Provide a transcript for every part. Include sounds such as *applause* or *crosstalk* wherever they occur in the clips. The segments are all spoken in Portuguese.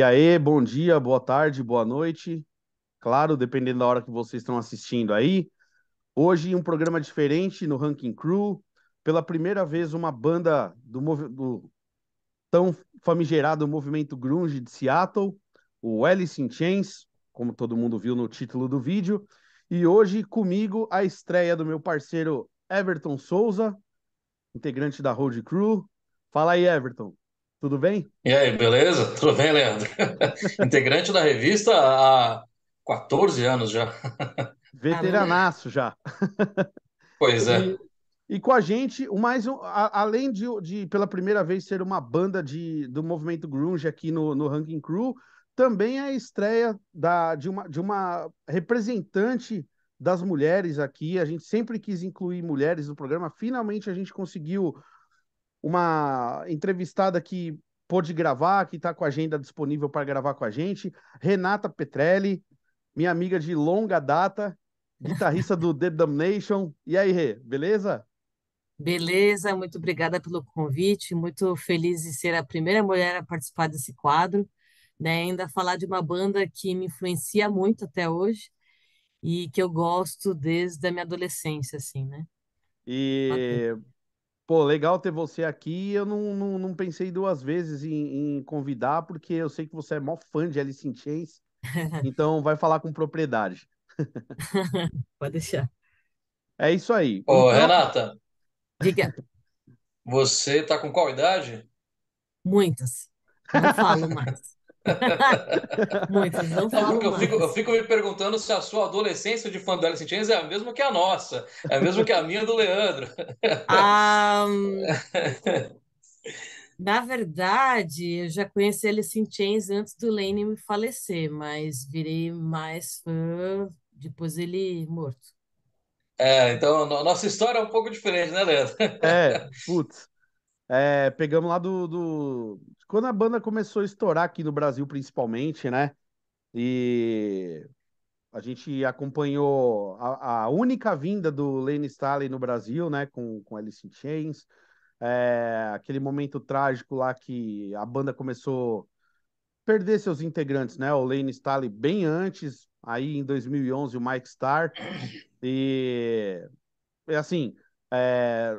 E aí, bom dia, boa tarde, boa noite. Claro, dependendo da hora que vocês estão assistindo aí. Hoje, um programa diferente no Ranking Crew. Pela primeira vez, uma banda do, do tão famigerado movimento grunge de Seattle, o Alice in Chains, como todo mundo viu no título do vídeo. E hoje, comigo, a estreia do meu parceiro Everton Souza, integrante da Road Crew. Fala aí, Everton. Tudo bem? E aí, beleza? Tudo bem, Leandro? *laughs* Integrante da revista há 14 anos já. *laughs* Veteranaço já. *laughs* Pois E, é. e com a gente, o mais um, a- além de, de, pela primeira vez, ser uma banda de, do movimento grunge aqui no, no Ranking Crew, também é a estreia da, de, uma, de uma representante das mulheres aqui. A gente sempre quis incluir mulheres no programa. Finalmente a gente conseguiu uma entrevistada que pôde gravar, que está com a agenda disponível para gravar com a gente, Renata Petrelli, minha amiga de longa data, guitarrista do The Damnation. E aí, Rê, beleza? Beleza, muito obrigada pelo convite, muito feliz de ser a primeira mulher a participar desse quadro, né? Ainda falar de uma banda que me influencia muito até hoje e que eu gosto desde a minha adolescência, assim, né? Bacana. Pô, legal ter você aqui. Eu não, não, não pensei duas vezes em, em convidar, porque eu sei que você é mó fã de Alice in Chains, *laughs* então vai falar com propriedade. *laughs* Pode deixar. É isso aí. Ô, Então, Renata, Diga, você tá com qual idade? muitas. Não falo mais. *laughs* Muitas, não falo eu fico, eu fico me perguntando se a sua adolescência de fã do Alice in Chains é a mesma que a nossa, é a mesma que a minha do Leandro. *laughs* Ah, Na verdade, eu já conheci Alice in Chains antes do Lane me falecer, mas virei mais fã depois ele morto. É, então no- nossa história é um pouco diferente, né, Leandro? é, putz. É, pegamos lá do, do- Quando a banda começou a estourar aqui no Brasil, principalmente, né? E a gente acompanhou a, a única vinda do Lane Staley no Brasil, né? Com, com Alice in Chains. É, aquele momento trágico lá que a banda começou a perder seus integrantes, né? O Lane Staley bem antes, aí em 2011 o Mike Starr. E, é assim, é,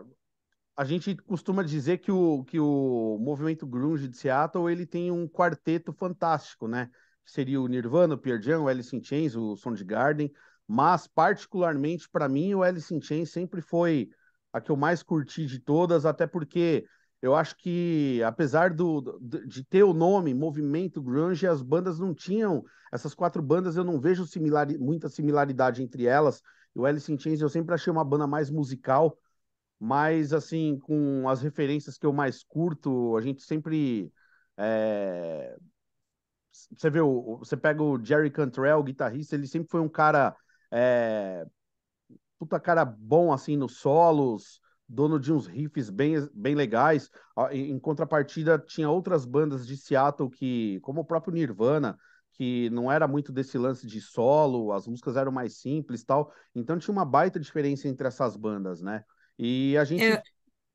a gente costuma dizer que o, que o movimento grunge de Seattle ele tem um quarteto fantástico, né? Seria o Nirvana, o Pearl Jam, o Alice in Chains, o Soundgarden, mas particularmente para mim o Alice in Chains sempre foi a que eu mais curti de todas, até porque eu acho que apesar do, de ter o nome Movimento Grunge, as bandas não tinham essas quatro bandas, eu não vejo similari- muita similaridade entre elas. O Alice in Chains eu sempre achei uma banda mais musical mas assim, com as referências que eu mais curto, a gente sempre. é, Você vê, você pega o Jerry Cantrell, guitarrista, ele sempre foi um cara. é, Puta cara bom assim nos solos, dono de uns riffs bem, bem legais. Em contrapartida, tinha outras bandas de Seattle que, como o próprio Nirvana, que não era muito desse lance de solo, as músicas eram mais simples tal. Então tinha uma baita diferença entre essas bandas, né? E a gente Eu,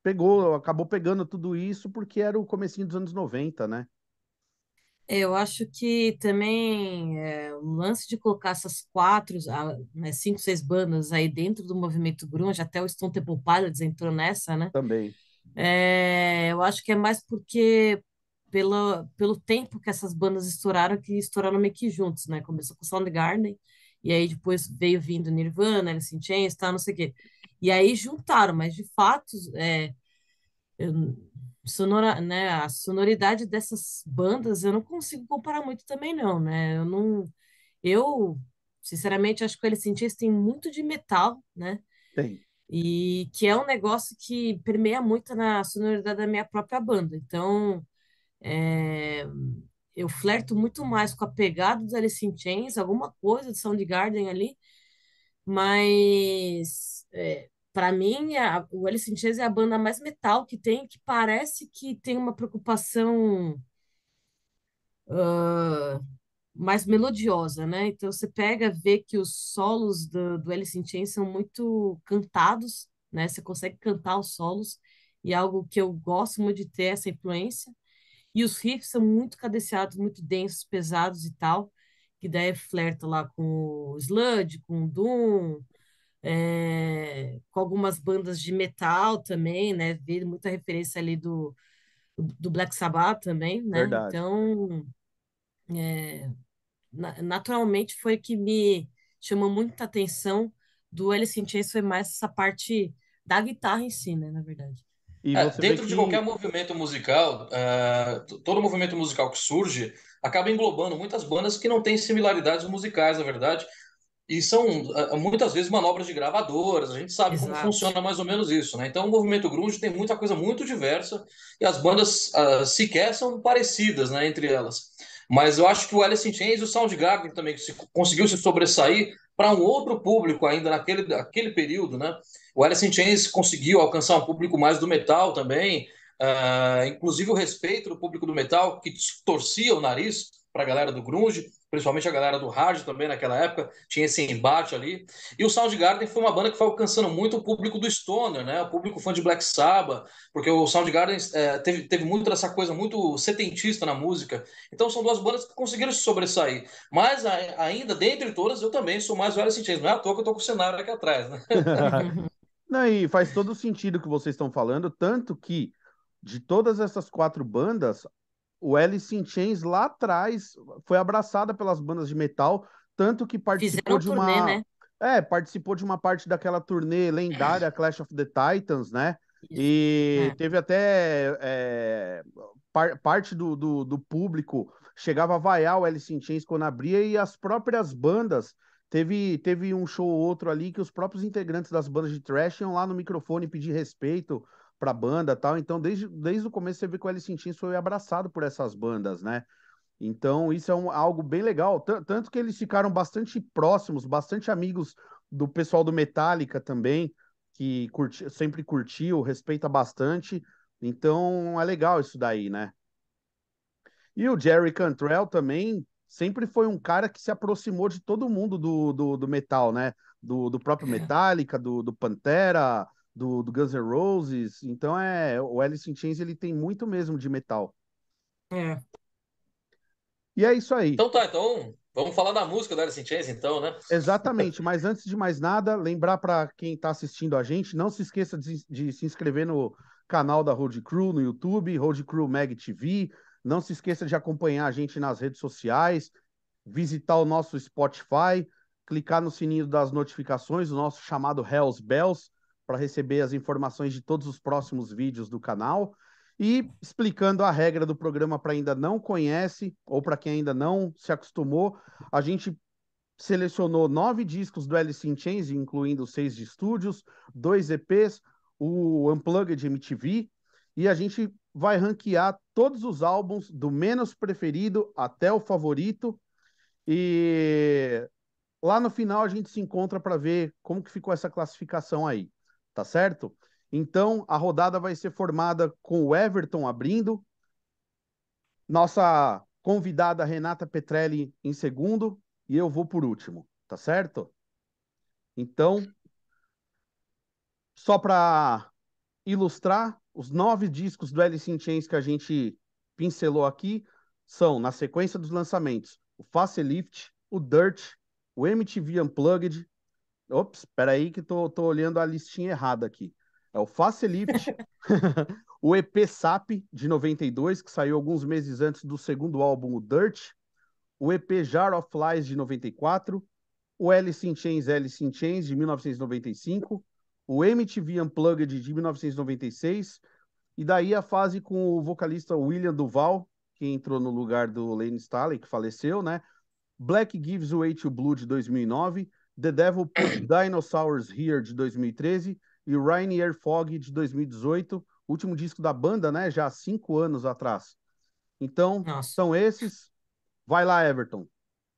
pegou, acabou pegando tudo isso porque era o comecinho dos anos 90, né? eu acho que também é, o lance de colocar essas quatro, ah, né, cinco, seis bandas aí dentro do movimento grunge, até o Stone Temple Pilots entrou nessa, né? Também. É, eu acho que é mais porque pelo, pelo tempo que essas bandas estouraram, que estouraram meio que juntos, né? Começou com Soundgarden, e aí depois veio vindo Nirvana, Alice in Chains, tal, não sei o quê. E aí juntaram, mas de fato, é, eu- sonora, né, a sonoridade dessas bandas eu não consigo comparar muito também não, né? Eu não, eu sinceramente acho que in Chains tem muito de metal, né? Tem. E que é um negócio que permeia muito na sonoridade da minha própria banda. Então, é, eu flerto muito mais com a pegada dos Alice in Chains, alguma coisa de Soundgarden ali, mas é, para mim a, o Alice in Chains é a banda mais metal que tem, que parece que tem uma preocupação ah, mais melodiosa, né? Então você pega, vê que os solos do, do Alice in Chains são muito cantados, né? Você consegue cantar os solos, e é algo que eu gosto muito de ter essa influência. E os riffs são muito cadenciados, muito densos, pesados e tal, que daí flerta lá com o sludge, com o doom, é, com algumas bandas de metal também, né? Vê muita referência ali do, do Black Sabbath também, né? Verdade. Então, é, naturalmente foi que me chamou muita atenção do Alice in Chains foi mais essa parte da guitarra em si, né, na verdade. É, dentro que... de qualquer movimento musical, uh, todo movimento musical que surge acaba englobando muitas bandas que não têm similaridades musicais, na verdade, e são uh, muitas vezes manobras de gravadoras, a gente sabe Exato. como funciona mais ou menos isso, né? Então o movimento grunge tem muita coisa muito diversa e as bandas uh, sequer são parecidas, né, entre elas. Mas eu acho que o Alice in Chains e o Soundgarden também que se, conseguiu se sobressair para um outro público ainda naquele, naquele período, né? O Alice in Chains conseguiu alcançar um público mais do metal também, uh, inclusive o respeito do público do metal que torcia o nariz para a galera do grunge principalmente a galera do hard também naquela época, tinha esse embate ali. E o Soundgarden foi uma banda que foi alcançando muito o público do Stoner, né? O público fã de Black Sabbath, porque o Soundgarden é, teve, teve muito essa coisa muito setentista na música. Então são duas bandas que conseguiram se sobressair. Mas a, ainda, dentre todas, eu também sou mais velho sentido. Não é à toa que eu tô com o cenário aqui atrás, né? *laughs* Não, e faz todo sentido o que vocês estão falando, tanto que de todas essas quatro bandas, o Alice in Chains lá atrás foi abraçada pelas bandas de metal, tanto que participou Fizeram de uma. Turnê, né? É, participou de uma parte daquela turnê lendária Clash of the Titans, né? Isso. E é. teve até é, par, parte do, do, do, público chegava a vaiar o Alice in Chains quando abria e as próprias bandas. Teve, teve um show ou outro ali que os próprios integrantes das bandas de trash iam lá no microfone pedir respeito para a banda tal. Então, desde, desde o começo você vê que o Alice in Chains foi abraçado por essas bandas, né? Então, isso é um, algo bem legal. T tanto que eles ficaram bastante próximos, bastante amigos do pessoal do Metallica também, que curti, sempre curtiu, respeita bastante. Então, é legal isso daí, né? E o Jerry Cantrell também sempre foi um cara que se aproximou de todo mundo do, do, do metal, né? Do, do próprio é. Metallica, do, do Pantera, do, do Guns N' Roses. Então é o Alice in Chains ele tem muito mesmo de metal. É. E é isso aí. Então tá, então vamos falar da música do Alice in Chains então, né? Exatamente, mas antes de mais nada, lembrar para quem está assistindo a gente, não se esqueça de, de, se inscrever no canal da Road Crew no YouTube, Road Crew Mag TV. Não se esqueça de acompanhar a gente nas redes sociais, visitar o nosso Spotify, clicar no sininho das notificações, o nosso chamado Hells Bells, para receber as informações de todos os próximos vídeos do canal. E explicando a regra do programa para ainda não conhece, ou para quem ainda não se acostumou, a gente selecionou nove discos do Alice in Chains, incluindo seis de estúdios, dois EPs, o Unplugged MTV, e a gente vai ranquear todos os álbuns do menos preferido até o favorito. E lá no final a gente se encontra para ver como que ficou essa classificação aí tá certo? Então, a rodada vai ser formada com o Everton abrindo, nossa convidada Renata Petrelli em segundo e eu vou por último, tá certo? Então, só para ilustrar, os nove discos do Alice in Chains que a gente pincelou aqui são, na sequência dos lançamentos, o Facelift, o Dirt, o MTV Unplugged, Ops, espera aí que tô, tô olhando a listinha errada aqui. É o Facelift, *laughs* *laughs* o EP SAP de 92, que saiu alguns meses antes do segundo álbum, o Dirt, o EP Jar of Flies de 94, o Alice in Chains, Alice in Chains de 1995, o MTV Unplugged de 1996, e daí a fase com o vocalista William Duval, que entrou no lugar do Lane Staley, que faleceu, né? Black Gives Way to Blue de 2009, The Devil Put Dinosaurs Here, de 2013, e Rainier Fog, de 2018, último disco da banda, né? Já há cinco anos atrás. Então, Nossa. são esses. Vai lá, Everton.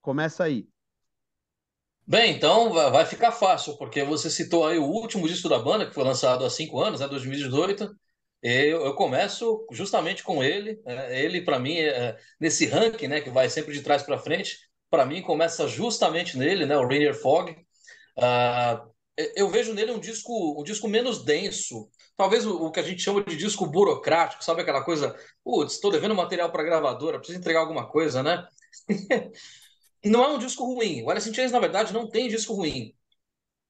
Começa aí. Bem, então vai ficar fácil, porque você citou aí o último disco da banda, que foi lançado há cinco anos, né, 2018. Eu, eu começo justamente com ele. É, ele, para mim, é, nesse ranking, né, que vai sempre de trás para frente, para mim começa justamente nele, né, o Rainier Fog. Uh, eu vejo nele um disco, um disco menos denso. Talvez o, o que a gente chama de disco burocrático, sabe aquela coisa? Putz, estou devendo material para gravadora, preciso entregar alguma coisa, né? *laughs* não é um disco ruim. O Alice in Chains, na verdade, não tem disco ruim.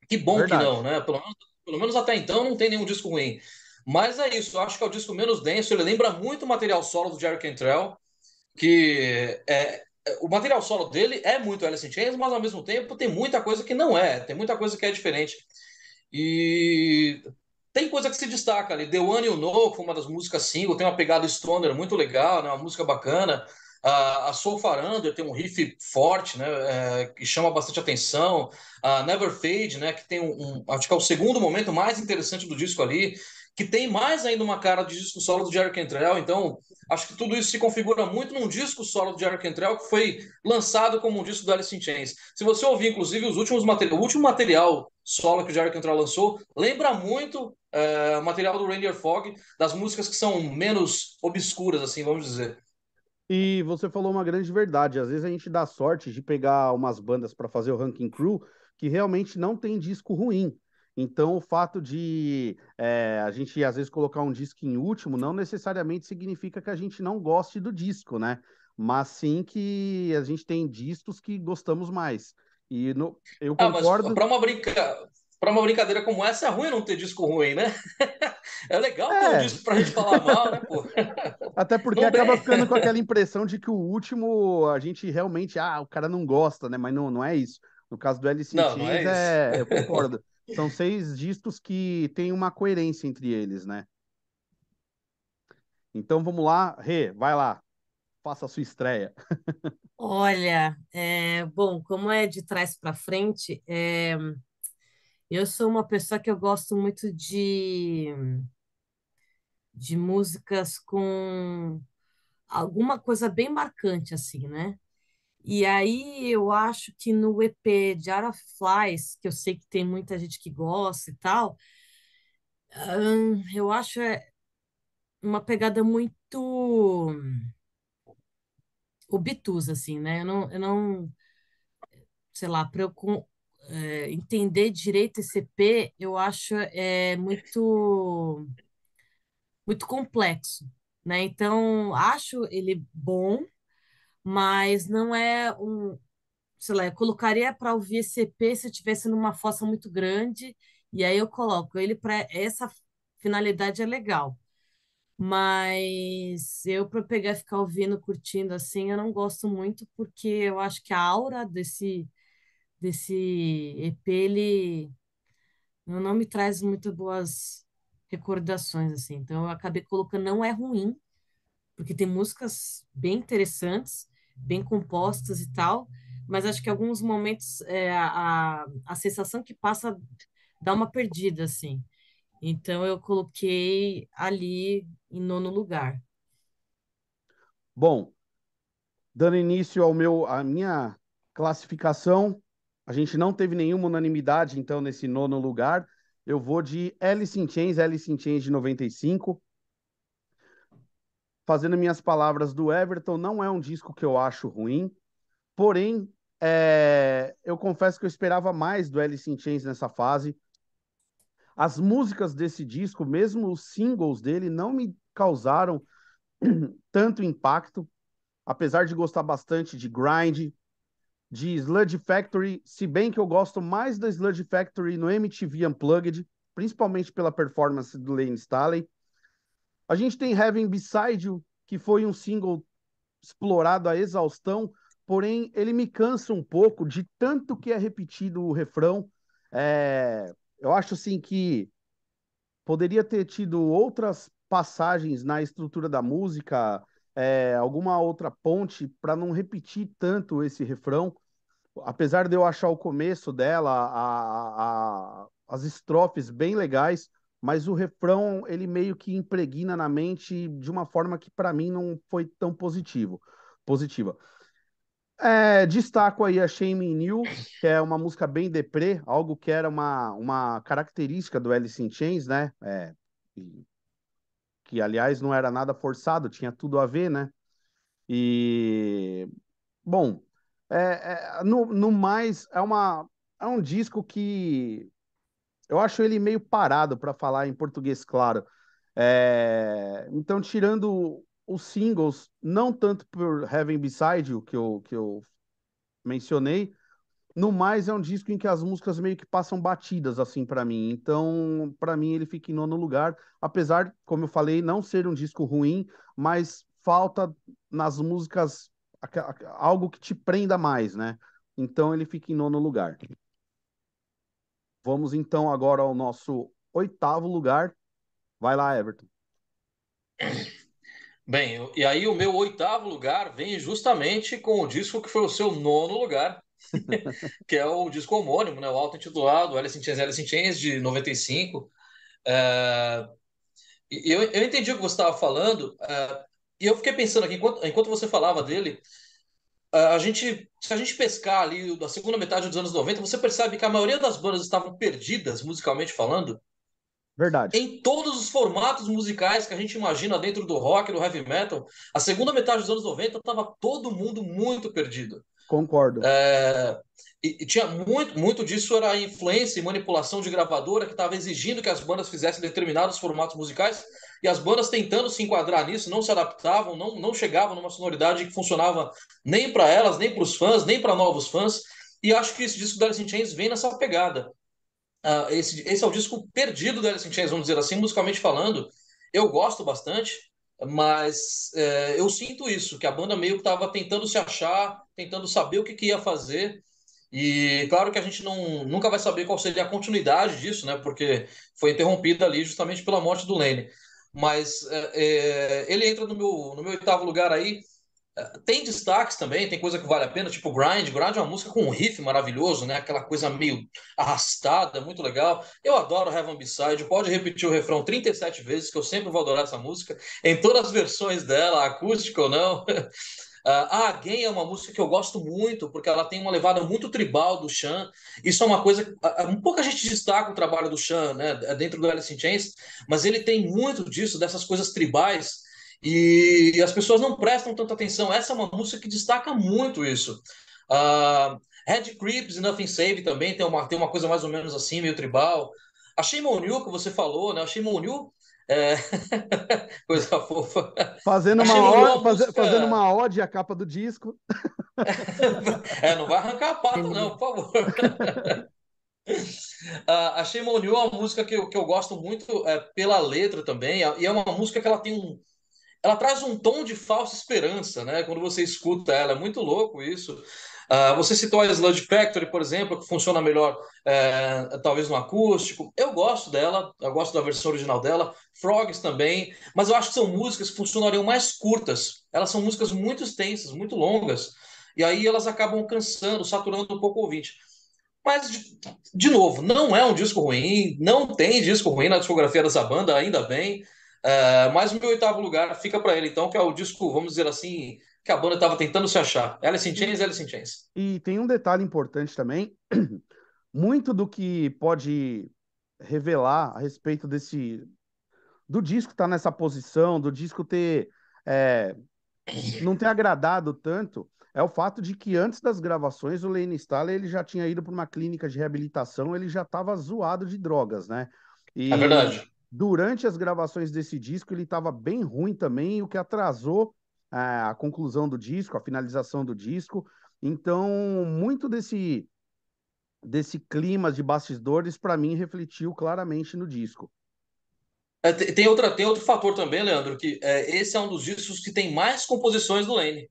Que bom verdade. que não, né? Pelo menos, pelo menos até então não tem nenhum disco ruim. Mas é isso, eu acho que é o disco menos denso. Ele lembra muito o material solo do Jerry Cantrell, que é, o material solo dele é muito Alice in Chains, mas ao mesmo tempo tem muita coisa que não é, tem muita coisa que é diferente. E tem coisa que se destaca ali. The One You Know, que foi uma das músicas single, tem uma pegada stoner muito legal, né? uma música bacana. a Soul Farander tem um riff forte, né? É, que chama bastante atenção. A Never Fade, né? Que tem um, um, acho que é o segundo momento mais interessante do disco ali que tem mais ainda uma cara de disco solo do Jerry Cantrell, então acho que tudo isso se configura muito num disco solo do Jerry Cantrell que foi lançado como um disco do Alice in Chains. Se você ouvir, inclusive, os últimos material, o último material solo que o Jerry Cantrell lançou, lembra muito é, o material do Reindeer Fog, das músicas que são menos obscuras, assim, vamos dizer. E você falou uma grande verdade. Às vezes a gente dá sorte de pegar umas bandas para fazer o ranking crew que realmente não tem disco ruim. Então, o fato de é, a gente, às vezes, colocar um disco em último não necessariamente significa que a gente não goste do disco, né? Mas sim que a gente tem discos que gostamos mais. E no, eu ah, concordo. Para uma, brinca... uma brincadeira como essa, é ruim não ter disco ruim, né? *laughs* é legal é. ter um disco para a gente falar mal, né, pô? *laughs* Até porque não acaba ficando com aquela impressão de que o último a gente realmente, ah, o cara não gosta, né? Mas não, não é isso. No caso do LCX, não, não é, é eu concordo. São seis discos que têm uma coerência entre eles, né? Então vamos lá, Rê, vai lá, faça a sua estreia. Olha, é, bom, como é de trás para frente, é, eu sou uma pessoa que eu gosto muito de, de músicas com alguma coisa bem marcante, assim, né? E aí eu acho que no EP de of Flies, que eu sei que tem muita gente que gosta e tal, hum, eu acho é uma pegada muito obtusa, assim, né? Eu não, eu não sei lá, para eu é, entender direito esse EP, eu acho é muito muito complexo, né? Então, acho ele bom, mas não é um, sei lá, eu colocaria para ouvir esse EP se eu estivesse numa fossa muito grande, e aí eu coloco ele para essa finalidade é legal. Mas eu para pegar e ficar ouvindo, curtindo assim, eu não gosto muito porque eu acho que a aura desse desse EP ele não me traz muito boas recordações assim. Então eu acabei colocando não é ruim, porque tem músicas bem interessantes, bem compostas e tal, mas acho que em alguns momentos é, a, a sensação que passa dá uma perdida, assim. Então eu coloquei ali em nono lugar. Bom, dando início ao meu, à minha classificação, a gente não teve nenhuma unanimidade, então, nesse nono lugar. Eu vou de Alice in Chains, Alice in Chains de 95 fazendo minhas palavras do Everton, não é um disco que eu acho ruim, porém, é, eu confesso que eu esperava mais do Alice in Chains nessa fase. As músicas desse disco, mesmo os singles dele, não me causaram *clears throat* tanto impacto, apesar de gostar bastante de Grind, de Sludge Factory, se bem que eu gosto mais da Sludge Factory no MTV Unplugged, principalmente pela performance do Lane Staley. A gente tem Heaven Beside You, que foi um single explorado à exaustão, porém ele me cansa um pouco de tanto que é repetido o refrão. É... eu acho assim que poderia ter tido outras passagens na estrutura da música, é, alguma outra ponte para não repetir tanto esse refrão. Apesar de eu achar o começo dela, a, a, as estrofes bem legais, mas o refrão ele meio que impregna na mente de uma forma que para mim não foi tão positivo, positiva. É, destaco aí a Shame You, que é uma música bem deprê, algo que era uma, uma característica do Alice in Chains, né? É, que, aliás, não era nada forçado, tinha tudo a ver, né? E, bom, é, é, no, no mais, é, uma, é um disco que eu acho ele meio parado para falar em português claro. É, então, tirando os singles, não tanto por Heaven Beside You, que eu, que eu mencionei, no mais é um disco em que as músicas meio que passam batidas assim para mim. Então, para mim ele fica em nono lugar, apesar, como eu falei, não ser um disco ruim, mas falta nas músicas algo que te prenda mais, né? Então ele fica em nono lugar. Vamos então agora ao nosso oitavo lugar, Vai lá, Everton. Bem, e aí o meu oitavo lugar vem justamente com o disco que foi o seu nono lugar, *laughs* que é o disco homônimo, né? o auto-intitulado Alice in Chains, Alice in Chains, de 95. É... Eu, eu entendi o que você estava falando, é... e eu fiquei pensando aqui, enquanto, enquanto você falava dele, a gente, se a gente pescar ali da segunda metade dos anos 90, você percebe que a maioria das bandas estavam perdidas, musicalmente falando, Verdade. Em todos os formatos musicais que a gente imagina dentro do rock, do heavy metal, a segunda metade dos anos 90 estava todo mundo muito perdido. Concordo. É, e, e, tinha muito, muito disso era a influência e manipulação de gravadora que estava exigindo que as bandas fizessem determinados formatos musicais e as bandas tentando se enquadrar nisso não se adaptavam, não, não chegavam numa sonoridade que funcionava nem para elas, nem para os fãs, nem para novos fãs. E acho que esse disco da Alice in Chains vem nessa pegada. Uh, esse, esse é o disco perdido da Alice in Chains, vamos dizer assim, musicalmente falando. Eu gosto bastante, mas é, eu sinto isso, que a banda meio que estava tentando se achar, tentando saber o que, que, ia fazer. E claro que a gente não, nunca vai saber qual seria a continuidade disso, né? Porque foi interrompida ali justamente pela morte do Lane. Mas é, é, ele entra no meu, no meu oitavo lugar aí tem destaques também, tem coisa que vale a pena, tipo Grind. Grind é uma música com um riff maravilhoso, né? Aquela coisa meio arrastada, muito legal. Eu adoro Heaven Beside. Pode repetir o refrão 37 vezes, que eu sempre vou adorar essa música, em todas as versões dela, acústica ou não. *laughs* Ah, Again é uma música que eu gosto muito, porque ela tem uma levada muito tribal do Chan. Isso é uma coisa. Um pouco a gente destaca o trabalho do Chan, né, dentro do Alice in Chains, mas ele tem muito disso, dessas coisas tribais e as pessoas não prestam tanta atenção. Essa é uma música que destaca muito isso. Uh, Red Creeps e Nothing Save também tem uma, tem uma coisa mais ou menos assim, meio tribal. A Shame que você falou, né? A Shame é... *laughs* coisa fofa. Fazendo uma, ode, música... fazendo uma ode à capa do disco. *laughs* é, não vai arrancar a pata, não, por favor. Uh, a Shame on You é uma música que eu, que eu gosto muito é, pela letra também, e é uma música que ela tem um, ela traz um tom de falsa esperança, né? Quando você escuta ela, é muito louco isso. Uh, você citou a Sludge Factory, por exemplo, que funciona melhor, é, talvez no acústico. Eu gosto dela, eu gosto da versão original dela. Frogs também, mas eu acho que são músicas que funcionariam mais curtas. Elas são músicas muito extensas, muito longas, e aí elas acabam cansando, saturando um pouco o ouvinte. Mas, de, de novo, não é um disco ruim, não tem disco ruim na discografia dessa banda, ainda bem. Uh, mas o meu oitavo lugar fica para ele, então, que é o disco, vamos dizer assim, que a banda estava tentando se achar. Alice in Chains, Alice in Chains. E tem um detalhe importante também. *clears throat* Muito do que pode revelar a respeito desse do disco estar tá nessa posição, do disco ter é, *clears throat* não ter agradado tanto, é o fato de que antes das gravações o Lane Staller ele já tinha ido para uma clínica de reabilitação, ele já estava zoado de drogas, né? E, é verdade durante as gravações desse disco ele estava bem ruim também, o que atrasou a conclusão do disco, a finalização do disco. Então, muito desse desse clima de bastidores para mim refletiu claramente no disco. É, tem, outra, tem outro fator também, Leandro, que é, esse é um dos discos que tem mais composições do Lane.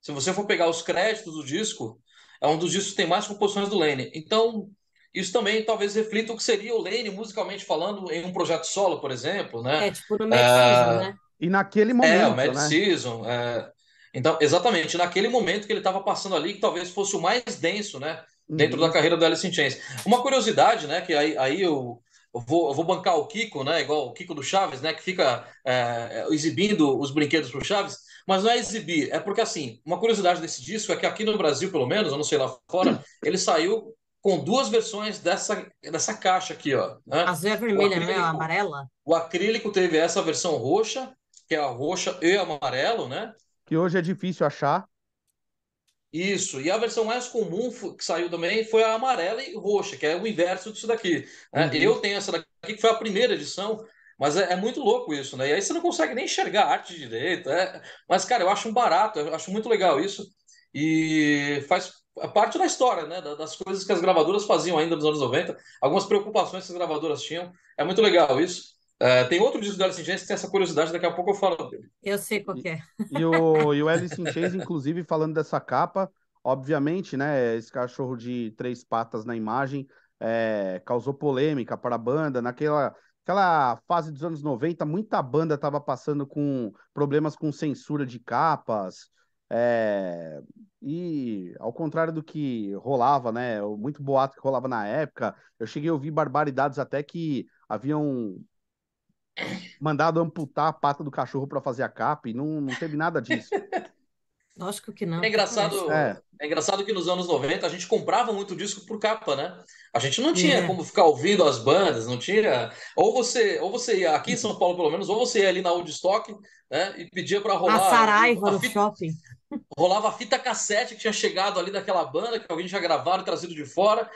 Se você for pegar os créditos do disco, é um dos discos que tem mais composições do Lane. Então, isso também talvez reflita o que seria o Lane, musicalmente falando, em um projeto solo, por exemplo, né? É, tipo no Mad Season, né? E naquele momento, É, o Mad né? Season. É... Então, exatamente, naquele momento que ele estava passando ali, que talvez fosse o mais denso, né? Dentro uhum. da carreira do Alice in Chains. Uma curiosidade, né? Que aí, aí eu, eu, vou, eu vou bancar o Kiko, né? Igual o Kiko do Chaves, né? Que fica é, exibindo os brinquedos pro Chaves. Mas não é exibir, é porque, assim, uma curiosidade desse disco é que aqui no Brasil, pelo menos, eu não sei lá fora, ele saiu com duas versões dessa, dessa caixa aqui, ó. Né? Azul e vermelha, né? Amarela. O acrílico teve essa versão roxa, que é a roxa e amarelo, né? Que hoje é difícil achar. Isso, e a versão mais comum que saiu também foi a amarela e roxa, que é o inverso disso daqui. Né? Uhum. Eu tenho essa daqui, que foi a primeira edição, mas é, é, muito louco isso, né? E aí você não consegue nem enxergar a arte direito. É... Mas, cara, eu acho um barato, eu acho muito legal isso. E faz parte da história, né? Das coisas que as gravadoras faziam ainda nos anos 90, algumas preocupações que as gravadoras tinham. É muito legal isso. Uh, tem outro disco do Alice in Chains que tem essa curiosidade, daqui a pouco eu falo dele. Eu sei qual é. E, *laughs* e, o, e o Alice in Chains, inclusive, falando dessa capa, obviamente, né, esse cachorro de três patas na imagem é, causou polêmica para a banda, naquela aquela fase dos anos 90, muita banda estava passando com problemas com censura de capas, é, e ao contrário do que rolava, né, muito boato que rolava na época, eu cheguei a ouvir barbaridades até que haviam mandado amputar a pata do cachorro para fazer a capa e não, não teve nada disso. *laughs* Lógico que não. É engraçado, é. é. engraçado que nos anos 90 a gente comprava muito disco por capa, né? A gente não tinha é. como ficar ouvindo as bandas, não tinha. Ou você, ou você ia aqui em São Paulo pelo menos, ou você ia ali na Woodstock, né? E pedia para rolar. A Saraiva no fita, shopping. Rolava a fita cassete que tinha chegado ali daquela banda que alguém já gravado e trazido de fora.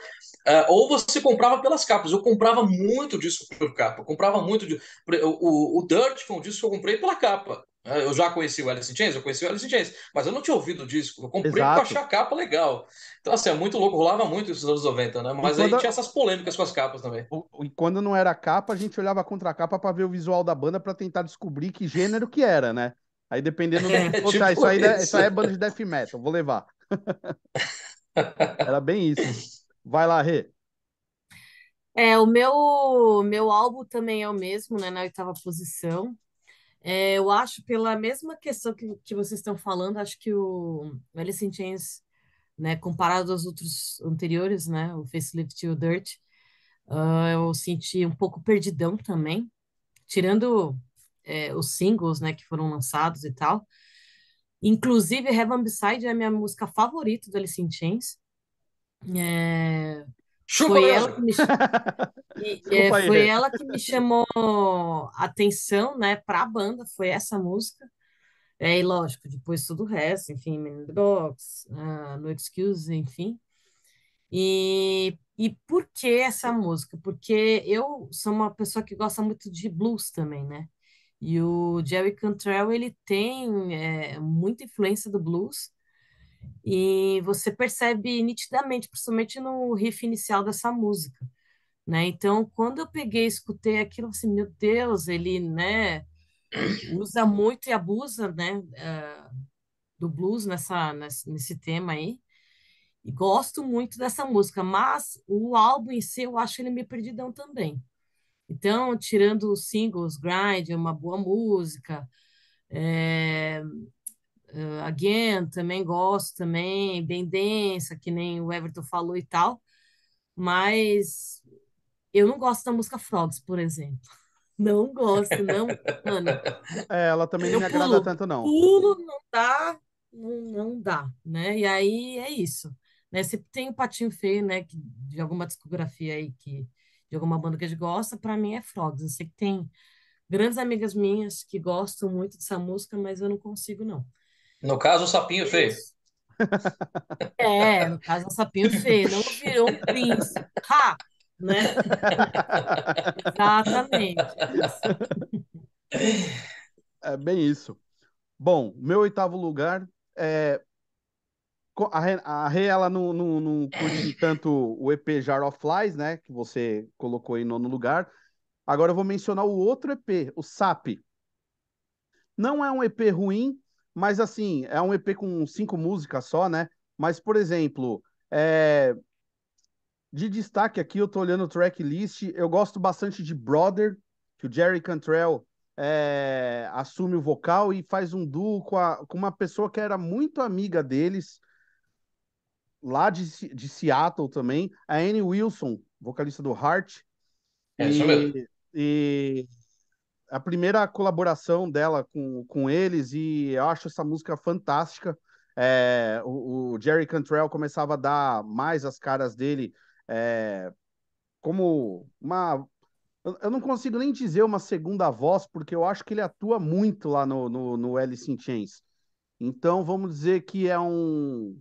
Uh, ou você comprava pelas capas. Eu comprava muito disco por capa. Eu comprava muito. De... O, o, o Dirt foi um disco que eu comprei pela capa. É, eu já conheci o Alice in Chains, eu conheci o Alice in Chains, mas eu não tinha ouvido o disco. Eu comprei Exato. achei a capa legal. Então, assim, é muito louco, rolava muito isso nos anos 90, né? Mas aí tinha essas polêmicas com as capas também. E quando não era capa, a gente olhava contra a capa para ver o visual da banda para tentar descobrir que gênero que era, né? Aí dependendo do. *laughs* É, tipo isso, aí, isso. isso aí é banda de death metal, vou levar. era bem isso. Vai lá, Rê. É, o meu, meu álbum também é o mesmo, né, na oitava posição. É, eu acho, pela mesma questão que, que vocês estão falando, acho que o Alice in Chains, né, comparado aos outros anteriores, né, o Facelift e o Dirt, uh, eu senti um pouco perdidão também, tirando é, os singles, né, que foram lançados e tal. Inclusive, Heaven Beside é a minha música favorita do Alice in Chains. É, foi ela que me, *laughs* e, é, foi ela que me chamou atenção, né, para a banda, foi essa música. É, e lógico, depois tudo o resto, enfim, Man in the Box, uh, No Excuse, enfim. E, e por que essa música? Porque eu sou uma pessoa que gosta muito de blues também, né? E o Jerry Cantrell, ele tem é, muita influência do blues, e você percebe nitidamente, principalmente no riff inicial dessa música, né? Então, quando eu peguei e escutei aquilo, assim, meu Deus, ele, né, usa muito e abusa, né, uh, do blues nessa, nesse, nesse tema aí. E gosto muito dessa música, mas o álbum em si eu acho ele meio perdidão também. Então, tirando os singles, Grind é uma boa música, é, Again, também gosto também, bem densa, que nem o Everton falou e tal, mas eu não gosto da música Frogs, por exemplo. *laughs* Não gosto, não, mano. *laughs* É, ela também não me agrada tanto, não. Pulo, não dá, não, não dá, né? E aí é isso. Né? Se tem o Patinho Feio, né, que, de alguma discografia aí, que, de alguma banda que a gente gosta, para mim é Frogs. Eu sei que tem grandes amigas minhas que gostam muito dessa música, mas eu não consigo, não. No caso, o sapinho feio. É, no caso, o sapinho feio. Não virou um príncipe. Ha! Né? Exatamente. É bem isso. Bom, meu oitavo lugar é. A Rê, ela não, não, não curte tanto o EP Jar of Flies, né? Que você colocou em nono lugar. Agora eu vou mencionar o outro EP, o SAP. Não é um EP ruim, mas assim, é um EP com cinco músicas só, né? Mas, por exemplo, é... de destaque aqui, eu tô olhando o tracklist, eu gosto bastante de Brother, que o Jerry Cantrell é... assume o vocal e faz um duo com, a... com uma pessoa que era muito amiga deles, lá de, de Seattle também, a Annie Wilson, vocalista do Heart. É, e, e a primeira colaboração dela com, com eles e eu acho essa música fantástica. É, o, o, Jerry Cantrell começava a dar mais as caras dele é, como uma. Eu não consigo nem dizer uma segunda voz, porque eu acho que ele atua muito lá no, no, no Alice in Chains. Então, vamos dizer que é um,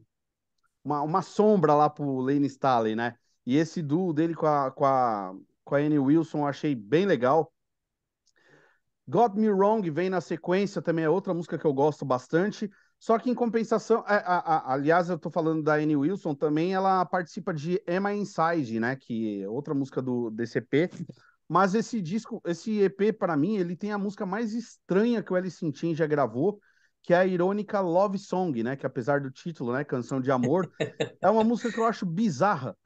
uma, uma sombra lá pro Lane Staley, né? E esse duo dele com a, com a, com a Annie Wilson eu achei bem legal. Got Me Wrong vem na sequência, também é outra música que eu gosto bastante. Só que em compensação, a, a, a, aliás, eu tô falando da Annie Wilson, também ela participa de Emma Inside, né? Que é outra música do, EP. Mas esse disco, esse EP, para mim, ele tem a música mais estranha que o Alice in Chains já gravou, que é a irônica Love Song, né? Que apesar do título, né? Canção de amor, *laughs* é uma música que eu acho bizarra.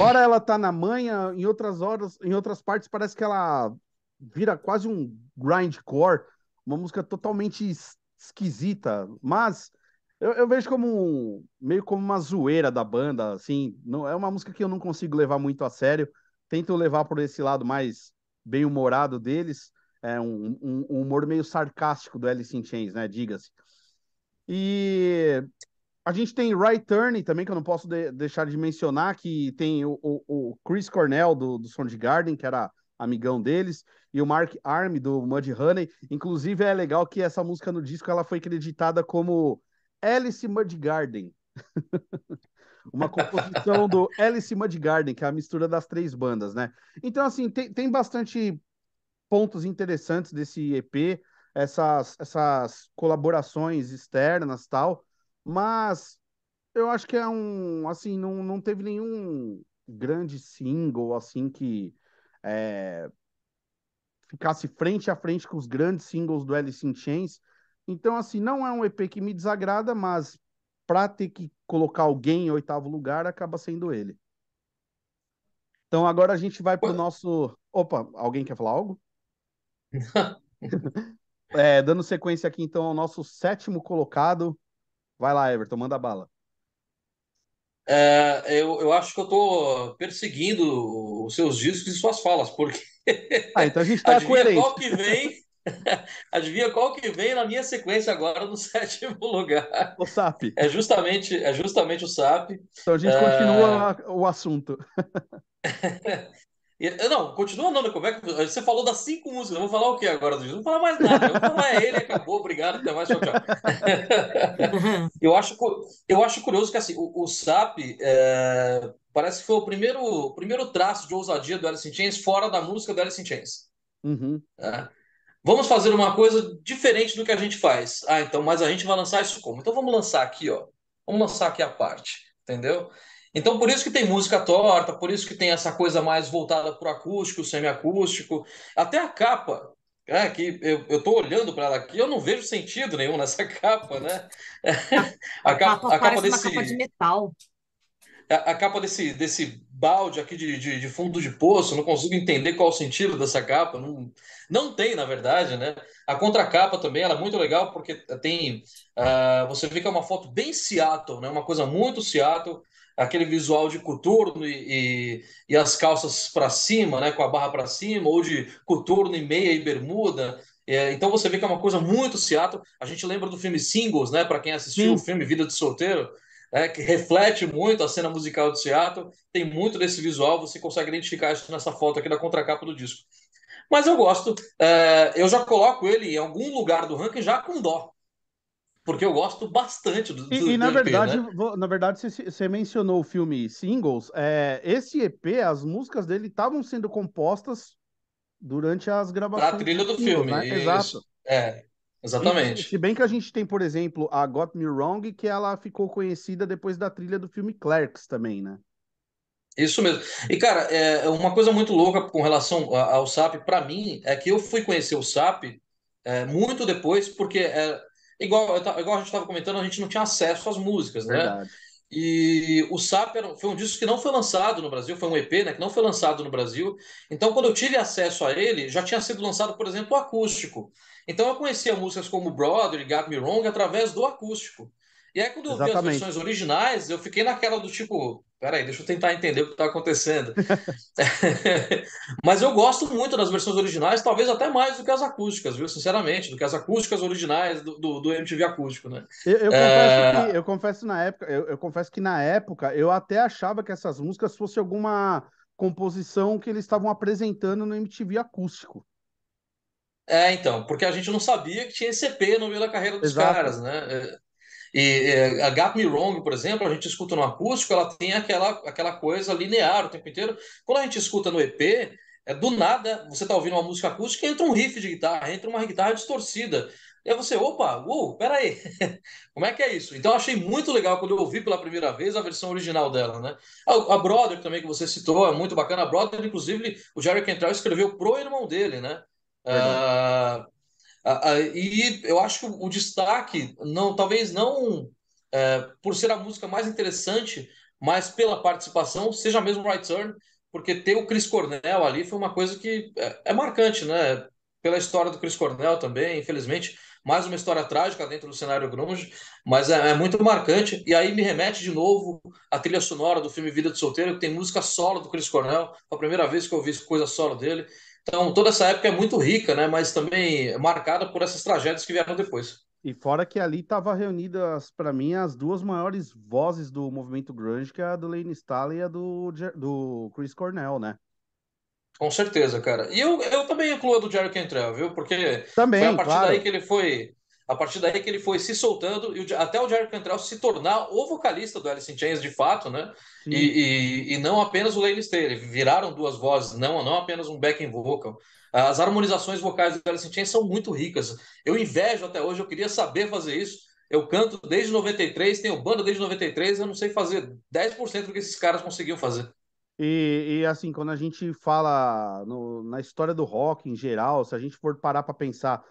Ora ela tá na manha, em outras horas, em outras partes parece que ela vira quase um grindcore, uma música totalmente esquisita, mas eu, eu vejo como um, meio como uma zoeira da banda, assim, não é uma música que eu não consigo levar muito a sério, tento levar por esse lado mais bem humorado deles, é um, um, um humor meio sarcástico do Alice in Chains, né, diga-se. E a gente tem Right Turn também, que eu não posso de deixar de mencionar, que tem o, o, o Chris Cornell do, do Soundgarden, que era amigão deles, e o Mark Arm do Mudhoney. Inclusive é legal que essa música no disco ela foi creditada como Alice Mudgarden. *laughs* Uma composição do Alice Mudgarden, que é a mistura das três bandas, né? Então, assim, tem, tem bastante pontos interessantes desse EP, essas, essas colaborações externas tal, mas eu acho que é um, assim, não, não teve nenhum grande single, assim, que é, ficasse frente a frente com os grandes singles do Alice in Chains. Então, assim, não é um EP que me desagrada, mas para ter que colocar alguém em oitavo lugar, acaba sendo ele. Então, agora a gente vai para o nosso. Opa, alguém quer falar algo? *laughs* é, dando sequência aqui, então, ao nosso sétimo colocado. Vai lá, Everton, manda bala. É, eu, eu acho que eu estou perseguindo os seus discos e suas falas, porque *laughs* ah, então a gente tá adivinha coerente. qual que vem? *laughs* adivinha qual que vem na minha sequência agora no sétimo lugar? O SAP. É justamente, é justamente o SAP. Então a gente é... continua o assunto. Não, continua não, como é que você falou das cinco músicas? Eu vou falar o que agora? Não vou falar mais nada. Eu vou falar é ele, acabou, obrigado, até mais, tchau, tchau. *laughs* eu, acho, eu acho curioso que assim, o, o SAP é, parece que foi o primeiro, o primeiro traço de ousadia do Alice in Chains fora da música do Alice in Chains. Uhum. É. Vamos fazer uma coisa diferente do que a gente faz. Ah, então, mas a gente vai lançar isso como? Então vamos lançar aqui, ó. Vamos lançar aqui a parte, entendeu? Então, por isso que tem música torta, por isso que tem essa coisa mais voltada para o acústico, semiacústico. Até a capa, é, que eu, eu tô olhando para ela aqui, eu não vejo sentido nenhum nessa *laughs* capa, né? A, a capa, a capa desse, uma capa de metal. A, a, capa desse, desse balde aqui de, de, de, fundo de poço, não consigo entender qual o sentido dessa capa. Não, não tem, na verdade, né? A contracapa também ela é muito legal porque tem. Uh, você vê que é uma foto bem Seattle, né? Uma coisa muito Seattle aquele visual de coturno e, e, e as calças para cima, né, com a barra para cima, ou de coturno e meia e bermuda. É, então você vê que é uma coisa muito Seattle. A gente lembra do filme Singles, né, para quem assistiu Sim. o filme Vida de Solteiro, é, que reflete muito a cena musical de Seattle. Tem muito desse visual, você consegue identificar isso nessa foto aqui da contracapa do disco. Mas eu gosto, é, eu já coloco ele em algum lugar do ranking já com dó porque eu gosto bastante do, do E, e na, do verdade, EP, né? na verdade, você mencionou o filme Singles. É, esse EP, as músicas dele estavam sendo compostas durante as gravações. A trilha do, filme, né? Exato. É, exatamente. E, se bem que a gente tem, por exemplo, a Got Me Wrong, que ela ficou conhecida depois da trilha do filme Clerks também, né? Isso mesmo. E, cara, é uma coisa muito louca com relação ao SAP, para mim, é que eu fui conhecer o SAP é, muito depois, porque é, igual, igual a gente estava comentando, a gente não tinha acesso às músicas, né? Verdade. E o SAP foi um disco que não foi lançado no Brasil, foi um EP, né, que não foi lançado no Brasil. Então, quando eu tive acesso a ele, já tinha sido lançado, por exemplo, o acústico. Então, eu conhecia músicas como Brother e Got Me Wrong através do acústico. E aí, quando eu Exatamente. vi as versões originais, eu fiquei naquela do tipo, peraí, deixa eu tentar entender o que está acontecendo. *laughs* Mas eu gosto muito das versões originais, talvez até mais do que as acústicas, viu? Sinceramente, do que as acústicas originais do, do, do MTV acústico, né? Eu, eu, é... confesso, que, eu confesso na época, eu, eu, confesso que na época eu até achava que essas músicas fossem alguma composição que eles estavam apresentando no MTV acústico. É, então, porque a gente não sabia que tinha esse EP no meio da carreira dos Exato. caras, né? E é, a Got Me Wrong, por exemplo, a gente escuta no acústico, ela tem aquela, aquela coisa linear o tempo inteiro. Quando a gente escuta no EP, é, do nada, você está ouvindo uma música acústica e entra um riff de guitarra, entra uma guitarra distorcida. E aí você, opa, uou, peraí, *laughs* como é que é isso? Então eu achei muito legal quando eu ouvi pela primeira vez a versão original dela, né? A, a Brother também, que você citou, é muito bacana. A Brother, inclusive, o Jerry Cantrell escreveu pro irmão dele, né? Uh, e eu acho que o, destaque, não, talvez não é, por ser a música mais interessante, mas pela participação, seja mesmo Right Turn, porque ter o Chris Cornell ali foi uma coisa que é, é marcante, né? Pela história do Chris Cornell também, infelizmente mais uma história trágica dentro do cenário grunge, mas é, é, muito marcante. E aí me remete de novo à trilha sonora do filme Vida de Solteiro, que tem música solo do Chris Cornell, a primeira vez que eu ouvi coisa solo dele. Então, toda essa época é muito rica, né? Mas também marcada por essas tragédias que vieram depois. E fora que ali estavam reunidas, para mim, as duas maiores vozes do movimento grunge, que é a do Lane Staley e a do, do Chris Cornell, né? Com certeza, cara. E eu, eu também incluo a do Jerry Cantrell, viu? Porque também, foi a partir claro. daí que ele foi. A partir daí que ele foi se soltando e até o Jerry Cantrell se tornar o vocalista do Alice in Chains de fato, né? E, e, e, não apenas o Lane Staley. Viraram duas vozes, não, não apenas um backing vocal. As harmonizações vocais do Alice in Chains são muito ricas. Eu invejo até hoje, eu queria saber fazer isso. Eu canto desde 93, tenho banda desde 93, eu não sei fazer 10% do que esses caras conseguiam fazer. E, e, assim, quando a gente fala no, na história do rock em geral, se a gente for parar para pensar,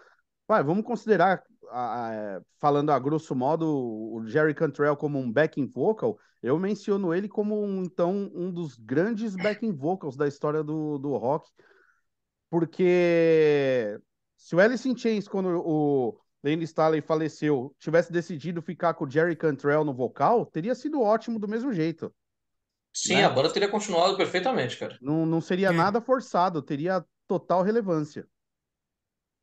vai, vamos considerar, a, a, falando a grosso modo, o Jerry Cantrell como um backing vocal, eu menciono ele como, um, então, um dos grandes backing vocals da história do, do rock, porque se o Alice in Chains, quando o Lane Staley faleceu, tivesse decidido ficar com o Jerry Cantrell no vocal, teria sido ótimo do mesmo jeito. Sim, né? a banda teria continuado perfeitamente, cara. Não, não seria é. nada forçado, teria total relevância.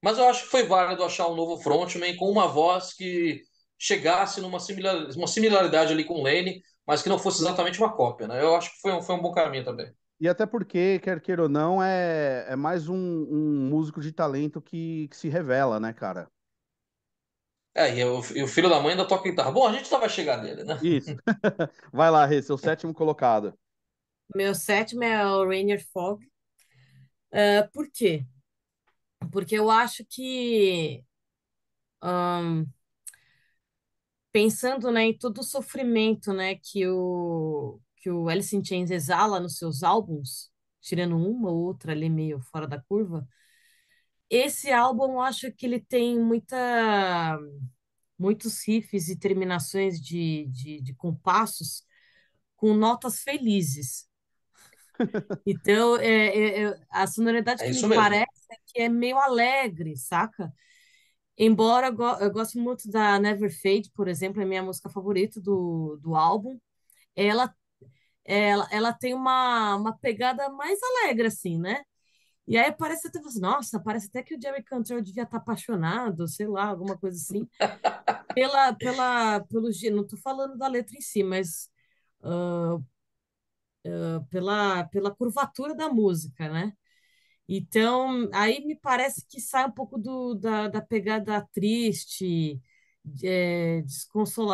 Mas eu acho que foi válido achar um novo frontman com uma voz que chegasse numa similar, uma similaridade ali com o Lane, mas que não fosse exatamente uma cópia, né? Eu acho que foi um, foi um bom caminho também. E até porque, quer queira ou não, é, é mais um, um músico de talento que, que se revela, né, cara? É, e o, e o, filho da mãe ainda toca guitarra. Bom, a gente só vai chegar nele, né? Isso. *laughs* vai lá, Rê, seu sétimo colocado. Meu sétimo é o Rainier Fog. Uh, por quê? Porque eu acho que um, pensando né, em todo o sofrimento né, que o que o Alice in Chains exala nos seus álbuns, tirando uma ou outra ali meio fora da curva, esse álbum eu acho que ele tem muita, muitos riffs e terminações de, de, de compassos com notas felizes. Então, é, é, é, a sonoridade é que me mesmo. parece é que é meio alegre, saca? Embora eu, go eu gosto muito da Never Fade, por exemplo, é minha música favorita do, do álbum, ela, ela, ela tem uma, uma pegada mais alegre, assim, né? E aí parece até assim, nossa, parece até que o Jerry Cantrell devia estar apaixonado, sei lá, alguma coisa assim, *laughs* pela, pela, pelo não estou falando da letra em si, mas uh, pela, pela curvatura da música, né? Então, aí me parece que sai um pouco do, da, da pegada triste, é,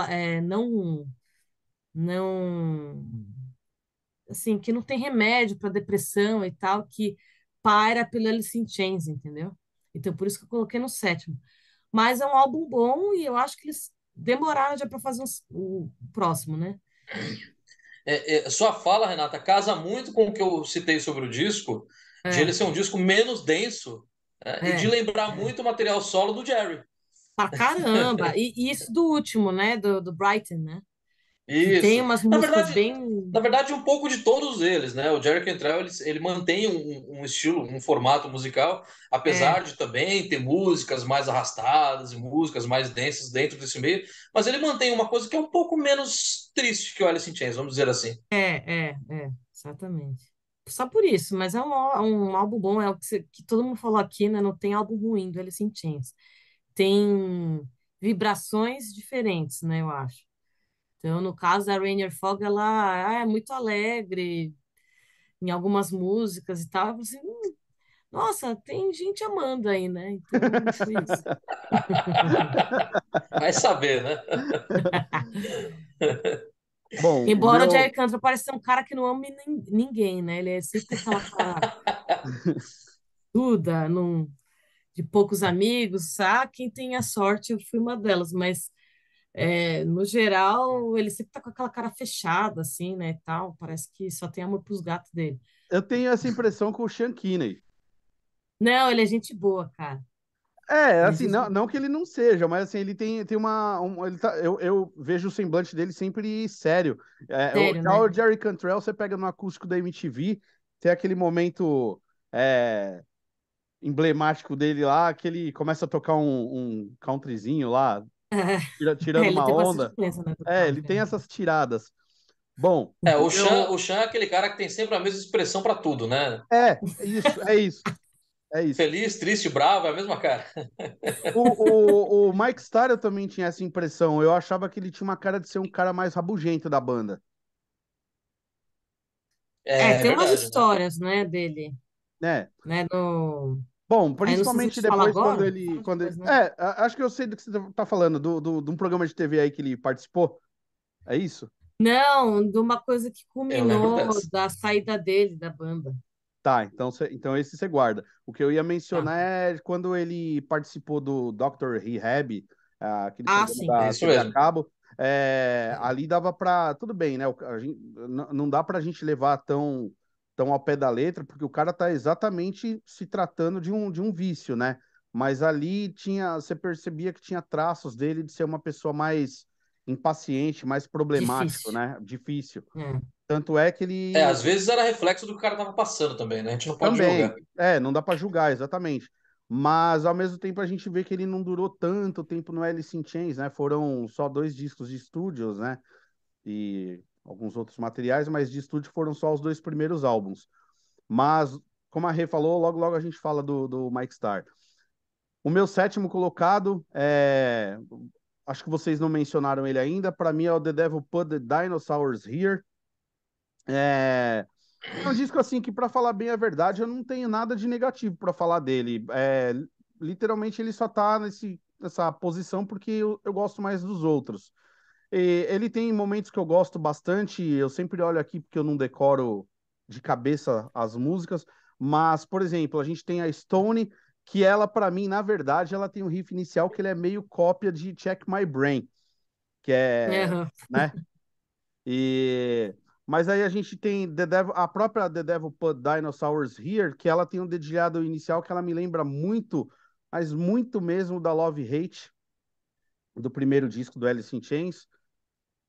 é, não, não, assim, que não tem remédio para depressão e tal, que para pelo Alice in Chains, entendeu? Então, por isso que eu coloquei no sétimo. Mas é um álbum bom e eu acho que eles demoraram já para fazer o próximo, né? É, é, sua fala, Renata, casa muito com o que eu citei sobre o disco, é. de ele ser um disco menos denso né? e de é, lembrar é. muito o material solo do Jerry. Pra caramba! *laughs* e, e, isso do último, né? Do, do Brighton, né? Isso. Tem umas músicas na verdade, bem. Na verdade, um pouco de todos eles, né? O Jerry Cantrell ele, ele mantém um, um, estilo, um formato musical, apesar é. de também ter músicas mais arrastadas e músicas mais densas dentro desse meio, mas ele mantém uma coisa que é um pouco menos triste que o Alice in Chains, vamos dizer assim. É, é, é, exatamente. Só por isso, mas é um, um álbum bom, é o que, você, que todo mundo falou aqui, né? Não tem álbum ruim do Alice in Chains. Tem vibrações diferentes, né? Eu acho. Então, no caso da Rainier Fog, ela ah, é muito alegre em algumas músicas e tal. Eu assim, hum, Nossa, tem gente amando aí, né? Então, isso. *laughs* Vai saber, né? *laughs* Bom, o Embora o meu... Jerry Cantrell pareça ser um cara que não ama nin- ninguém, né? Ele é sempre aquela cara *laughs* duda, num, de poucos amigos. Ah, quem tem a sorte, eu fui uma delas, mas é, no geral, ele sempre tá com aquela cara fechada, assim, né? E tal. Parece que só tem amor pros gatos dele. eu tenho essa impressão com o Sean Kinney. Não, ele é gente boa, cara. É, é assim, não, não que ele não seja, mas assim, ele tem, tem uma. um- ele tá, eu, eu vejo o semblante dele sempre sério. É, o, sério, já né? o Jerry Cantrell, você pega no acústico da MTV, tem aquele momento é, emblemático dele lá, que ele começa a tocar um, um countryzinho lá, tira- tirando É, ele uma onda. né, É, ele tem né? essas tiradas. Bom, É, o eu, Chan, o Chan é aquele cara que tem sempre a mesma expressão para tudo, né? é, isso, é isso, é isso. Feliz, triste, bravo, é a mesma cara. O, o, o Mike Starr eu também tinha essa impressão. Eu achava que ele tinha uma cara de ser um cara mais rabugento da banda. É, É, é tem umas verdade, né? histórias, né, dele, né? né, no... Bom, principalmente depois quando agora, ele, quando ele, né? é, acho que eu sei do que você tá falando, do, do, de um programa de TV aí que ele participou. É isso? Não, de uma coisa que culminou da saída dele da banda. Tá, então, cê- então esse você guarda. O que eu ia Tá. mencionar é quando ele participou do Dr. Rehab, aquele Ah, sim. da É isso mesmo. cabo, é, ali dava pra. Tudo bem, né? o- gente- não dá pra gente levar tão, tão ao pé da letra, porque o cara tá exatamente se tratando de um, de um vício, né? Mas ali tinha, você percebia que tinha traços dele de ser uma pessoa mais impaciente, mais problemático, Difícil. né? Difícil. É. Tanto é que É, ele às vezes era reflexo do que o cara tava passando também, né? A gente não pode julgar. também, é, não dá pra julgar, exatamente. Mas ao mesmo tempo a gente vê que ele não durou tanto tempo no Alice in Chains, né? Foram só dois discos de estúdios, né? E alguns outros materiais, mas de estúdio foram só os dois primeiros álbuns. Mas, como a Rê falou, logo logo a gente fala do, do Mike Starr. O meu sétimo colocado é. Acho que vocês não mencionaram ele ainda. Para mim é o The Devil Put the Dinosaurs Here. É, é um disco assim que, para falar bem a verdade, eu não tenho nada de negativo para falar dele. É, literalmente ele só tá nesse, nessa posição porque eu, eu gosto mais dos outros. Ele tem momentos que eu gosto bastante. Eu sempre olho aqui porque eu não decoro de cabeça as músicas. Mas, por exemplo, a gente tem a Stone, que ela, para mim, na verdade, ela tem um riff inicial que ele é meio cópia de Check My Brain, que é, né? E mas aí a gente tem The Devil, a própria The Devil Put Dinosaurs Here, que ela tem um dedilhado inicial que ela me lembra muito, mas muito mesmo da Love Hate, do primeiro disco do Alice in Chains.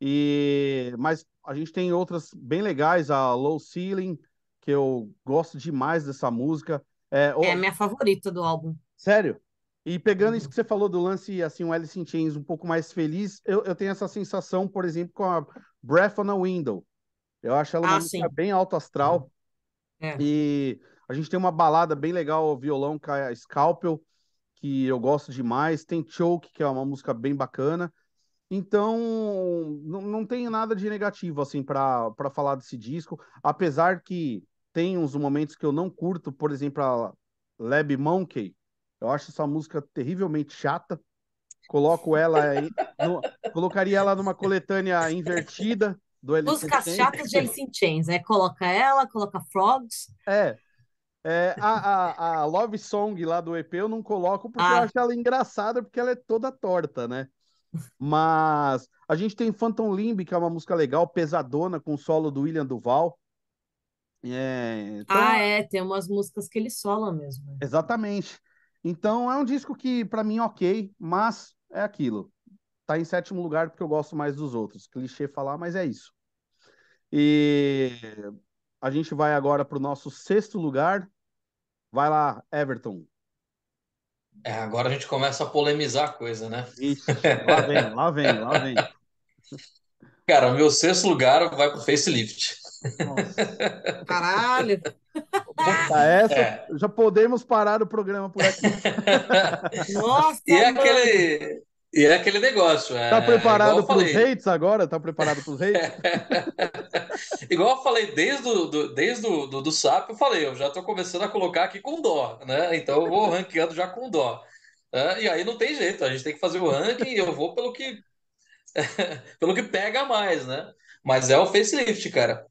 E mas a gente tem outras bem legais, a Low Ceiling, que eu gosto demais dessa música. É, o- É a minha favorita do álbum. Sério? E pegando isso Uhum. que você falou do lance, assim, um Alice in Chains um pouco mais feliz, eu, eu tenho essa sensação, por exemplo, com a Breath on a Window. Eu acho ela uma Ah, música sim. bem alto astral. É. E a gente tem uma balada bem legal ao violão Scalpel, que eu gosto demais. Tem Choke, que é uma música bem bacana. Então, não, não tenho nada de negativo, assim, para falar desse disco. Apesar que tem uns momentos que eu não curto, por exemplo, a Lab Monkey. Eu acho essa música terrivelmente chata. Coloco ela aí, no- colocaria ela numa coletânea invertida do Alice Músicas Chains. chatas de Alice in Chains. É, coloca ela, coloca Frogs. É, é, a, a, a Love Song lá do EP eu não coloco porque eu Ah. acho ela engraçada, porque ela é toda torta, né? Mas a gente tem Phantom Limb, que é uma música legal, pesadona, com o solo do William Duval. É, então, Ah, é, tem umas músicas que ele sola mesmo. né? exatamente. Então é um disco que, pra mim, ok, mas é aquilo. Tá em sétimo lugar porque eu gosto mais dos outros. Clichê falar, mas é isso. E a gente vai agora pro nosso sexto lugar. Vai lá, Everton. É, agora a gente começa a polemizar a coisa, né? Ixi, lá vem, lá vem, lá vem. Cara, meu sexto lugar vai pro facelift. Nossa, Caralho! Puta, essa É. já podemos parar o programa por aqui. *laughs* Nossa, E é mano! aquele, E é aquele negócio. É, tá preparado para os hates agora? Tá preparado para os hates? *laughs* igual eu falei desde, do, desde o do, do SAP, eu falei, eu já estou começando a colocar aqui com dó, né? Então eu vou ranqueando já com dó. É, e aí não tem jeito, a gente tem que fazer o ranking e eu vou pelo que *laughs* pelo que pega mais, né? Mas é o facelift, cara.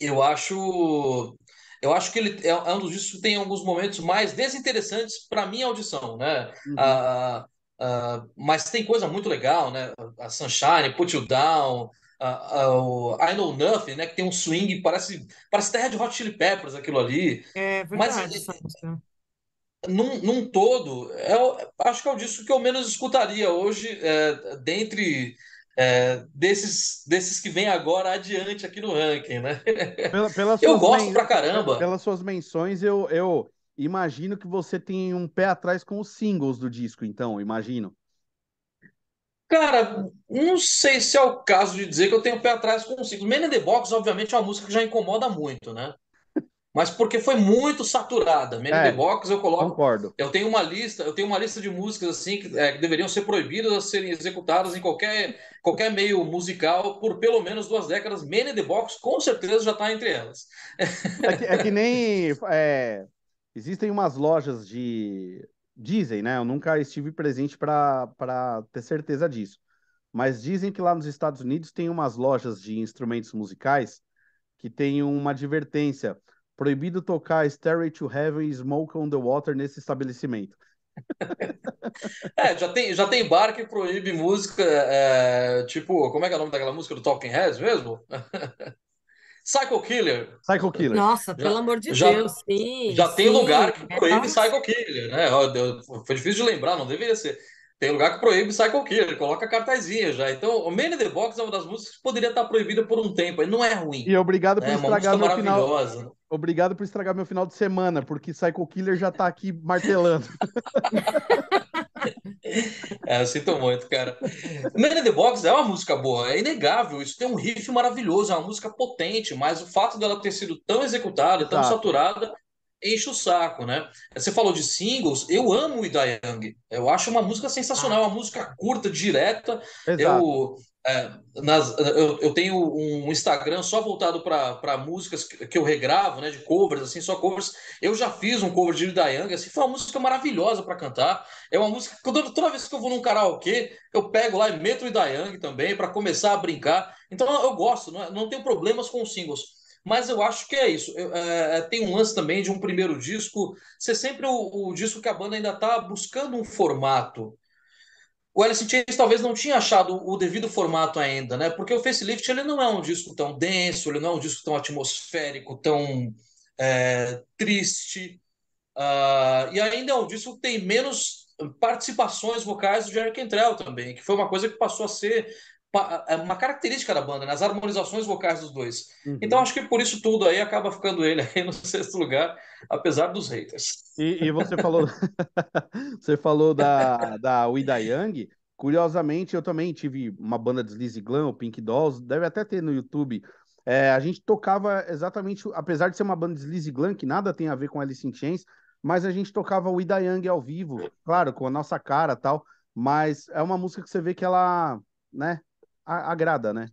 Eu acho eu acho que ele é, é um dos discos que tem alguns momentos mais desinteressantes para minha audição, né? Uhum. Ah, Uh, mas tem coisa muito legal, né? A Sunshine, Put You Down, uh, uh, I Know Nothing, né? Que tem um swing, parece, parece terra de Hot Chili Peppers aquilo ali. É verdade, mas, num, num todo, eu, é acho que é o disco que eu menos escutaria hoje, é, dentre é, desses, desses que vem agora adiante aqui no ranking, né? Pela, eu gosto pra caramba. Pelas suas menções, eu, eu imagino que você tem um pé atrás com os singles do disco, então, imagino. Cara, não sei se é o caso de dizer que eu tenho pé atrás com os singles. Man in the Box, obviamente, é uma música que já incomoda muito, né? Mas porque foi muito saturada. Man é, in the Box, eu coloco. Concordo. Eu tenho uma lista, eu tenho uma lista de músicas assim que, é, que deveriam ser proibidas a serem executadas em qualquer, qualquer meio musical por pelo menos duas décadas. Man in the Box, com certeza, já está entre elas. É que, é que nem. Existem umas lojas de. Dizem, né? Eu nunca estive presente para ter certeza disso. Mas dizem que lá nos Estados Unidos tem umas lojas de instrumentos musicais que tem uma advertência: proibido tocar Stairway to Heaven e Smoke on the Water nesse estabelecimento. *laughs* é, já tem, já tem bar que proíbe música, é, tipo, como é que é o nome daquela música do Talking Heads mesmo? *laughs* Psycho Killer. Psycho Killer. Nossa, pelo amor de já, Deus, sim. Já sim, tem lugar que proíbe é Psycho Killer, né? Foi difícil de lembrar, não deveria ser. Tem lugar que proíbe Psycho Killer, coloca cartazinha já. Então, o Man in the Box é uma das músicas que poderia estar proibida por um tempo, não é ruim. E obrigado por é, estragar meu final. Obrigado por estragar meu final de semana, porque Psycho Killer já tá aqui martelando. *laughs* *laughs* É, eu sinto muito, cara. Man in the Box é uma música boa, é inegável. Isso tem um riff maravilhoso, é uma música potente, mas o fato dela ter sido tão executada, tão Exato. saturada, enche o saco, né? Você falou de singles, eu amo o Ida Young. Eu acho uma música sensacional, uma música curta, direta. Exato. Eu é, nas, eu, eu, tenho um Instagram só voltado para músicas que, que, eu regravo, né, de covers, assim, só covers. Eu já fiz um cover de Ida Young, assim, foi uma música maravilhosa para cantar. É uma música que toda, toda vez que eu vou num karaokê, eu pego lá e meto o Ida Young também para começar a brincar. Então eu gosto, não, é, não tenho problemas com os singles. Mas eu acho que é isso. Eu, é, é, tem um lance também de um primeiro disco ser sempre o, o disco que a banda ainda está buscando um formato o Alice in Chains talvez não tinha achado o devido formato ainda, né? Porque o Facelift ele não é um disco tão denso, ele não é um disco tão atmosférico, tão é, triste. Uh, e ainda é um disco que tem menos participações vocais do Jerry Cantrell também, que foi uma coisa que passou a ser uma característica da banda, nas né? harmonizações vocais dos dois. Uhum. Então acho que por isso tudo aí acaba ficando ele aí no *laughs* sexto lugar, apesar dos haters. E, e você falou, *laughs* você falou da da Wida Young. Curiosamente, eu também tive uma banda de Sleazy Glam, o Pink Dolls, deve até ter no YouTube. É, a gente tocava exatamente, apesar de ser uma banda de Sleazy Glam, que nada tem a ver com Alice in Chains, mas a gente tocava o Ida Young ao vivo, claro, com a nossa cara tal, mas é uma música que você vê que ela, né, agrada, né?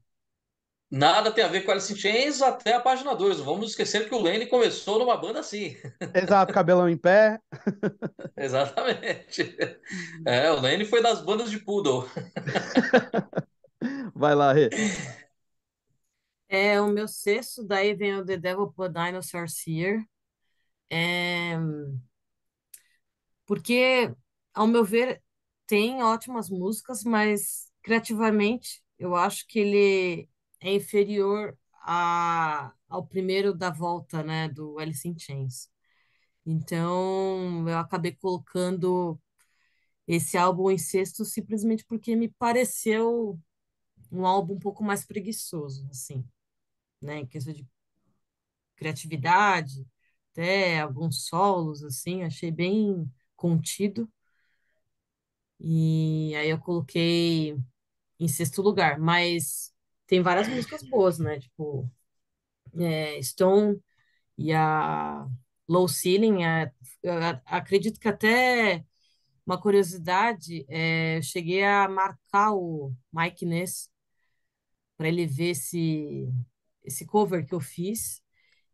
Nada tem a ver com Alice in Chains até a página 2. Vamos esquecer que o Lane começou numa banda assim. *laughs* Exato, cabelão em pé. *laughs* Exatamente. É, o Lane foi das bandas de Poodle. *laughs* Vai lá, Rê. É, o meu sexto, daí vem o The Devil Put Dinosaurs Here. É... Porque, ao meu ver, tem ótimas músicas, mas criativamente eu acho que ele é inferior a, ao primeiro da volta, né, do Alice in Chains. Então, eu acabei colocando esse álbum em sexto simplesmente porque me pareceu um álbum um pouco mais preguiçoso, assim, né, em questão de criatividade, até alguns solos, assim, achei bem contido. E aí eu coloquei em sexto lugar, mas tem várias músicas boas, né? Tipo, é, Stone e a Low Ceiling, é, acredito que até uma curiosidade, é, eu cheguei a marcar o Mike Ness para ele ver esse, esse cover que eu fiz.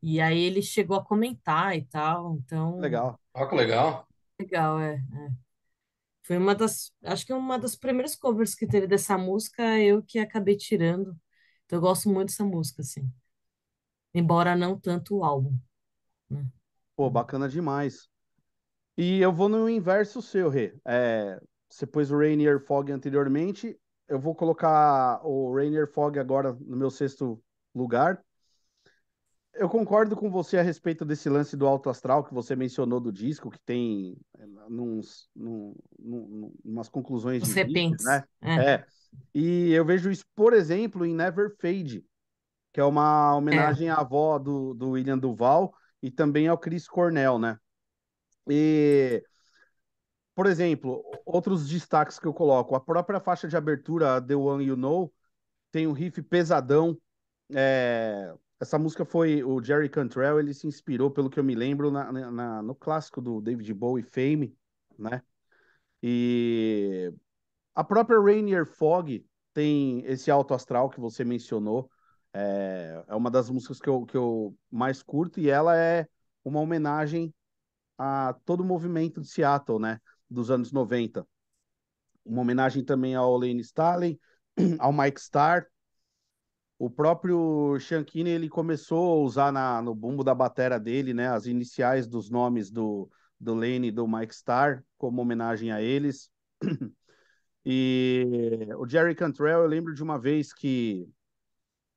E aí ele chegou a comentar e tal. Então, Legal. Ah, que legal. legal, é. é. Foi uma das, acho que é uma das primeiras covers que teve dessa música, eu que acabei tirando. Então eu gosto muito dessa música, assim. Embora não tanto o álbum, né? Pô, bacana demais. E eu vou no inverso seu, Rê. É, você pôs o Rainier Fog anteriormente, eu vou colocar o Rainier Fog agora no meu sexto lugar. Eu concordo com você a respeito desse lance do alto astral que você mencionou do disco, que tem é, nos, num, num, umas conclusões de vídeo, repentes. né? É, É. E eu vejo isso, por exemplo, em Never Fade, que é uma é. homenagem à avó do, do William Duval e também ao Chris Cornell, né? E, por exemplo, outros destaques que eu coloco, a própria faixa de abertura, The One You Know, tem um riff pesadão. É, essa música foi o Jerry Cantrell, ele se inspirou, pelo que eu me lembro, na, na- no clássico do David Bowie, Fame, né? E a própria Rainier Fog tem esse alto astral que você mencionou. É, é uma das músicas que eu, que eu mais curto e ela é uma homenagem a todo o movimento de Seattle, né? Dos anos 90. Uma homenagem também ao Lane Staley, *clears throat* ao Mike Starr. O próprio Shankine, ele começou a usar na, no bumbo da batera dele, né? As iniciais dos nomes do, do Lane e do Mike Starr, como homenagem a eles. E o Jerry Cantrell, eu lembro de uma vez que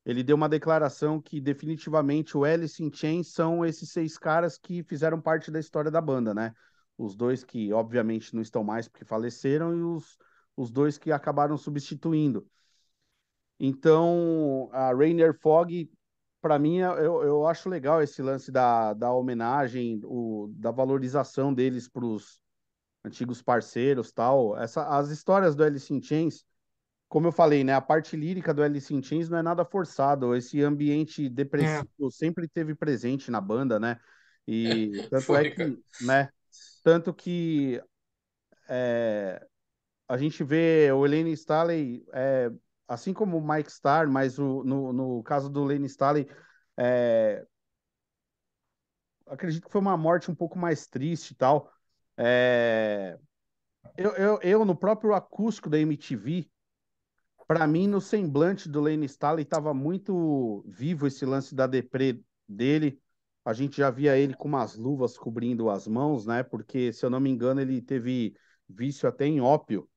ele deu uma declaração que definitivamente o Alice in Chains são esses seis caras que fizeram parte da história da banda, né? Os dois que obviamente não estão mais porque faleceram e os, os dois que acabaram substituindo. Então, a Rainier Fog, para mim, eu, eu acho legal esse lance da, da homenagem, o, da valorização deles para os antigos parceiros tal. Essa, as histórias do Alice in Chains, como eu falei, né? A parte lírica do Alice in Chains não é nada forçado. Esse ambiente É, depressivo sempre teve presente na banda, né? E tanto é Foi, cara. que, né? Tanto que é, a gente vê o Lane Staley, é, assim como o Mike Starr, mas o, no, no caso do Lane Staley, é, acredito que foi uma morte um pouco mais triste e tal. É, eu, eu, eu, no próprio acústico da MTV, para mim, no semblante do Lane Staley, estava muito vivo esse lance da deprê dele. A gente já via ele com umas luvas cobrindo as mãos, né? Porque, se eu não me engano, ele teve vício até em ópio.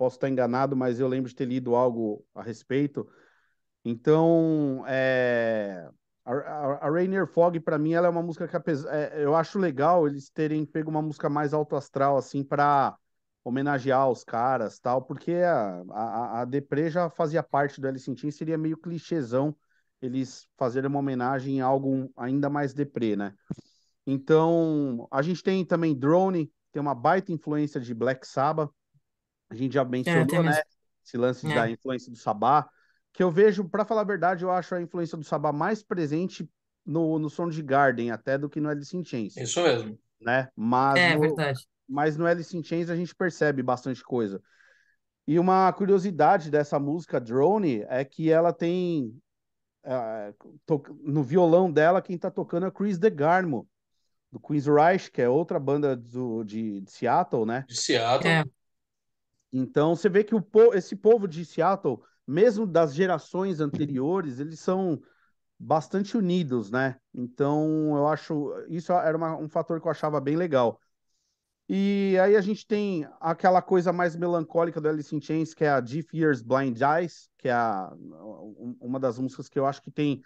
Posso estar enganado, mas eu lembro de ter lido algo a respeito. Então, é, a, a, a Rainier Fog, para mim, ela é uma música que apesar, é, eu acho legal eles terem pego uma música mais alto astral, assim, para homenagear os caras, tal, porque a, a, a Deprê já fazia parte do Alice in Chains, seria meio clichêzão eles fazerem uma homenagem a algo ainda mais deprê, né? Então, a gente tem também Drone, tem uma baita influência de Black Sabbath, a gente já é, mencionou, tem né? Esse lance da É, influência do Sabá, que eu vejo, para falar a verdade, eu acho a influência do Sabá mais presente no, no Soundgarden até do que no Alice in Chains, Isso mesmo. né? Mas é no, verdade. mas no Alice in Chains a gente percebe bastante coisa. E uma curiosidade dessa música Drone é que ela tem ah, to- no violão dela quem tá tocando é Chris DeGarmo, do Queen's Reich, que é outra banda do, de, de Seattle, né? De Seattle. É, Então você vê que o, po- esse povo de Seattle, mesmo das gerações anteriores, eles são bastante unidos, né? Então eu acho isso era uma- um fator que eu achava bem legal. E aí a gente tem aquela coisa mais melancólica do Alice in Chains, que é a Deep Years Blind Eyes, que é a- um- uma das músicas que eu acho que tem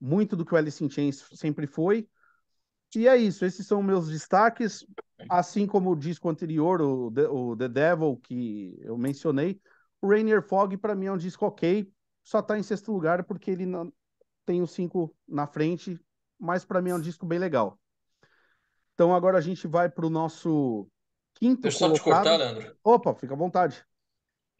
muito do que o Alice in Chains sempre foi. E é isso, esses são meus destaques, assim como o disco anterior, o The, o The Devil, que eu mencionei. O Rainier Fog, para mim, é um disco ok, só tá em sexto lugar porque ele não tem os cinco na frente, mas para mim é um disco bem legal. Então agora a gente vai para o nosso quinto Deixa eu só te cortar, colocado. Leandro. Opa, fica à vontade.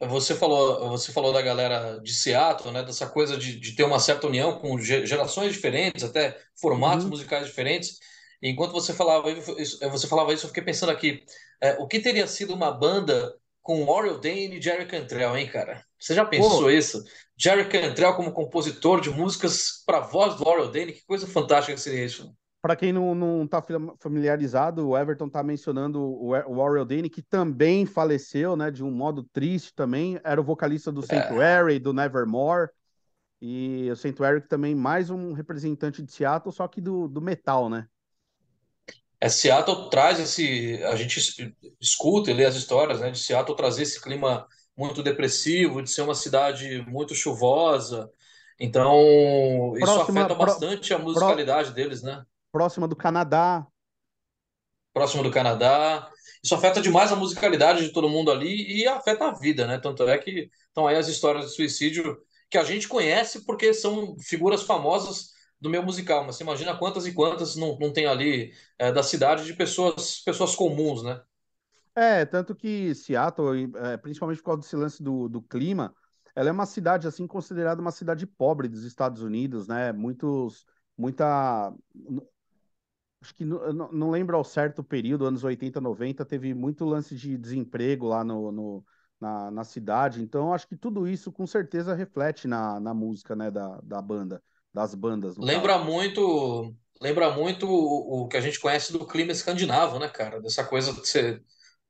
Você falou, você falou da galera de Seattle, né? Dessa coisa de, de ter uma certa união com ge- gerações diferentes, até formatos Uhum. musicais diferentes. Enquanto você falava isso, você falava isso, eu fiquei pensando aqui, é, o que teria sido uma banda com Warren Dane e Jerry Cantrell, hein, cara? Você já pensou Pô, isso? Jerry Cantrell como compositor de músicas para voz do Warren Dane, que coisa fantástica que seria isso. para quem não, não tá fam- familiarizado, o Everton tá mencionando o, o Warren Dane, que também faleceu, né, de um modo triste também, era o vocalista do É, Sanctuary, do Nevermore, e o Sanctuary também mais um representante de Seattle, só que do, do metal, né? É, Seattle traz esse. A gente es- escuta e lê as histórias, né, de Seattle trazer esse clima muito depressivo, de ser uma cidade muito chuvosa. Então, isso Próxima, afeta bastante a pró- musicalidade deles, né? próxima do Canadá, próximo do Canadá. Isso afeta demais a musicalidade de todo mundo ali e afeta a vida, né? Tanto é que estão aí as histórias de suicídio que a gente conhece porque são figuras famosas do meio musical, mas você imagina quantas e quantas não, não tem ali é, da cidade de pessoas, pessoas comuns, né? É, tanto que Seattle, é, principalmente por causa desse lance do, do clima, ela é uma cidade, assim, considerada uma cidade pobre dos Estados Unidos, né? Muitos, muita, acho que não não lembro ao certo o período, anos 80, 90, teve muito lance de desemprego lá no, no- na, na cidade, então acho que tudo isso com certeza reflete na, na música, né, da, da banda, das bandas, no caso. Lembra muito, lembra muito o, o que a gente conhece do clima escandinavo, né, cara? Dessa coisa de ser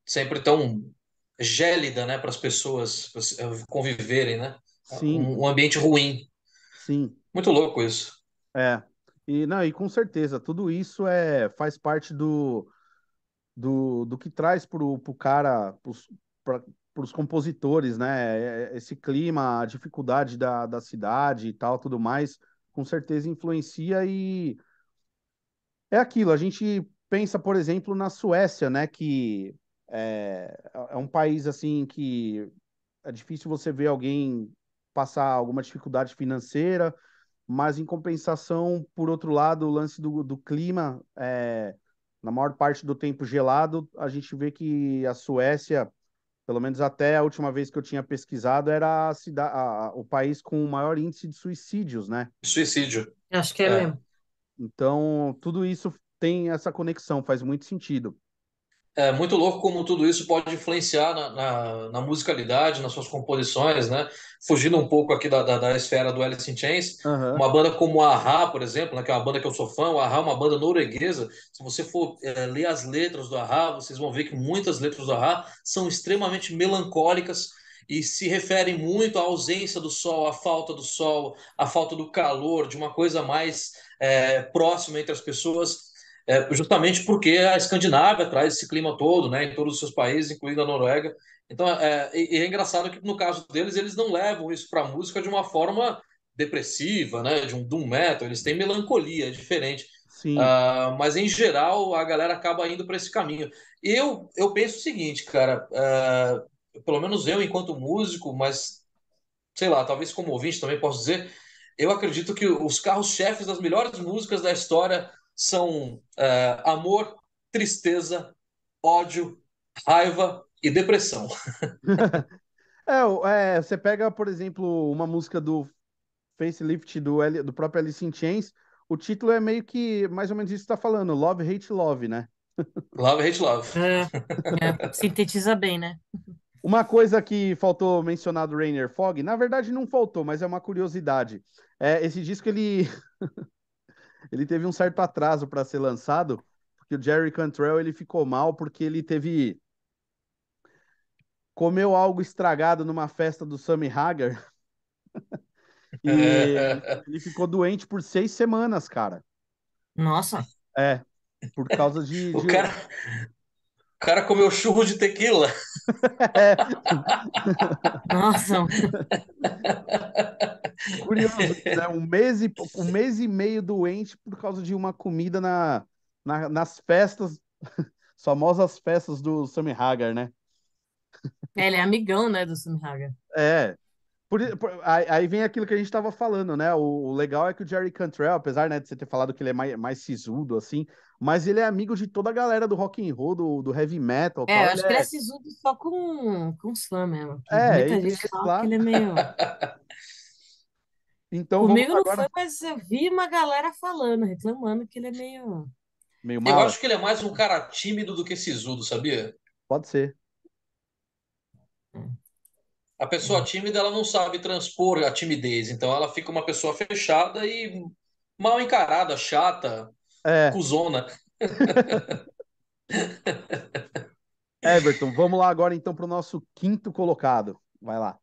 sempre tão gélida, né, para as pessoas eh, conviverem, né? Sim, Um, um ambiente ruim. sim. Muito louco isso. É. E, não, e com certeza, tudo isso é, faz parte do, do, do que traz pro, pro cara, para os compositores, né? É- é Esse clima, a dificuldade da, da cidade e tal, tudo mais, com certeza influencia e é aquilo. A gente pensa, por exemplo, na Suécia, né? Que é, é um país assim que é difícil você ver alguém passar alguma dificuldade financeira mas em compensação, por outro lado, o lance do, do clima, é, na maior parte do tempo gelado, a gente vê que a Suécia, pelo menos até a última vez que eu tinha pesquisado, era a a- o país com o maior índice de suicídios, né? Suicídio. Acho que é É. mesmo. Então, tudo isso tem essa conexão, faz muito sentido. É muito louco como tudo isso pode influenciar na, na, na musicalidade, nas suas composições, né? Fugindo um pouco aqui da, da, da esfera do Alice in Chains, Aham, uma banda como a Ahá, por exemplo, né, que é uma banda que eu sou fã, o Ahá é uma banda norueguesa. Se você for é, ler as letras do Ahá, vocês vão ver que muitas letras do Ahá são extremamente melancólicas e se referem muito à ausência do sol, à falta do sol, à falta do calor, de uma coisa mais é, próxima entre as pessoas é, justamente porque a Escandinávia traz esse clima todo, né, em todos os seus países, incluindo a Noruega. Então, é, e, é engraçado que no caso deles, eles não levam isso para a música de uma forma depressiva, né, de um doom metal, eles têm melancolia, é diferente. sim. Ah, mas em geral, a galera acaba indo para esse caminho. Eu, eu penso o seguinte, cara, ah, pelo menos eu, enquanto músico, mas sei lá, talvez como ouvinte também posso dizer, eu acredito que os carros-chefes das melhores músicas da história são é, amor, tristeza, ódio, raiva e depressão. *laughs* É, é, você pega, por exemplo, uma música do Facelift do, L- do próprio Alice in Chains, o título é meio que mais ou menos isso que você tá falando, Love, Hate, Love, né? Love, hate, love. É, é, sintetiza bem, né? Uma coisa que faltou mencionar do Rainier Fog, na verdade não faltou, mas é uma curiosidade. É, esse disco ele, *laughs* ele teve um certo atraso para ser lançado, porque o Jerry Cantrell ele ficou mal porque ele teve comeu algo estragado numa festa do Sammy Hagar. *laughs* E ele ficou doente por seis semanas, cara. Nossa, É, por causa de, o de... cara, o cara comeu churro de tequila. É, *laughs* nossa, curioso, né? Um mês e, um mês e meio doente por causa de uma comida na, na- nas festas, *laughs* famosas festas do Sammy Hagar, né? É, ele é amigão, né, do Sammy Hagar. É. Por, por- aí, aí vem aquilo que a gente estava falando, né? O, o legal é que o Jerry Cantrell, apesar, né, de você ter falado que ele é mais, mais sisudo, assim, mas ele é amigo de toda a galera do rock and roll, do, do heavy metal, É, tal. eu Ele acho que ele é sisudo só com, com os fãs mesmo. é, Muita gente fala que ele é meio. *laughs* Então vamos Comigo não foi, agora. mas eu vi uma galera falando, reclamando que ele é meio. Meio Eu mala? acho que ele é mais um cara tímido do que sisudo, sabia? Pode ser. A pessoa tímida, ela não sabe transpor a timidez, então ela fica uma pessoa fechada e mal encarada, chata, É, cuzona. *laughs* Everton, vamos lá agora então para o nosso quinto colocado. Vai lá.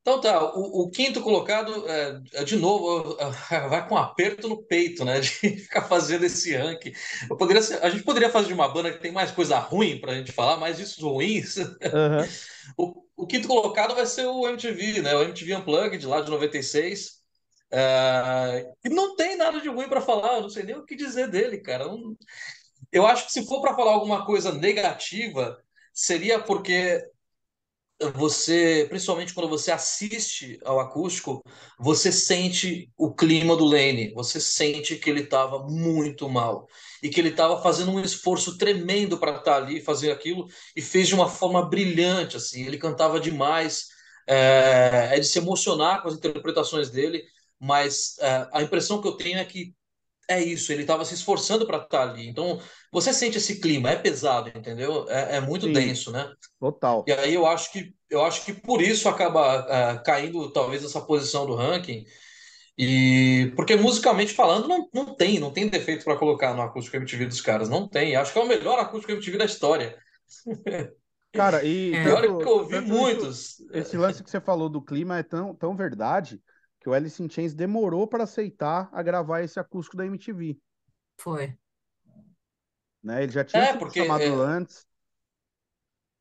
Então tá, o, o quinto colocado, é, é, de novo, é, vai com um aperto no peito, né? De *laughs* ficar fazendo esse ranking. Eu poderia ser- a gente poderia fazer de uma banda que tem mais coisa ruim pra gente falar, mais discos ruins. Aham. *laughs* O, o quinto colocado vai ser o MTV, né? O MTV Unplugged, lá de 96. É, e não tem nada de ruim pra falar, eu não sei nem o que dizer dele, cara. Não- eu acho que se for pra falar alguma coisa negativa, seria porque você, principalmente quando você assiste ao acústico, você sente o clima do Lane, você sente que ele estava muito mal e que ele estava fazendo um esforço tremendo para estar ali, fazer aquilo e fez de uma forma brilhante, assim. Ele cantava demais, é, é de se emocionar com as interpretações dele, mas é, a impressão que eu tenho é que é isso, ele estava se esforçando para estar ali. Então, você sente esse clima, é pesado, entendeu? É, é muito Sim, denso, né? total. E aí eu acho que eu acho que por isso acaba ah, caindo talvez essa posição do ranking. E porque musicalmente falando não, não tem, não tem defeito para colocar no acústico MTV dos caras, não tem. Acho que é o melhor acústico MTV da história. *laughs* Cara, e É. E olha que eu ouvi tanto isso, muitos. esse lance que você falou do clima é tão, tão verdade que o Alice in Chains demorou para aceitar a gravar esse acústico da MTV, Foi. né? Ele já tinha É, porque chamado é, antes.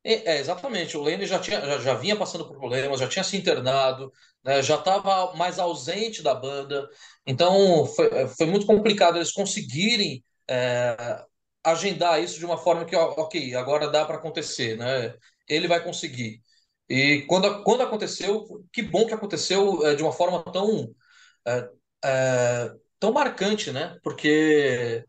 É, é, exatamente. O Lane já tinha, já, já vinha passando por problemas, já tinha se internado, né, já estava mais ausente da banda. Então foi, foi muito complicado eles conseguirem é, agendar isso de uma forma que, ok, agora dá para acontecer, né? Ele vai conseguir. E quando, quando aconteceu, que bom que aconteceu é, de uma forma tão, é, é, tão marcante, né? Porque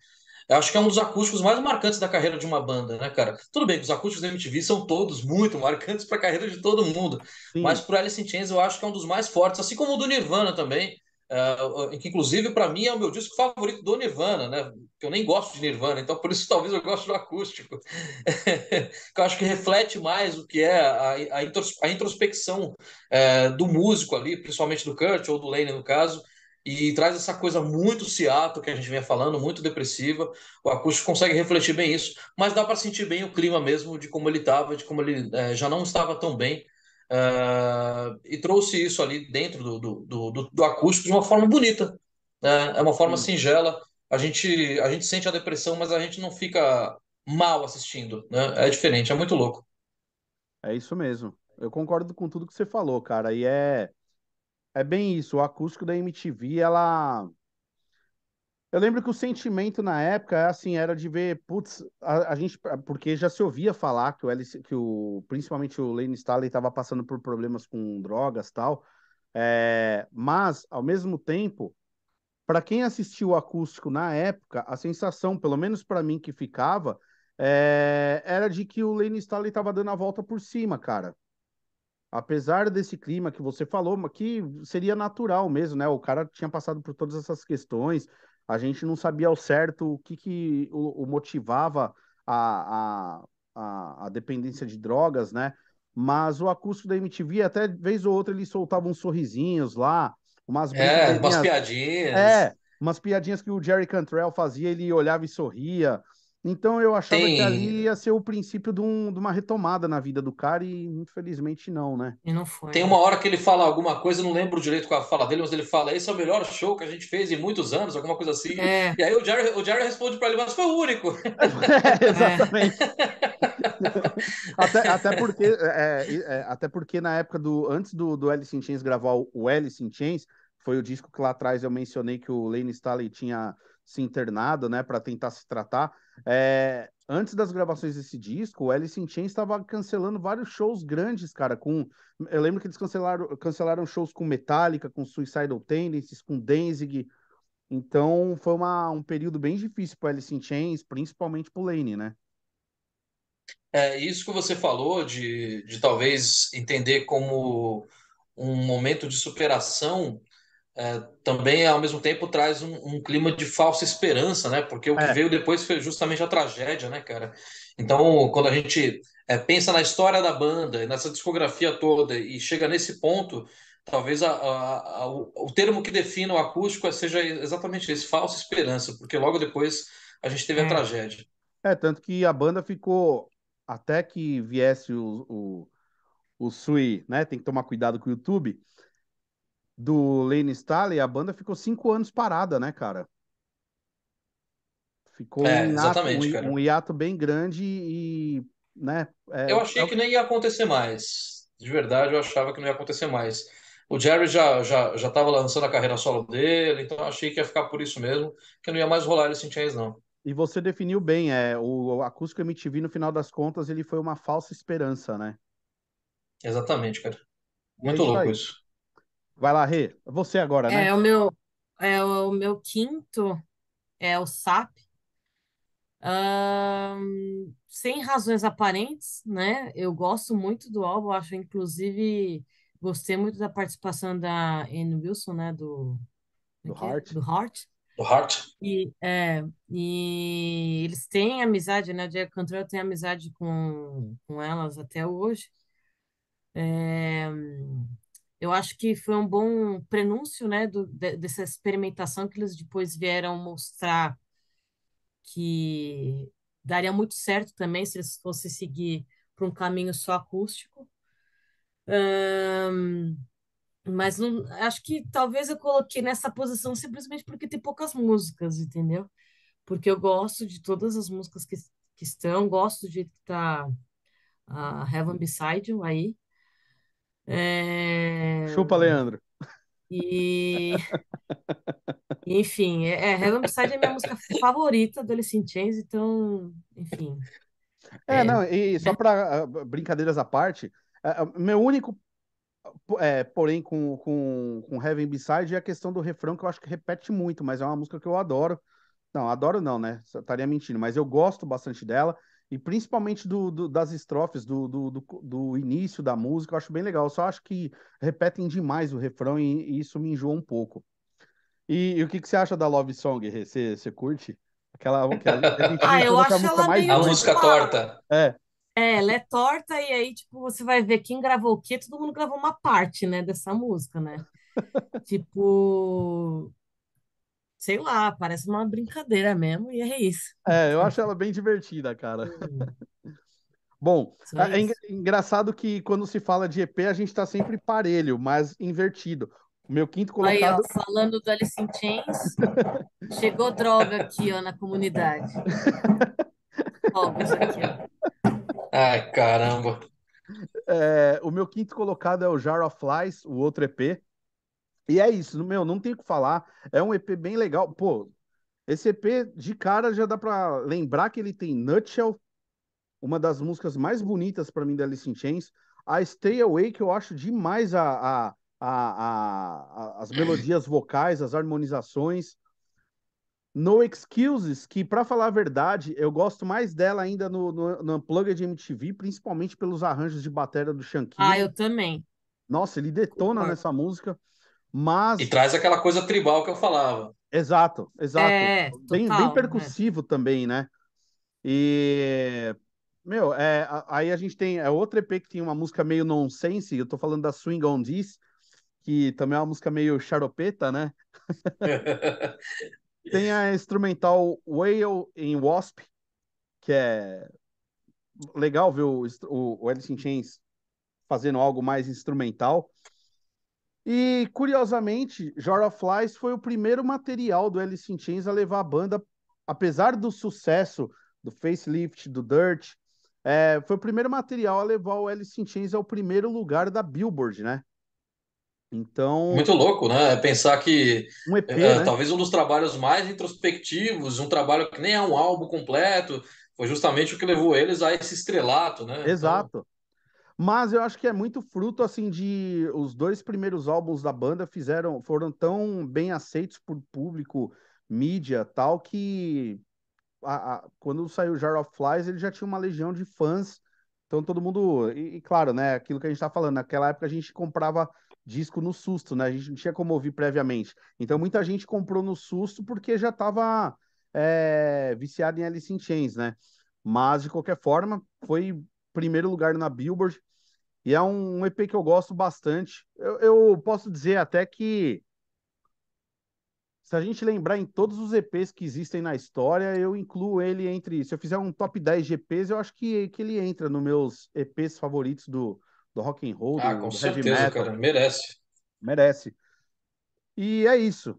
eu acho que é um dos acústicos mais marcantes da carreira de uma banda, né, cara? Tudo bem que os acústicos da MTV são todos *laughs* muito marcantes para a carreira de todo mundo, mas Sim, pro Alice in Chains eu acho que é um dos mais fortes, assim como o do Nirvana também, é, que inclusive para mim é o meu disco favorito do Nirvana, né? Eu nem gosto de Nirvana, então por isso *laughs* talvez eu goste do acústico, *laughs* que eu acho que reflete mais o que é a, a intros- a introspecção é, do músico ali, principalmente do Kurt ou do Lane no caso. E traz essa coisa muito Seattle que a gente vinha falando, muito depressiva. O acústico consegue refletir bem isso, mas dá para sentir bem o clima mesmo de como ele estava, de como ele eh, já não estava tão bem. Eh, e trouxe isso ali dentro do, do, do, do- do acústico de uma forma bonita. né? É uma forma sim, singela. A gente, a gente sente a depressão, mas a gente não fica mal assistindo. Né? É diferente, é muito louco. é isso mesmo. Eu concordo com tudo que você falou, cara. E é, é bem isso. O acústico da MTV, ela Eu lembro que o sentimento na época, assim, era de ver, putz, a, a gente, porque já se ouvia falar que o, LC, que o principalmente o Lane Staley estava passando por problemas com drogas tal, é, mas, ao mesmo tempo, para quem assistiu o acústico na época, a sensação, pelo menos para mim que ficava, é, era de que o Lane Staley estava dando a volta por cima, cara. Apesar desse clima que você falou, que seria natural mesmo, né? O cara tinha passado por todas essas questões, a gente não sabia ao certo o que, que o, o motivava a, a, a, dependência de drogas, né? Mas o acústico da MTV, até vez ou outra, ele soltava uns sorrisinhos lá, umas É, umas piadinhas. é, umas piadinhas que o Jerry Cantrell fazia, ele olhava e sorria. Então eu achava que ali Tem, ia ser o princípio de, um- de uma retomada na vida do cara e infelizmente não, né? E não foi, Tem uma hora que ele fala alguma coisa, eu não lembro direito qual a fala dele, mas ele fala: Esse é o melhor show que a gente fez em muitos anos, alguma coisa assim. É, E aí o Jerry, o Jerry responde para ele: Mas foi o único. É, *laughs* é. exatamente. *laughs* Até, até porque, é, é, é, até porque na época do antes do, do Alice in Chains gravar o, o Alice in Chains, foi o disco que lá atrás eu mencionei que o Lane Staley tinha se internado, né, para tentar se tratar. É, antes das gravações desse disco, o Alice in Chains estava cancelando vários shows grandes, cara. Com, eu lembro que eles cancelaram, cancelaram shows com Metallica, com Suicidal Tendencies, com Danzig. Então foi uma, um período bem difícil para Alice in Chains, principalmente pro Lane, né? É isso que você falou de, de talvez entender como um momento de superação. É, também ao mesmo tempo traz um, um, clima de falsa esperança, né? Porque o que é. veio depois foi justamente a tragédia, né, cara? Então, quando a gente é, pensa na história da banda, nessa discografia toda e chega nesse ponto, talvez a, a, a, o, termo que define o acústico seja exatamente esse, falsa esperança, porque logo depois a gente teve a é. tragédia. É, tanto que a banda ficou, até que viesse o, o, o Sui, né? Tem que tomar cuidado com o YouTube do Lane Staley, a banda ficou cinco anos parada, né, cara? Ficou é, um, hiato, um, um, hiato, bem grande e, né? É, eu achei é... que nem ia acontecer mais. De verdade, eu achava que não ia acontecer mais. O Jerry já já já estava lançando a carreira solo dele, então eu achei que ia ficar por isso mesmo, que não ia mais rolar esse Chains, não. E você definiu bem, é, o, o acústico MTV, no final das contas, ele foi uma falsa esperança, né? Exatamente, cara. Muito é louco isso. Vai lá, Rê. Você agora, né? É o meu, é o meu quinto é o SAP. sem razões aparentes, né? Eu gosto muito do álbum, acho inclusive gostei muito da participação da Anne Wilson, né? Do é do Heart. Do Heart. Do Heart. E, é, e eles têm amizade, né? O Diego Cantrell tem amizade com, com elas até hoje. É, eu acho que foi um bom prenúncio, né, do, de, dessa experimentação que eles depois vieram mostrar que daria muito certo também se eles fossem seguir para um caminho só acústico. Um, mas não, acho que talvez eu coloquei nessa posição simplesmente porque tem poucas músicas, entendeu? Porque eu gosto de todas as músicas que, que estão, gosto do jeito que a Heaven Beside You aí. É... Chupa, Leandro. E. enfim, é, é, Heaven Beside é minha música favorita do Alice in Chains, então, enfim. É, é não, e só para uh, brincadeiras à parte, uh, meu único é, porém, com, com, com Heaven Beside é a questão do refrão, que eu acho que repete muito, mas é uma música que eu adoro. Não, adoro não, né? Estaria mentindo, mas eu gosto bastante dela e principalmente do, do das estrofes, do, do, do, do, início da música, eu acho bem legal. Eu só acho que repetem demais o refrão e, e isso me enjoa um pouco. E, e, o que, que você acha da Love Song? Você, você curte? Aquela, *laughs* aquela ah, eu acho ela mais A música torta. É. É, ela é torta e aí, tipo, você vai ver quem gravou o quê, todo mundo gravou uma parte, né, dessa música, né? *laughs* tipo, sei lá, parece uma brincadeira mesmo, e é isso. É, eu acho ela bem divertida, cara. *laughs* Bom, é, é engraçado que quando se fala de EP, a gente está sempre parelho, mas invertido. O meu quinto colocado. Aí, ó, falando do Alice in Chains, chegou droga aqui, ó, na comunidade. *laughs* ó, isso aqui, ó. Ai, caramba. É, o meu quinto colocado é o Jar of Flies, o outro EP. E é isso, meu, não tem o que falar. É um EP bem legal. Pô, esse EP de cara já dá para lembrar que ele tem Nutshell, uma das músicas mais bonitas para mim da Alice in Chains. A Stay Away, que eu acho demais a, a, a, a as melodias vocais, as harmonizações. No Excuses, que para falar a verdade, eu gosto mais dela ainda no, no, no Unplugged MTV, principalmente pelos arranjos de bateria do Shankiri. Ah, eu também. Nossa, ele detona nessa música. Mas... E traz aquela coisa tribal que eu falava. Exato, exato. É, bem, total, bem né? percussivo né? também, né? E, meu, é, aí a gente tem é outro EP que tem uma música meio nonsense, eu tô falando da Swing on This, que também é uma música meio charopeta, né? *laughs* tem a instrumental Whale in Wasp, que é legal ver o, o, o Alice in Chains fazendo algo mais instrumental. E, curiosamente, Jar of Flies foi o primeiro material do Alice in Chains a levar a banda, apesar do sucesso do Facelift, do Dirt, é, foi o primeiro material a levar o Alice in Chains ao primeiro lugar da Billboard, né? Então. Muito louco, né? Pensar que um EP, é, né? talvez um dos trabalhos mais introspectivos, um trabalho que nem é um álbum completo, foi justamente o que levou eles a esse estrelato, né? Exato. Então... Mas eu acho que é muito fruto assim de os dois primeiros álbuns da banda fizeram foram tão bem aceitos por público, mídia, tal que a, a, quando saiu Jar of Flies, ele já tinha uma legião de fãs. Então todo mundo e, e claro, né, aquilo que a gente está falando, naquela época a gente comprava disco no susto, né? A gente não tinha como ouvir previamente. Então muita gente comprou no susto porque já estava é, viciado em Alice in Chains, né? Mas de qualquer forma, foi primeiro lugar na Billboard e é um, EP que eu gosto bastante. Eu, eu posso dizer até que se a gente lembrar em todos os EPs que existem na história, eu incluo ele entre. Se eu fizer um top 10 de EPs, eu acho que, que ele entra nos meus EPs favoritos do, do rock and roll, ah, do, com do certeza, metal. cara, merece. Merece. E é isso.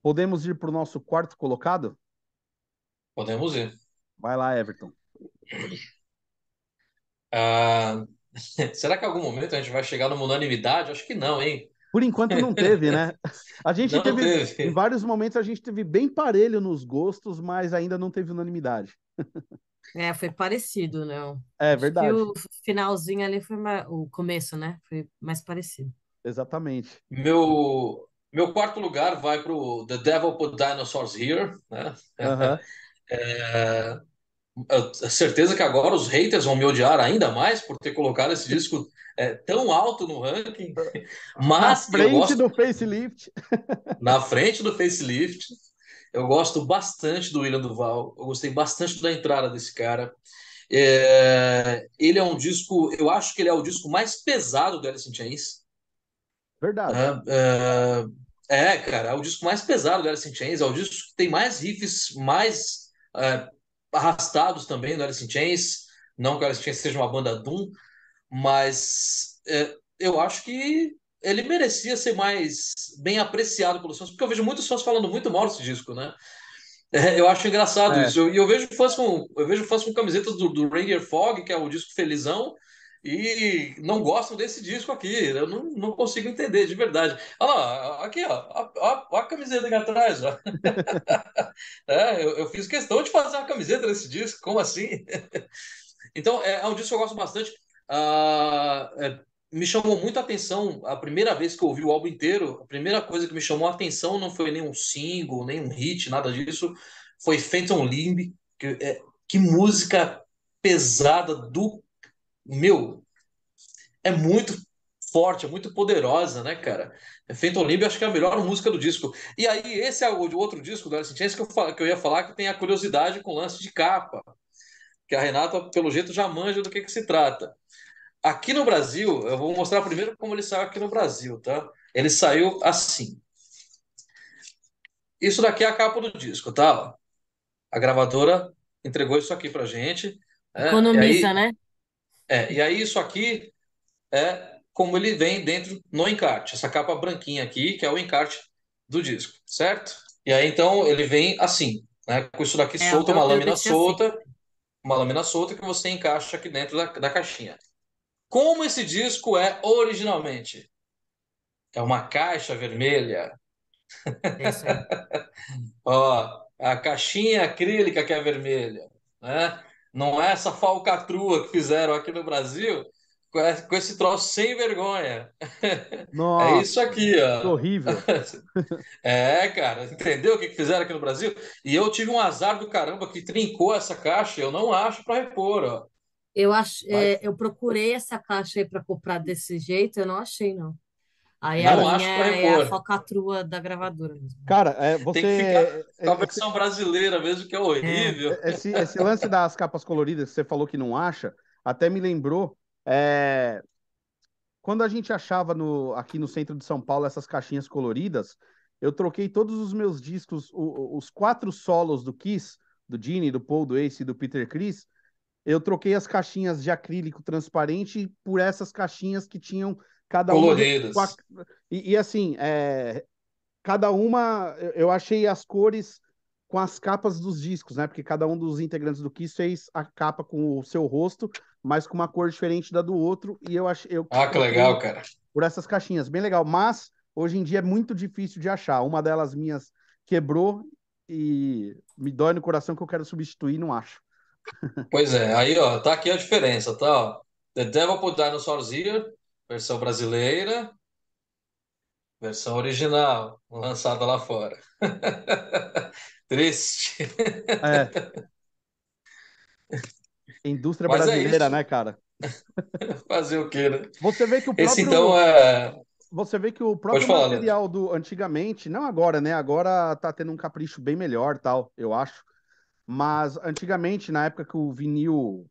Podemos ir para o nosso quarto colocado? Podemos ir. Vai lá, Everton. *coughs* Ah, *laughs* será que em algum momento a gente vai chegar numa unanimidade? Acho que não, hein? Por enquanto não teve, né? A gente *laughs* Não teve, teve. em vários momentos a gente teve bem parelho nos gostos, mas ainda não teve unanimidade. *laughs* É, foi parecido, né? É Acho que verdade, o finalzinho ali foi mais, o começo, né? Foi mais parecido. exatamente. Meu, meu quarto lugar vai para o The Devil Put Dinosaurs Here, né? Aham. É, eu- certeza que agora os haters vão me odiar ainda mais por ter colocado esse disco é, tão alto no ranking, Na mas eu frente gosto do facelift. na frente do facelift. Eu gosto bastante do William Duval, eu gostei bastante da entrada desse cara. É, ele é um disco, eu acho que ele é o disco mais pesado do Alice in Chains. Verdade. É, é, é, cara, é o disco mais pesado do Alice in Chains, é o disco que tem mais riffs mais é, arrastados também do Alice in Chains. Não que o Alice in Chains seja uma banda Doom, mas é, eu acho que ele merecia ser mais bem apreciado pelos fãs, porque eu vejo muitos fãs falando muito mal desse disco, né? É, eu acho engraçado É. isso. Eu- E eu, vejo fãs com, eu vejo fãs com camisetas do, do Ranger Fog, que é o disco felizão, e não gostam desse disco aqui. Eu não, não consigo entender, de verdade. Olha lá, aqui, ó, ó, ó a camiseta aqui atrás, ó. *laughs* É, eu, eu fiz questão de fazer uma camiseta desse disco, como assim? *laughs* Então, é, é um disco que eu gosto bastante. Ah, é, me chamou muito a atenção a primeira vez que eu ouvi o álbum inteiro. A primeira coisa que me chamou a atenção não foi nenhum single, nenhum hit, nada disso. Foi Phantom Limb. Que, é, que música pesada do. Meu, é muito forte, é muito poderosa, né, cara? Phantom Limb eu acho que é a melhor música do disco. E aí, esse é o outro disco do Alice in Chains que eu, que eu ia falar que tem a curiosidade com o lance de capa que a Renata, pelo jeito, já manja do que, que se trata. Aqui no Brasil, eu vou mostrar primeiro como ele saiu aqui no Brasil, tá? Ele saiu assim. Isso daqui é a capa do disco, tá? A gravadora entregou isso aqui pra gente. né? Economiza, aí, né? É, e aí isso aqui é como ele vem dentro no encarte. Essa capa branquinha aqui, que é o encarte do disco, certo? E aí então ele vem assim, né? Com isso daqui É, solto, eu, uma lâmina assim. solta, uma lâmina solta que você encaixa aqui dentro da, da caixinha. Como esse disco é originalmente? É uma caixa vermelha. *laughs* Ó, a caixinha acrílica que é vermelha, né? Não é essa falcatrua que fizeram aqui no Brasil com esse troço sem vergonha. *laughs* É Nossa, isso aqui, ó. horrível. *laughs* É, cara, entendeu o que que fizeram aqui no Brasil? E eu tive um azar do caramba que trincou essa caixa, eu não acho para repor, ó. Eu acho, Mas é, eu procurei essa caixa aí para comprar desse jeito, eu não achei, não. Aí a não acho minha é a repor. falcatrua da gravadora mesmo. Cara, é, Tem que ficar você. com a versão brasileira mesmo, que é É, horrível. esse, esse lance das capas coloridas que você falou que não acha, até me lembrou. é, quando a gente achava no, aqui no centro de São Paulo essas caixinhas coloridas, eu troquei todos os meus discos, o- os quatro solos do Kiss, do Gene, do Paul, do Ace e do Peter Criss, eu troquei as caixinhas de acrílico transparente por essas caixinhas que tinham cada uma Coloridas. e, e assim, é, cada uma eu achei as cores com as capas dos discos, né? Porque cada um dos integrantes do Kiss fez a capa com o seu rosto, mas com uma cor diferente da do outro, e eu achei, eu Ah, que legal, cara. por essas caixinhas, bem legal. Mas hoje em dia é muito difícil de achar. Uma delas minhas quebrou e me dói no coração que eu quero substituir, não acho. *laughs* Pois é, aí ó, tá aqui a diferença, tá? Ó. The Devil Put Dinosaurs Here, versão brasileira, versão original, lançada lá fora. *laughs* Triste. É, *laughs* indústria Mas é brasileira, isso. né, cara? *laughs* Fazer o quê, né? Você vê que o Esse próprio então é. você vê que o próprio falar, material do antigamente, não agora, né? Agora tá tendo um capricho bem melhor, tal, eu acho. Mas antigamente, na época que o vinil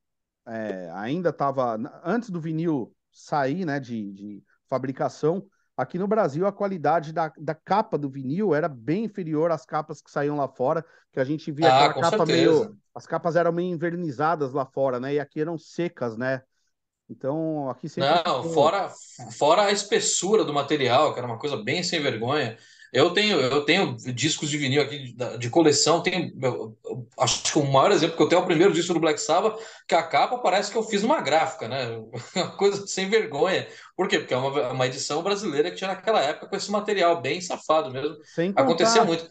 é, ainda estava antes do vinil sair, né, de, de fabricação, aqui no Brasil a qualidade da, da capa do vinil era bem inferior às capas que saíam lá fora, que a gente via Ah, aquela capa certeza. meio, as capas eram meio envernizadas lá fora, né? E aqui eram secas, né? Então aqui sempre Não, fora, fora a espessura do material, que era uma coisa bem sem vergonha. Eu tenho, eu tenho discos de vinil aqui de, de coleção. Tenho, eu- eu acho que o maior exemplo que eu tenho é o primeiro disco do Black Sabbath, que a capa parece que eu fiz uma gráfica, né? *laughs* Uma coisa sem vergonha. Por quê? Porque é uma, uma edição brasileira que tinha naquela época com esse material bem safado mesmo. sem Acontecia contar muito.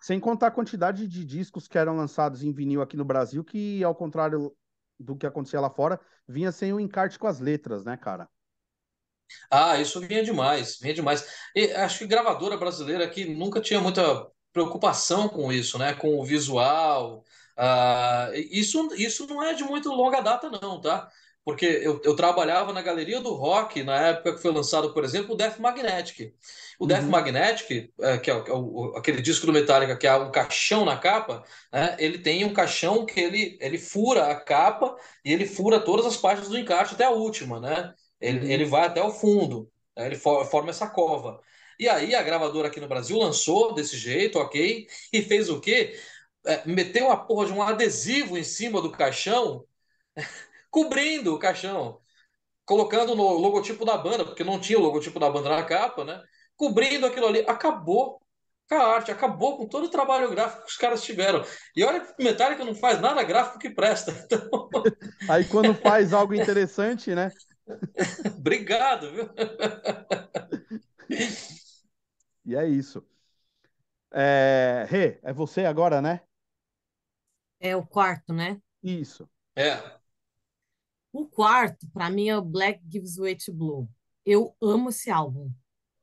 Sem contar a quantidade de discos que eram lançados em vinil aqui no Brasil, que, ao contrário do que acontecia lá fora, vinha sem o encarte com as letras, né, cara? Ah, isso vinha demais, vinha demais. E acho que gravadora brasileira aqui nunca tinha muita preocupação com isso, né? Com o visual. Ah, isso, isso não é de muito longa data, não, tá? Porque eu, eu trabalhava na Galeria do Rock na época que foi lançado, por exemplo, o Death Magnetic. O Death Uhum, Magnetic, é, que é, o- é o- aquele disco do Metallica que há um caixão na capa, né? Ele tem um caixão que ele, ele fura a capa e ele fura todas as partes do encarte até a última, né? Ele, uhum. ele vai até o fundo, né? Ele for- forma essa cova. E aí a gravadora aqui no Brasil lançou desse jeito, ok? E fez o quê? É, meteu a porra de um adesivo em cima do caixão, *laughs* cobrindo o caixão, colocando no logotipo da banda, porque não tinha o logotipo da banda na capa, né? Cobrindo aquilo ali. Acabou com a arte, acabou com todo o trabalho gráfico que os caras tiveram. E olha que o Metallica não faz nada gráfico que presta. *laughs* Então, Aí quando faz algo interessante, né? *laughs* obrigado, viu? E é isso. É... Rê, é você agora, né? É o quarto, né? Isso. É. O quarto, pra mim, é o Black Gives Way to Blue. Eu amo esse álbum.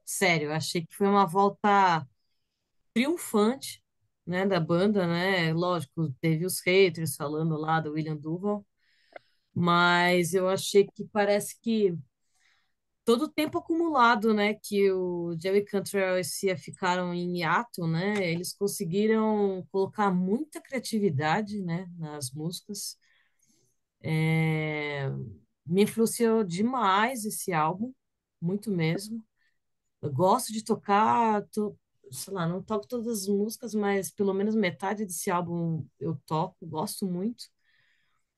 Sério, eu achei que foi uma volta triunfante, né, da banda, né? Lógico, teve os haters falando lá do William Duval, mas eu achei que parece que todo o tempo acumulado, né, que o Jerry Cantrell e Sia ficaram em hiato, né, eles conseguiram colocar muita criatividade, né, nas músicas. É, me influenciou demais esse álbum, muito mesmo. Eu gosto de tocar, to- sei lá, não toco todas as músicas, mas pelo menos metade desse álbum eu toco, gosto muito.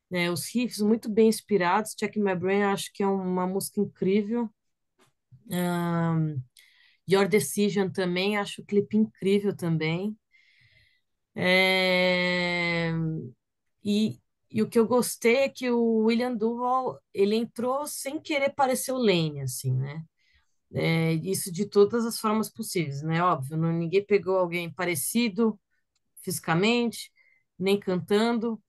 Né? os riffs muito bem inspirados, Check My Brain acho que é uma música incrível. Ahn, Your Decision também, acho o clipe incrível também. É, E, e o que eu gostei é que o William Duval, ele entrou sem querer parecer o Lane, assim, né? É, isso de todas as formas possíveis, né? Óbvio, não, ninguém pegou alguém parecido fisicamente, nem cantando.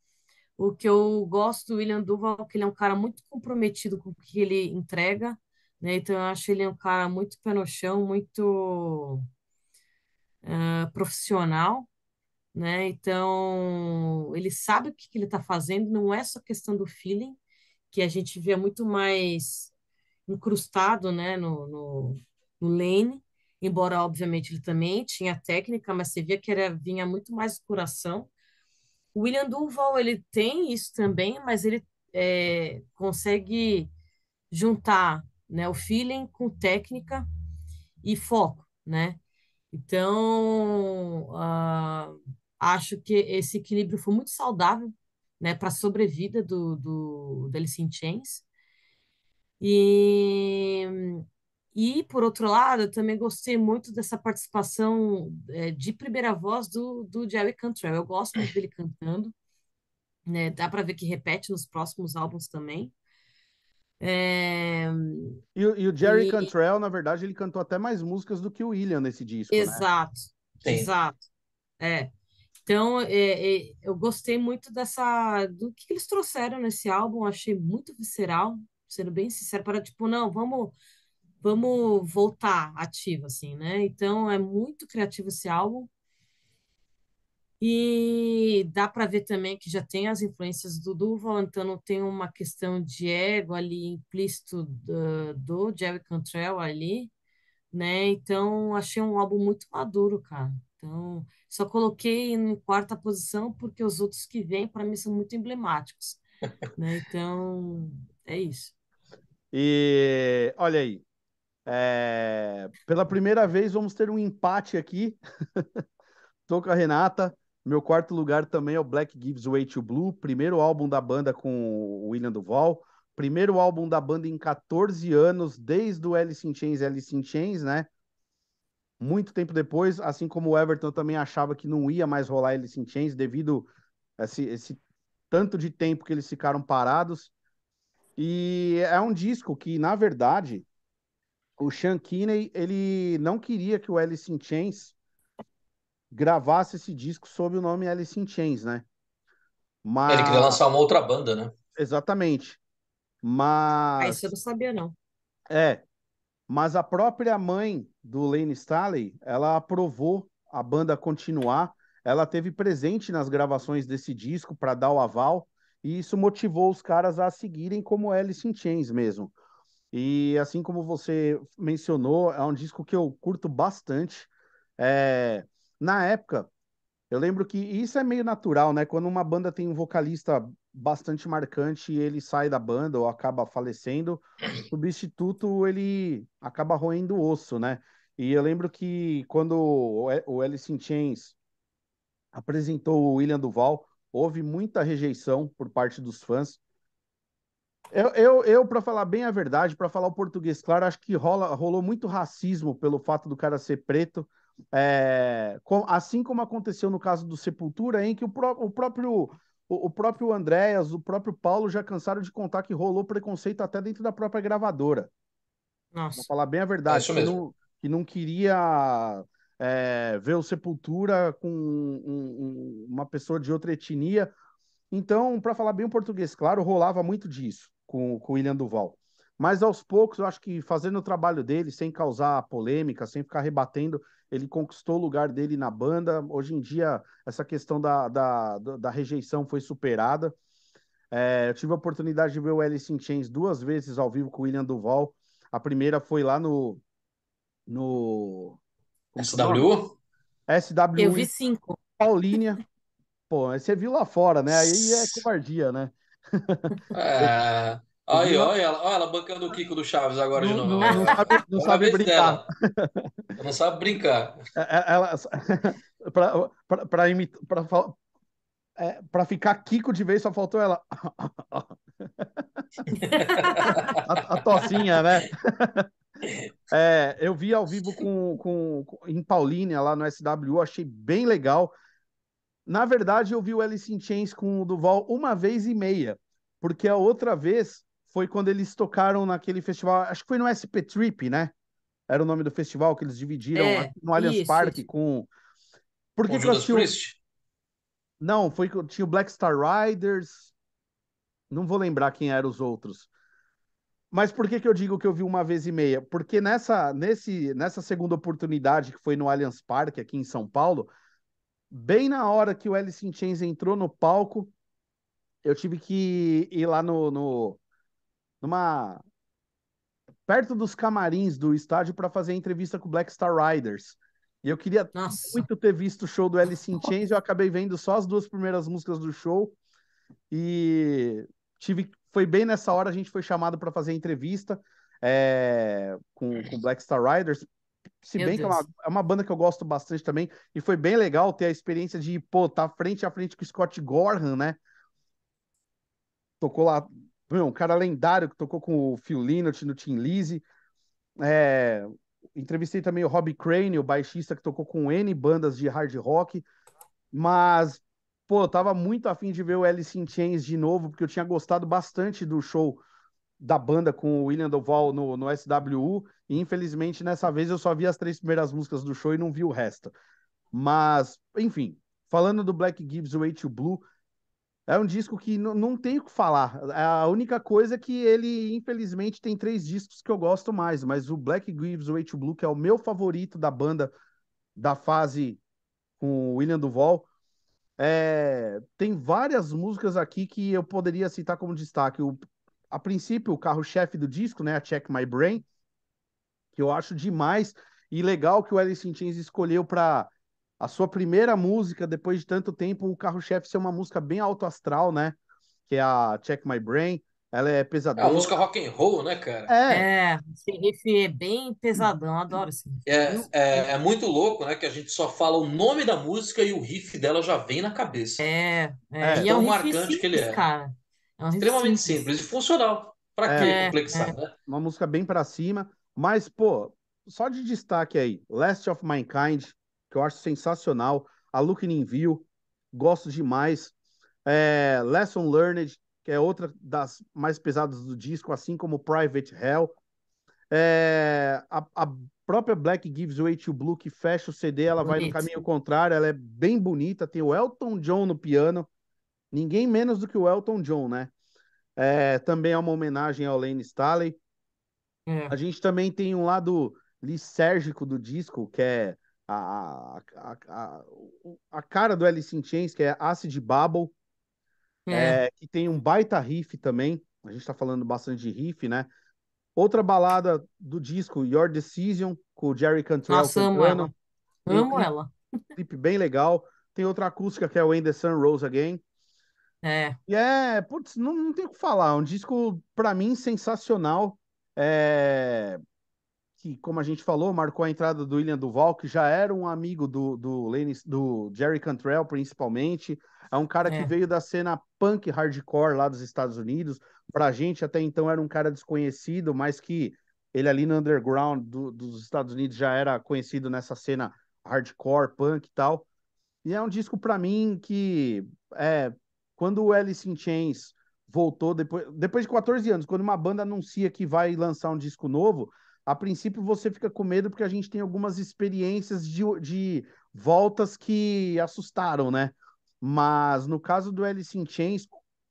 O que eu gosto do William Duval é que ele é um cara muito comprometido com o que ele entrega, né? Então eu acho ele um cara muito pé no chão, muito ah, profissional, né? Então ele sabe o que que ele está fazendo, não é só questão do feeling, que a gente vê muito mais incrustado, né, no, no, no Lane, embora obviamente ele também tinha técnica, mas você via que era vinha muito mais do coração. O William Duval ele tem isso também, mas ele é, consegue juntar, né, o feeling com técnica e foco, né? Então, ah, acho que esse equilíbrio foi muito saudável, né, para a sobrevida do, do, do Chains. E, e, por outro lado, eu também gostei muito dessa participação é, de primeira voz do, do Jerry Cantrell. Eu gosto muito dele cantando, né? Dá para ver que repete nos próximos álbuns também. É, E, o- e o Jerry e Cantrell, na verdade, ele cantou até mais músicas do que o William nesse disco, né? exato, Sim. exato. É. Então, é, é, eu gostei muito dessa do que eles trouxeram nesse álbum. Achei muito visceral, sendo bem sincero, para tipo, não, vamos vamos voltar ativo, assim, né? Então é muito criativo esse álbum. E dá para ver também que já tem as influências do Duval, então não tem uma questão de ego ali implícito do, do Jerry Cantrell ali, né? Então, achei um álbum muito maduro, cara. Então, só coloquei em quarta posição porque os outros que vêm, para mim, são muito emblemáticos, né? *laughs* Então, é isso. E olha aí, é, pela primeira vez vamos ter um empate aqui. *laughs* Tô com a Renata. Meu quarto lugar também é o Black Gives Way to Blue, primeiro álbum da banda com o William Duval, primeiro álbum da banda em 14 anos, desde o Alice in Chains, Alice in Chains, né? Muito tempo depois, assim como o Everton também achava que não ia mais rolar Alice in Chains devido a esse, esse tanto de tempo que eles ficaram parados. E é um disco que, na verdade, o Sean Kinney, ele não queria que o Alice in Chains gravasse esse disco sob o nome Alice in Chains, né? Mas... Ele queria lançar uma outra banda, né? Exatamente. Mas. Ah, isso eu não sabia, não. É. Mas a própria mãe do Lane Staley, ela aprovou a banda continuar. Ela teve presente nas gravações desse disco para dar o aval. E isso motivou os caras a seguirem como Alice in Chains mesmo. E assim como você mencionou, é um disco que eu curto bastante. É... Na época, eu lembro que isso é meio natural, né? Quando uma banda tem um vocalista bastante marcante e ele sai da banda ou acaba falecendo, o substituto ele acaba roendo o osso, né? E eu lembro que quando o Alice in Chains apresentou o William Duval, houve muita rejeição por parte dos fãs. Eu, eu, eu para falar bem a verdade, para falar o português claro, acho que rola, rolou muito racismo pelo fato do cara ser preto. É, com, assim como aconteceu no caso do Sepultura, em que o, pró o próprio o, o próprio Andréas, o próprio Paulo já cansaram de contar que rolou preconceito até dentro da própria gravadora. Nossa. Pra falar bem a verdade, é que, não, que, não, queria é, ver o Sepultura com um, um, uma pessoa de outra etnia. Então, para falar bem o português, claro, rolava muito disso com, com o William Duval. Mas aos poucos, eu acho que fazendo o trabalho dele, sem causar polêmica, sem ficar rebatendo, ele conquistou o lugar dele na banda. Hoje em dia, essa questão da, da, da rejeição foi superada. É, eu tive a oportunidade de ver o Alice in Chains duas vezes ao vivo com o William Duval. A primeira foi lá no. no SW? SW. Eu vi cinco. Paulínia. Pô, você viu lá fora, né? Aí é *laughs* covardia, né? É. *laughs* Aí, olha ela, olha ela bancando o Kiko do Chaves agora não, de novo. Não, não sabe, não sabe brincar. Não sabe brincar. É, é, ela, *laughs* para imitar, é, para ficar Kiko de vez, só faltou ela. a, a tocinha, né? É, eu vi ao vivo com, com, com, em Paulínia, lá no SW, achei bem legal. Na verdade, eu vi o Alice in Chains com o Duval uma vez e meia, porque a outra vez foi quando eles tocaram naquele festival, acho que foi no SP Trip, né? Era o nome do festival que eles dividiram é, no Allianz Parque com. Por que, com que eu assisti... Não, foi que tinha o Black Star Riders. Não vou lembrar quem eram os outros. Mas por que, que eu digo que eu vi uma vez e meia? Porque nessa, nesse, nessa segunda oportunidade, que foi no Allianz Parque, aqui em São Paulo, bem na hora que o Alice in Chains entrou no palco, eu tive que ir lá no, no numa perto dos camarins do estádio para fazer a entrevista com o Black Star Riders. E eu queria Nossa. muito ter visto o show do Alice in Chains, eu acabei vendo só as duas primeiras músicas do show e tive foi bem nessa hora a gente foi chamado para fazer a entrevista é, com com Black Star Riders. Se Meu bem Deus. que é uma, é uma, banda que eu gosto bastante também, e foi bem legal ter a experiência de, pô, tá frente a frente com o Scott Gorham, né? Tocou lá um cara lendário que tocou com o Phil Lynott no Tim Lizzy. É, entrevistei também o Robbie Crane, o baixista que tocou com N bandas de hard rock. Mas, pô, eu tava muito afim de ver o Alice in Chains de novo, porque eu tinha gostado bastante do show da banda com o William Doval no, no SWU. E infelizmente nessa vez eu só vi as três primeiras músicas do show e não vi o resto. Mas, enfim, falando do Black Gives Way to Blue, é um disco que não tem o que falar. A única coisa é que ele, infelizmente, tem três discos que eu gosto mais, mas o Black Gives Way to Blue, que é o meu favorito da banda da fase com o William Duval, é... tem várias músicas aqui que eu poderia citar como destaque. O... A princípio, o carro-chefe do disco, né, a Check My Brain, que eu acho demais e legal que o Alice in Chains escolheu para a sua primeira música, depois de tanto tempo, o carro-chefe ser uma música bem alto astral, né? Que é a Check My Brain. Ela é pesadona. É a música rock and roll, né, cara? É, é esse riff é bem pesadão, adoro esse riff. É, é, é, muito louco, né, que a gente só fala o nome da música e o riff dela já vem na cabeça. É, é, é. e é um marcante simples, que ele é. Cara. É Extremamente simples. simples. e funcional. Pra que é, complexar, é. né? Uma música bem pra cima, mas, pô, só de destaque aí, Last of Mankind, que eu acho sensacional, a Looking in View, gosto demais, é, Lesson Learned, que é outra das mais pesadas do disco, assim como Private Hell. É, a, a, própria Black Gives Way to Blue, que fecha o CD, ela Bonito. vai no caminho contrário, ela é bem bonita, tem o Elton John no piano, ninguém menos do que o Elton John, né? É, também é uma homenagem ao Lane Staley. É. A gente também tem um lado lisérgico do disco, que é a, a, a, a cara do Alice in Chains, que é Acid Bubble, é. É, que tem um baita riff também. A gente tá falando bastante de riff, né? Outra balada do disco, Your Decision, com o Jerry Cantrell Nossa, amo ela. Amo um ela. Clipe bem legal. Tem outra acústica que é When the Sun Rose Again. É. E é, putz, não, não tem o que falar. Um disco, para mim, sensacional. É que, como a gente falou, marcou a entrada do William Duval, que já era um amigo do, do, Lenny, do Jerry Cantrell, principalmente. É um cara é. que veio da cena punk hardcore lá dos Estados Unidos. Pra gente, até então, era um cara desconhecido, mas que ele ali no underground do, dos Estados Unidos já era conhecido nessa cena hardcore, punk e tal. E é um disco para mim que é quando o Alice in Chains voltou depois, depois de 14 anos, quando uma banda anuncia que vai lançar um disco novo, a princípio você fica com medo porque a gente tem algumas experiências de, de voltas que assustaram, né? Mas no caso do Alice in Chains,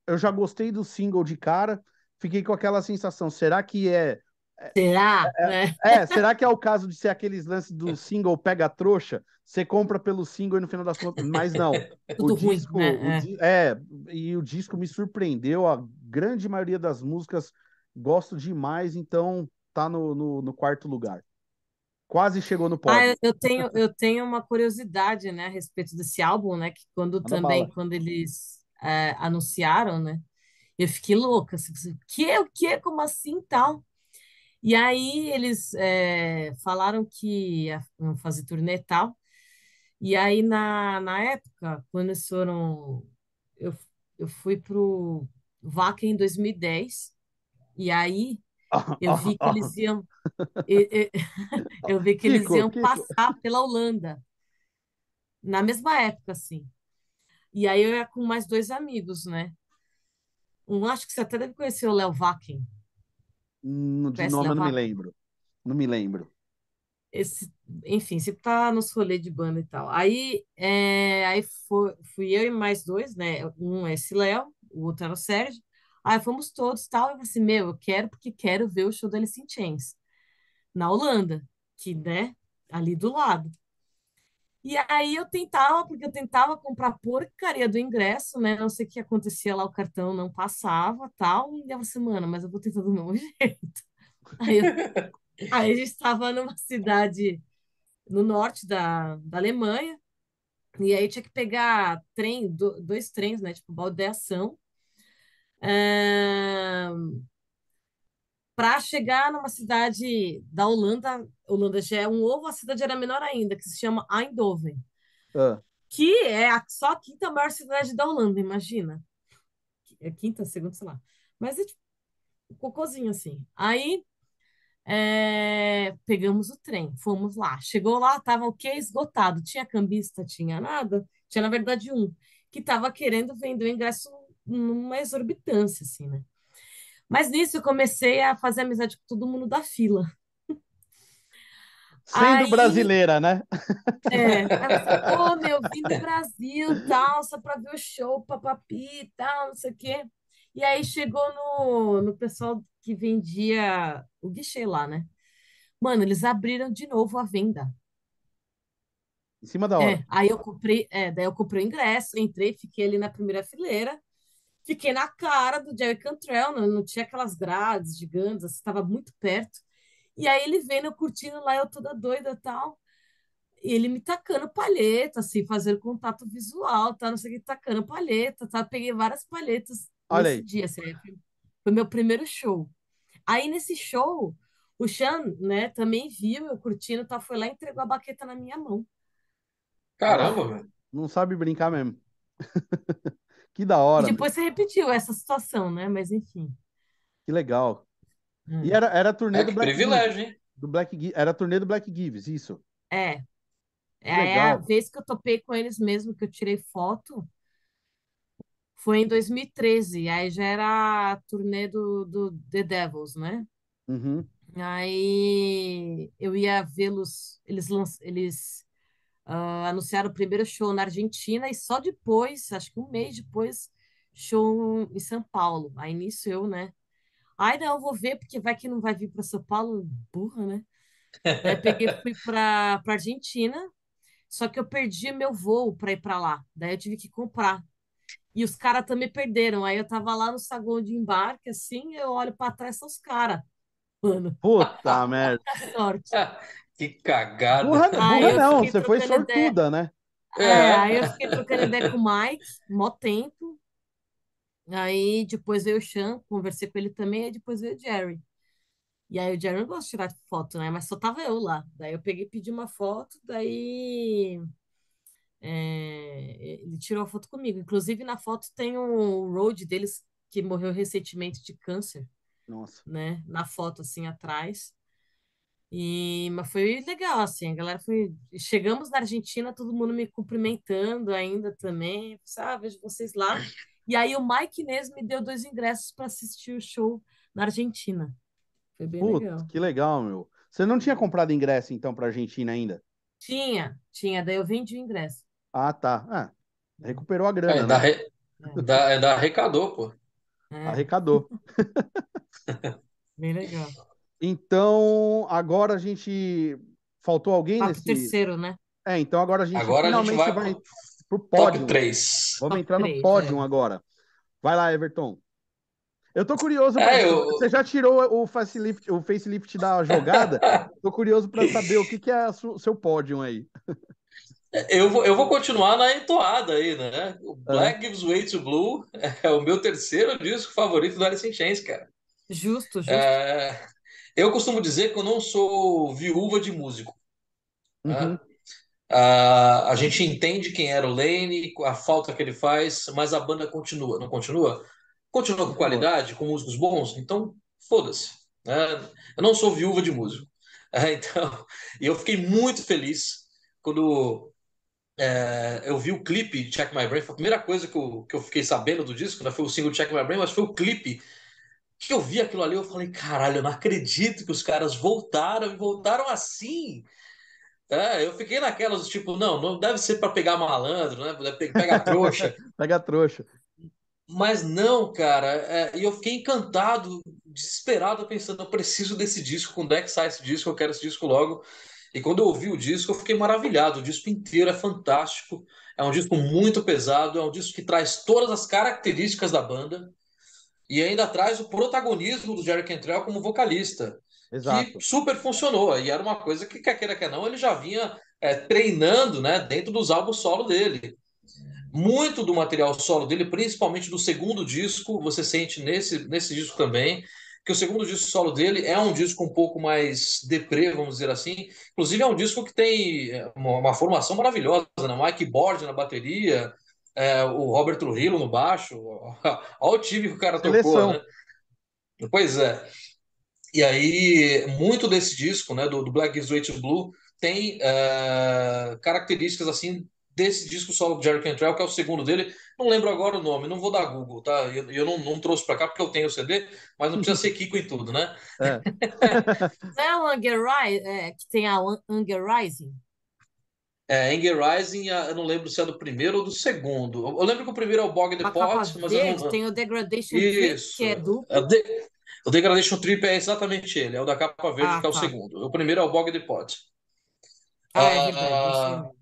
eu já gostei do single de cara, fiquei com aquela sensação, será que é Será? É, é, é, será que é o caso de ser aqueles lances do single pega trouxa? Você compra pelo single e no final das contas. Mas não. *laughs* Tudo o disco, ruim, né? o, é. é, e o disco me surpreendeu. A grande maioria das músicas gosto demais, então tá no, no, no quarto lugar. Quase chegou no pódio. Ah, eu tenho, eu tenho uma curiosidade, né, a respeito desse álbum, né, que quando também, quando eles é, anunciaram, né, eu fiquei louca, assim, que, o que, como assim, tal? E aí eles é, falaram que iam fazer turnê e tal, e aí na, na época, quando eles foram, eu, eu fui pro Vaca em 2010, e aí eu vi que eles *laughs* iam. *laughs* Eu vi que eles iam passar pela Holanda. Na mesma época, assim. E aí eu ia com mais dois amigos, né? Um, acho que você até deve conhecer o Léo Vakin. De nome eu não me lembro. Não me lembro. Esse, enfim, sempre tá nos rolês de banda e tal. Aí, é, aí foi, fui eu e mais dois, né? Um é esse Léo, o outro era o Sérgio. Aí fomos todos tal. Eu falei assim, meu, eu quero porque quero ver o show da Alice in Chains na Holanda, que, né, ali do lado. E aí eu tentava, porque eu tentava comprar porcaria do ingresso, né? Não sei o que acontecia lá, o cartão não passava, tal. E eu falei assim, mano, mas eu vou tentar do mesmo *laughs* jeito. Aí, eu, aí a gente estava numa cidade no norte da, da Alemanha, e aí tinha que pegar trem, dois trens, né? Tipo, baldeação para chegar numa cidade da Holanda, Holanda já é um ovo, a cidade era menor ainda, que se chama Eindhoven, ah. que é a, só a quinta maior cidade da Holanda, imagina. É quinta, segunda, sei lá. Mas é tipo um cocôzinho assim. Aí é, pegamos o trem, fomos lá. Chegou lá, tava o quê? Esgotado. Tinha cambista, tinha nada. Tinha, na verdade, um que estava querendo vender o ingresso numa exorbitância, assim, né? Mas nisso eu comecei a fazer amizade com todo mundo da fila. Sendo aí, brasileira, né? É, pô, meu, vim do Brasil, tal, só para ver o show, papapi, tal, não sei o quê. E aí chegou no, no pessoal que vendia o guichê lá, né? Mano, eles abriram de novo a venda. Em cima da hora. É, aí eu comprei, é, daí eu comprei o ingresso, entrei, fiquei ali na primeira fileira, fiquei na cara do Jerry Cantrell, não, não tinha aquelas grades gigantes, assim, estava muito perto. E aí ele vendo, curtindo lá, eu toda doida e tal. E ele me tacando palheta, assim, fazendo contato visual, tá? Não sei o que, tacando palheta, tá? Peguei várias palhetas Olha nesse aí. dia, assim. Foi meu primeiro show. Aí nesse show, o Sean, né, também viu eu curtindo, tá? Foi lá e entregou a baqueta na minha mão. Caramba, velho. Não sabe brincar mesmo. *laughs* Que da E hora, meu. depois você repetiu essa situação, né? Mas enfim. Que legal. Hum. E era, era a turnê É do Black Gives. privilégio, hein? Do Black Era a turnê do Black Gives, isso. É. Que É a legal. vez que eu topei com eles mesmo, que eu tirei foto, foi em 2013. Aí já era a turnê do, do The Devils, né? Uhum. Aí eu ia vê-los, eles, lanç- eles ah, anunciaram o primeiro show na Argentina e só depois, acho que um mês depois, show em São Paulo. Aí nisso eu, né? Ai, não, eu vou ver, porque vai que não vai vir para São Paulo, burra, né? Eu peguei fui para Argentina, só que eu perdi meu voo para ir para lá. Daí eu tive que comprar. E os caras também perderam. Aí eu tava lá no saguão de embarque, assim, eu olho para trás, são os caras. Mano, Puta merda. *laughs* sorte. Que cagada. Burra, burra não, você foi trocando ideia. sortuda, né? É, É. aí eu fiquei trocando ideia com o Mike, mó tempo. Aí depois veio o Sean, conversei com ele também, aí depois veio o Jerry. E aí o Jerry não gosta de tirar foto, né? Mas só tava eu lá. Daí eu peguei e pedi uma foto, daí é, ele tirou a foto comigo. Inclusive na foto tem o road deles que morreu recentemente de câncer, Nossa. né? Na foto assim atrás. E, mas foi legal, assim, a galera foi. Chegamos na Argentina, todo mundo me cumprimentando ainda também. Ah, vejo vocês lá. E aí o Mike Inês me deu dois ingressos para assistir o show na Argentina. Foi bem Putz, legal. que legal, meu. Você não tinha comprado ingresso, então, pra Argentina ainda? Tinha, tinha, daí eu vendi o ingresso. Ah, tá. Ah, recuperou a É, grana, ainda, né? arre- ainda- ainda arrecadou, pô. É, Arrecadou. *laughs* bem legal. Então, agora a gente. Faltou alguém nesse. terceiro, né? É, então agora a gente Agora a gente finalmente vai vai pro Top pódio. 3. Vamos Top entrar no três, pódio é. agora. Vai lá, Everton. Eu tô curioso É, pra saber. eu- Você já tirou o facelift, o facelift da jogada? *laughs* Tô curioso pra saber o que que é o seu pódio aí. Eu vou, eu vou continuar na entoada aí, né? O É. Black Gives Way to Blue *laughs* é o meu terceiro disco favorito do Alice in Chains, cara. Justo, justo. É, eu costumo dizer que eu não sou viúva de músico. né? Uhum. Ah, a gente entende quem era o Lane, a falta que ele faz, mas a banda continua, não continua? Continua com qualidade, com músicos bons? Então, foda-se. né? Eu não sou viúva de músico. *laughs* É, então, e eu fiquei muito feliz quando é, eu vi o clipe de Check My Brain. Foi a primeira coisa que eu, que eu fiquei sabendo do disco, não foi o single Check My Brain, mas foi o clipe que eu vi aquilo ali. Eu falei, caralho, eu não acredito que os caras voltaram e voltaram assim. É, eu fiquei naquelas, tipo, não, não deve ser para pegar malandro, né? Deve pe- pegar trouxa. *laughs* Pega a trouxa. Mas não, cara. é, e eu fiquei encantado, desesperado, pensando, eu preciso desse disco. Quando é que sai esse disco? Eu quero esse disco logo. E quando eu ouvi o disco, eu fiquei maravilhado. O disco inteiro é fantástico. É um disco muito pesado. É um disco que traz todas as características da banda. E ainda traz o protagonismo do Jerry Cantrell como vocalista Exato. que super funcionou. E era uma coisa que, quer queira, quer não, ele já vinha é, treinando né, dentro dos álbuns solo dele. Muito do material solo dele, principalmente do segundo disco, você sente nesse, nesse disco também, que o segundo disco solo dele é um disco um pouco mais deprê, vamos dizer assim. Inclusive, é um disco que tem é, uma, uma formação maravilhosa, né? Mike Borg na bateria, é, o Robert Trujillo no baixo. *laughs* Olha o time que o cara tocou, Seleção. né? Pois é. E aí, muito desse disco, né, do, do Black Way to Blue, tem eh, características assim desse disco solo do Jerry Cantrell, que é o segundo dele. Não lembro agora o nome, não vou dar Google, tá? Eu, eu não, não trouxe para cá porque eu tenho o CD, mas não precisa ser Kiko em tudo, né? É. *laughs* Não é o Anger é, que tem a Anger Rising? É, Anger Rising, ah, eu não lembro se é do primeiro ou do segundo. Eu, lembro que o primeiro é o Bog the Pot, mas eu não. tem o Degradation Trip, que é duplo. É o De- O Degradation Trip é exatamente ele, é o da capa verde, Ah, que é o tá. segundo. O primeiro é o Bog the Pot. Ah, é Ah, verdade. isso mesmo.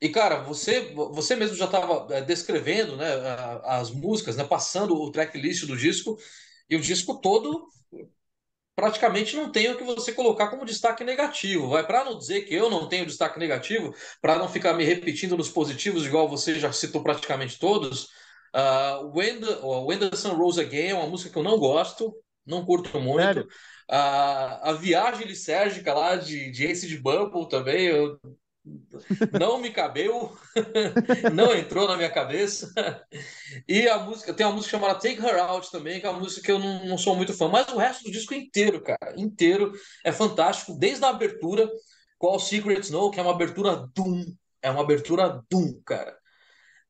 E, cara, você, você mesmo já estava descrevendo né, as músicas, né, passando o tracklist do disco, e o disco todo praticamente não tem o que você colocar como destaque negativo. Vai para não dizer que eu não tenho destaque negativo, para não ficar me repetindo nos positivos, igual você já citou praticamente todos. Uh, When, the, When the Sun Rose Again é uma música que eu não gosto, não curto muito. Uh, a viagem lisérgica lá de, de Ace de Bumble também, eu não me cabeu, *laughs* não entrou na minha cabeça. E a música, tem uma música chamada Take Her Out também, que é uma música que eu não, não sou muito fã, mas o resto do disco inteiro, cara, inteiro, é fantástico, desde a abertura, Qual Secrets No, que é uma abertura Doom, é uma abertura Doom, cara.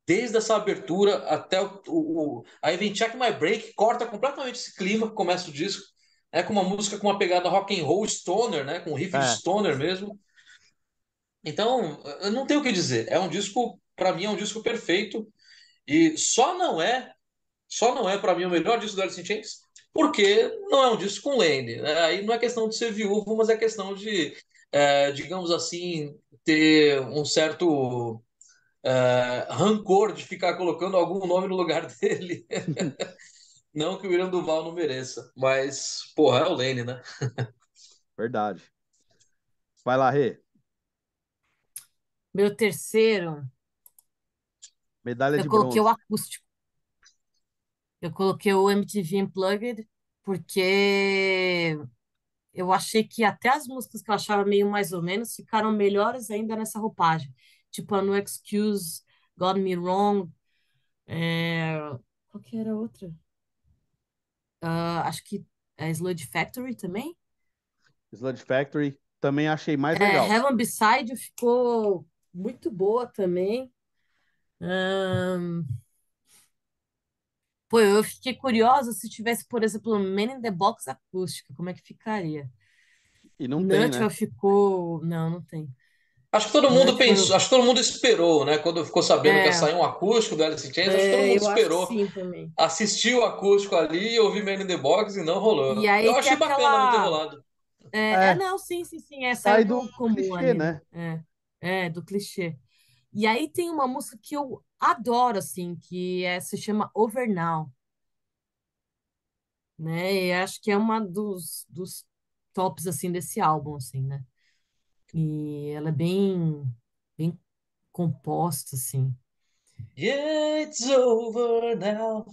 Desde essa abertura até o, o, o a Even Check My Break corta completamente esse clima que começa o disco. É com uma música com uma pegada rock and roll stoner, né, com riff é. stoner mesmo. Então, eu não tenho o que dizer. É um disco, para mim, é um disco perfeito. E só não é, só não é para mim o melhor disco do Alice in Chains, porque não é um disco com Lane. Né? Aí não é questão de ser viúvo, mas é questão de, é, digamos assim, ter um certo é, rancor de ficar colocando algum nome no lugar *laughs* dele. não que o William Duval não mereça, mas, porra, é o Lane, né? Verdade. Vai lá, Rê. Meu terceiro. Medalha eu de coloquei bronze. o acústico. Eu coloquei o MTV Unplugged porque eu achei que até as músicas que eu achava meio mais ou menos ficaram melhores ainda nessa roupagem. Tipo a No Excuse, Got Me Wrong. É... Qual que era a outra? Uh, acho que é Sludge Factory também. Sludge Factory também achei mais é, legal. Heaven Beside ficou muito boa também. Um... Pô, eu fiquei curiosa se tivesse, por exemplo, Man in the Box acústica, como é que ficaria? E não tem, né? ficou. Não, não tem. Acho que todo mundo pensou, acho que todo mundo esperou, né? Quando ficou sabendo é. que ia sair um acústico do Alice in Chains, acho que todo É, mundo esperou. que sim também. Assistiu o acústico ali e ouviu Man in the Box e não rolou. E aí Eu achei bacana não ter aquela. rolado. É, É, é, não, sim, sim, sim. É, sai do comum clichê, ali, né? É, é, do clichê. E aí tem uma música que eu adoro, assim, que é, se chama Over Now, né? E acho que é uma dos, dos tops, assim, desse álbum, assim, né? E ela é bem, bem composta, assim. Yeah, it's over now.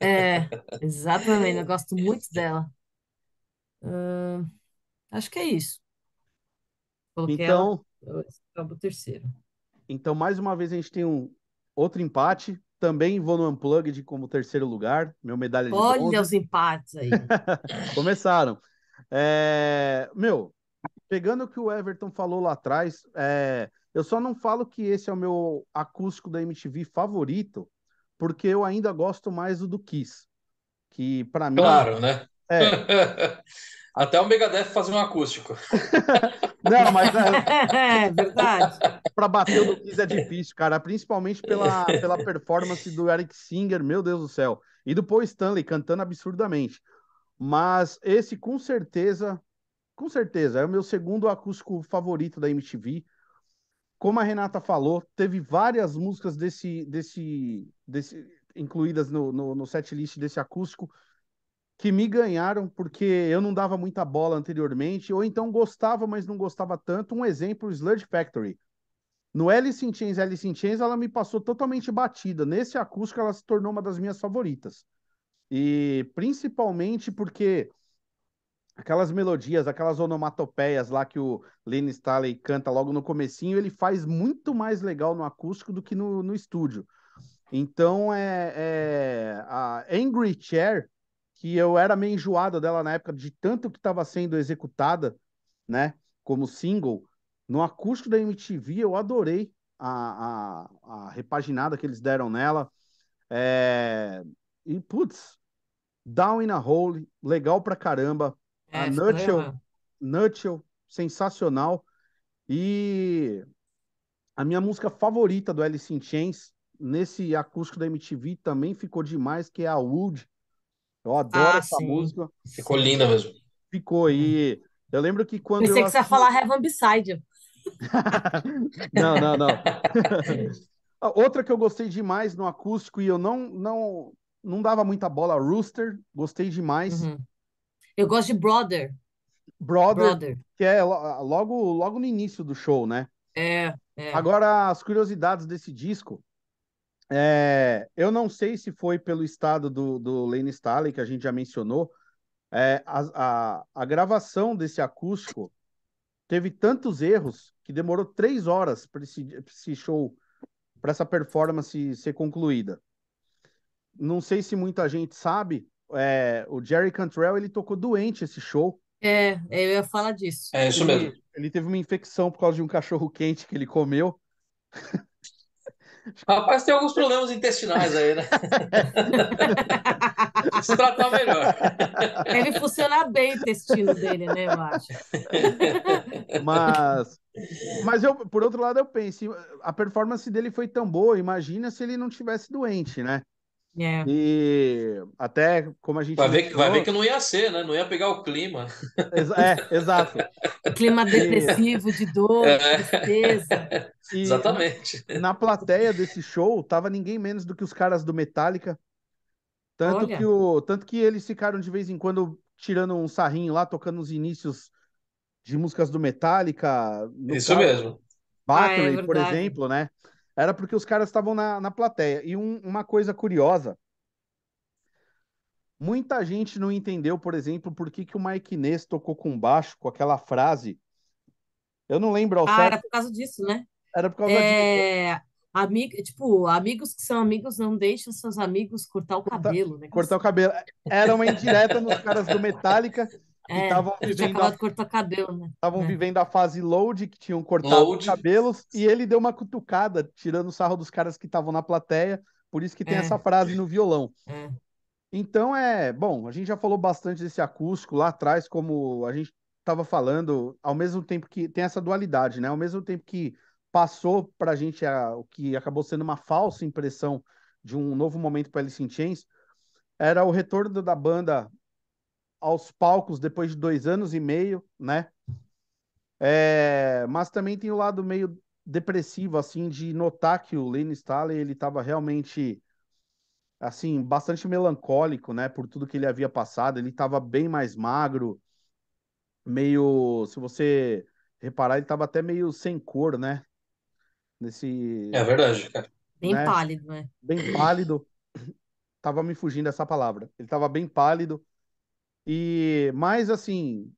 É, exatamente, eu gosto muito dela. Ahn, acho que é isso. Coloquei ela, Então, acabou o terceiro. então, mais uma vez a gente tem um outro empate. Também vou no Unplugged como terceiro lugar, meu medalha de Olha bronze. os empates aí. *laughs* Começaram. É, meu, pegando o que o Everton falou lá atrás, é, eu só não falo que esse é o meu acústico da MTV favorito, porque eu ainda gosto mais do do Kiss, que para mim Claro, né? é. *laughs* Até o Megadeth fazer um acústico. *laughs* Não, mas É *laughs* verdade. para bater o do Kiss é difícil, cara, principalmente pela, *laughs* pela performance do Eric Singer, meu Deus do céu, e do Paul Stanley cantando absurdamente. Mas esse com certeza, com certeza, é o meu segundo acústico favorito da MTV. Como a Renata falou, teve várias músicas desse, desse, desse incluídas no, no, no setlist desse acústico que me ganharam porque eu não dava muita bola anteriormente, ou então gostava, mas não gostava tanto. Um exemplo, Sludge Factory. No Alice in Chains, Alice in Chains, ela me passou totalmente batida. Nesse acústico, ela se tornou uma das minhas favoritas. E principalmente porque aquelas melodias, aquelas onomatopeias lá que o Lenny Staley canta logo no comecinho, ele faz muito mais legal no acústico do que no, no estúdio. Então, é, é a Angry Chair, que eu era meio enjoado dela na época de tanto que estava sendo executada, né, como single, no acústico da MTV eu adorei a, a, a repaginada que eles deram nela. É... E, putz, Down in a Hole, legal pra caramba. A É, ficou Nutshell. Nutshell, sensacional. E a minha música favorita do Alice in Chains, nesse acústico da MTV, também ficou demais, que é a Wood. Eu adoro Ah, essa sim. música. Ficou Sim. linda mesmo. Ficou. E eu lembro que quando Pensei eu que você ia assisti... falar Heaven Beside. *laughs* Não, não, não. *laughs* Outra que eu gostei demais no acústico e eu não não não dava muita bola, Rooster, gostei demais. Uhum. Eu gosto de Brother. Brother, Brother. que é lo- logo, logo no início do show, né? É, é. Agora, as curiosidades desse disco. É, eu não sei se foi pelo estado do, do Lane Staley, que a gente já mencionou. É, a, a, a gravação desse acústico teve tantos erros que demorou três horas para esse, esse show, para essa performance ser concluída. Não sei se muita gente sabe, é, o Jerry Cantrell ele tocou doente esse show. É, eu ia falar disso. É isso Ele, mesmo. ele teve uma infecção por causa de um cachorro quente que ele comeu. *laughs* Rapaz, tem alguns problemas intestinais aí, né? *laughs* Se tratar melhor. Deve funcionar bem o intestino dele, né, eu acho. Mas, mas eu, por outro lado, eu penso, a performance dele foi tão boa, imagina se ele não tivesse doente, né? É. E até como a gente Vai ver, que- vai ver que não ia ser, né? Não ia pegar o clima. É, exato. Clima depressivo, de dor, É. tristeza. E Exatamente. na plateia desse show tava ninguém menos do que os caras do Metallica. Tanto Olha. que, o, tanto que eles ficaram de vez em quando tirando um sarrinho lá, tocando os inícios de músicas do Metallica. Isso caso, mesmo. Battery, Ah, é por exemplo, né? Era porque os caras estavam na, na plateia. E um- uma coisa curiosa, muita gente não entendeu, por exemplo, por que, que o Mike Ness tocou com baixo, com aquela frase. Eu não lembro ao Ah, certo, era por causa disso, né? era por causa É, amigo, tipo, amigos que são amigos não deixam seus amigos cortar o Cortar- cabelo, né? cortar o cabelo. Era uma indireta nos caras do Metallica, É, estavam vivendo, a- cortar cabelo, né? estavam É. vivendo a fase load, que tinham cortado os Load. cabelos, e ele deu uma cutucada, tirando o sarro dos caras que estavam na plateia, por isso que tem É. essa frase no violão. É. Então é, bom, a gente já falou bastante desse acústico lá atrás, como a gente estava falando, ao mesmo tempo que tem essa dualidade, né? Ao mesmo tempo que passou para a gente a- o que acabou sendo uma falsa impressão de um novo momento para Alice in Chains, era o retorno da banda aos palcos depois de dois anos e meio, né? É, mas também tem o lado meio depressivo, assim, de notar que o Lane Staley, ele estava realmente assim, bastante melancólico, né, por tudo que ele havia passado. Ele estava bem mais magro, meio, se você reparar, ele estava até meio sem cor, né? Nesse, É verdade, cara. Bem Né? pálido, né? bem pálido. Tava me fugindo dessa palavra. Ele estava bem pálido. E, mas assim,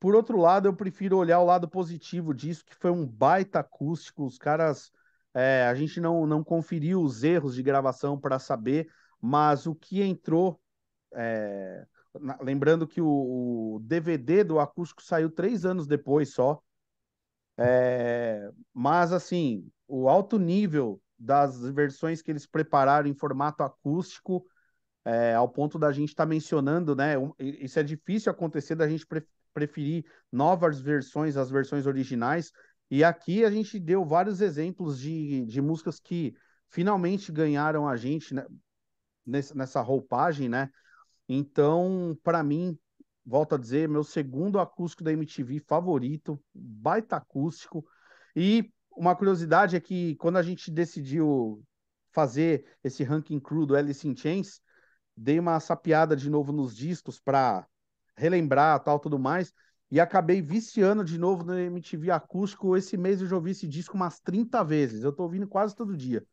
por outro lado, eu prefiro olhar o lado positivo disso, que foi um baita acústico. Os caras, é, a gente não, não conferiu os erros de gravação para saber, mas o que entrou, é, na- lembrando que o, o DVD do acústico saiu três anos depois só. É, mas assim, o alto nível das versões que eles prepararam em formato acústico, é, ao ponto da gente estar mencionando, né? um- Isso é difícil acontecer da gente pre- preferir novas versões às versões originais. E aqui a gente deu vários exemplos de, de músicas que finalmente ganharam a gente, né, nessa, nessa roupagem, né? Então, para mim, volto a dizer, meu segundo acústico da MTV favorito, baita acústico. E uma curiosidade é que quando a gente decidiu fazer esse ranking cru do Alice in Chains, dei uma sapiada de novo nos discos para relembrar tal tudo mais e acabei viciando de novo no MTV acústico. Esse mês eu já ouvi esse disco umas 30 vezes. Eu tô ouvindo quase todo dia.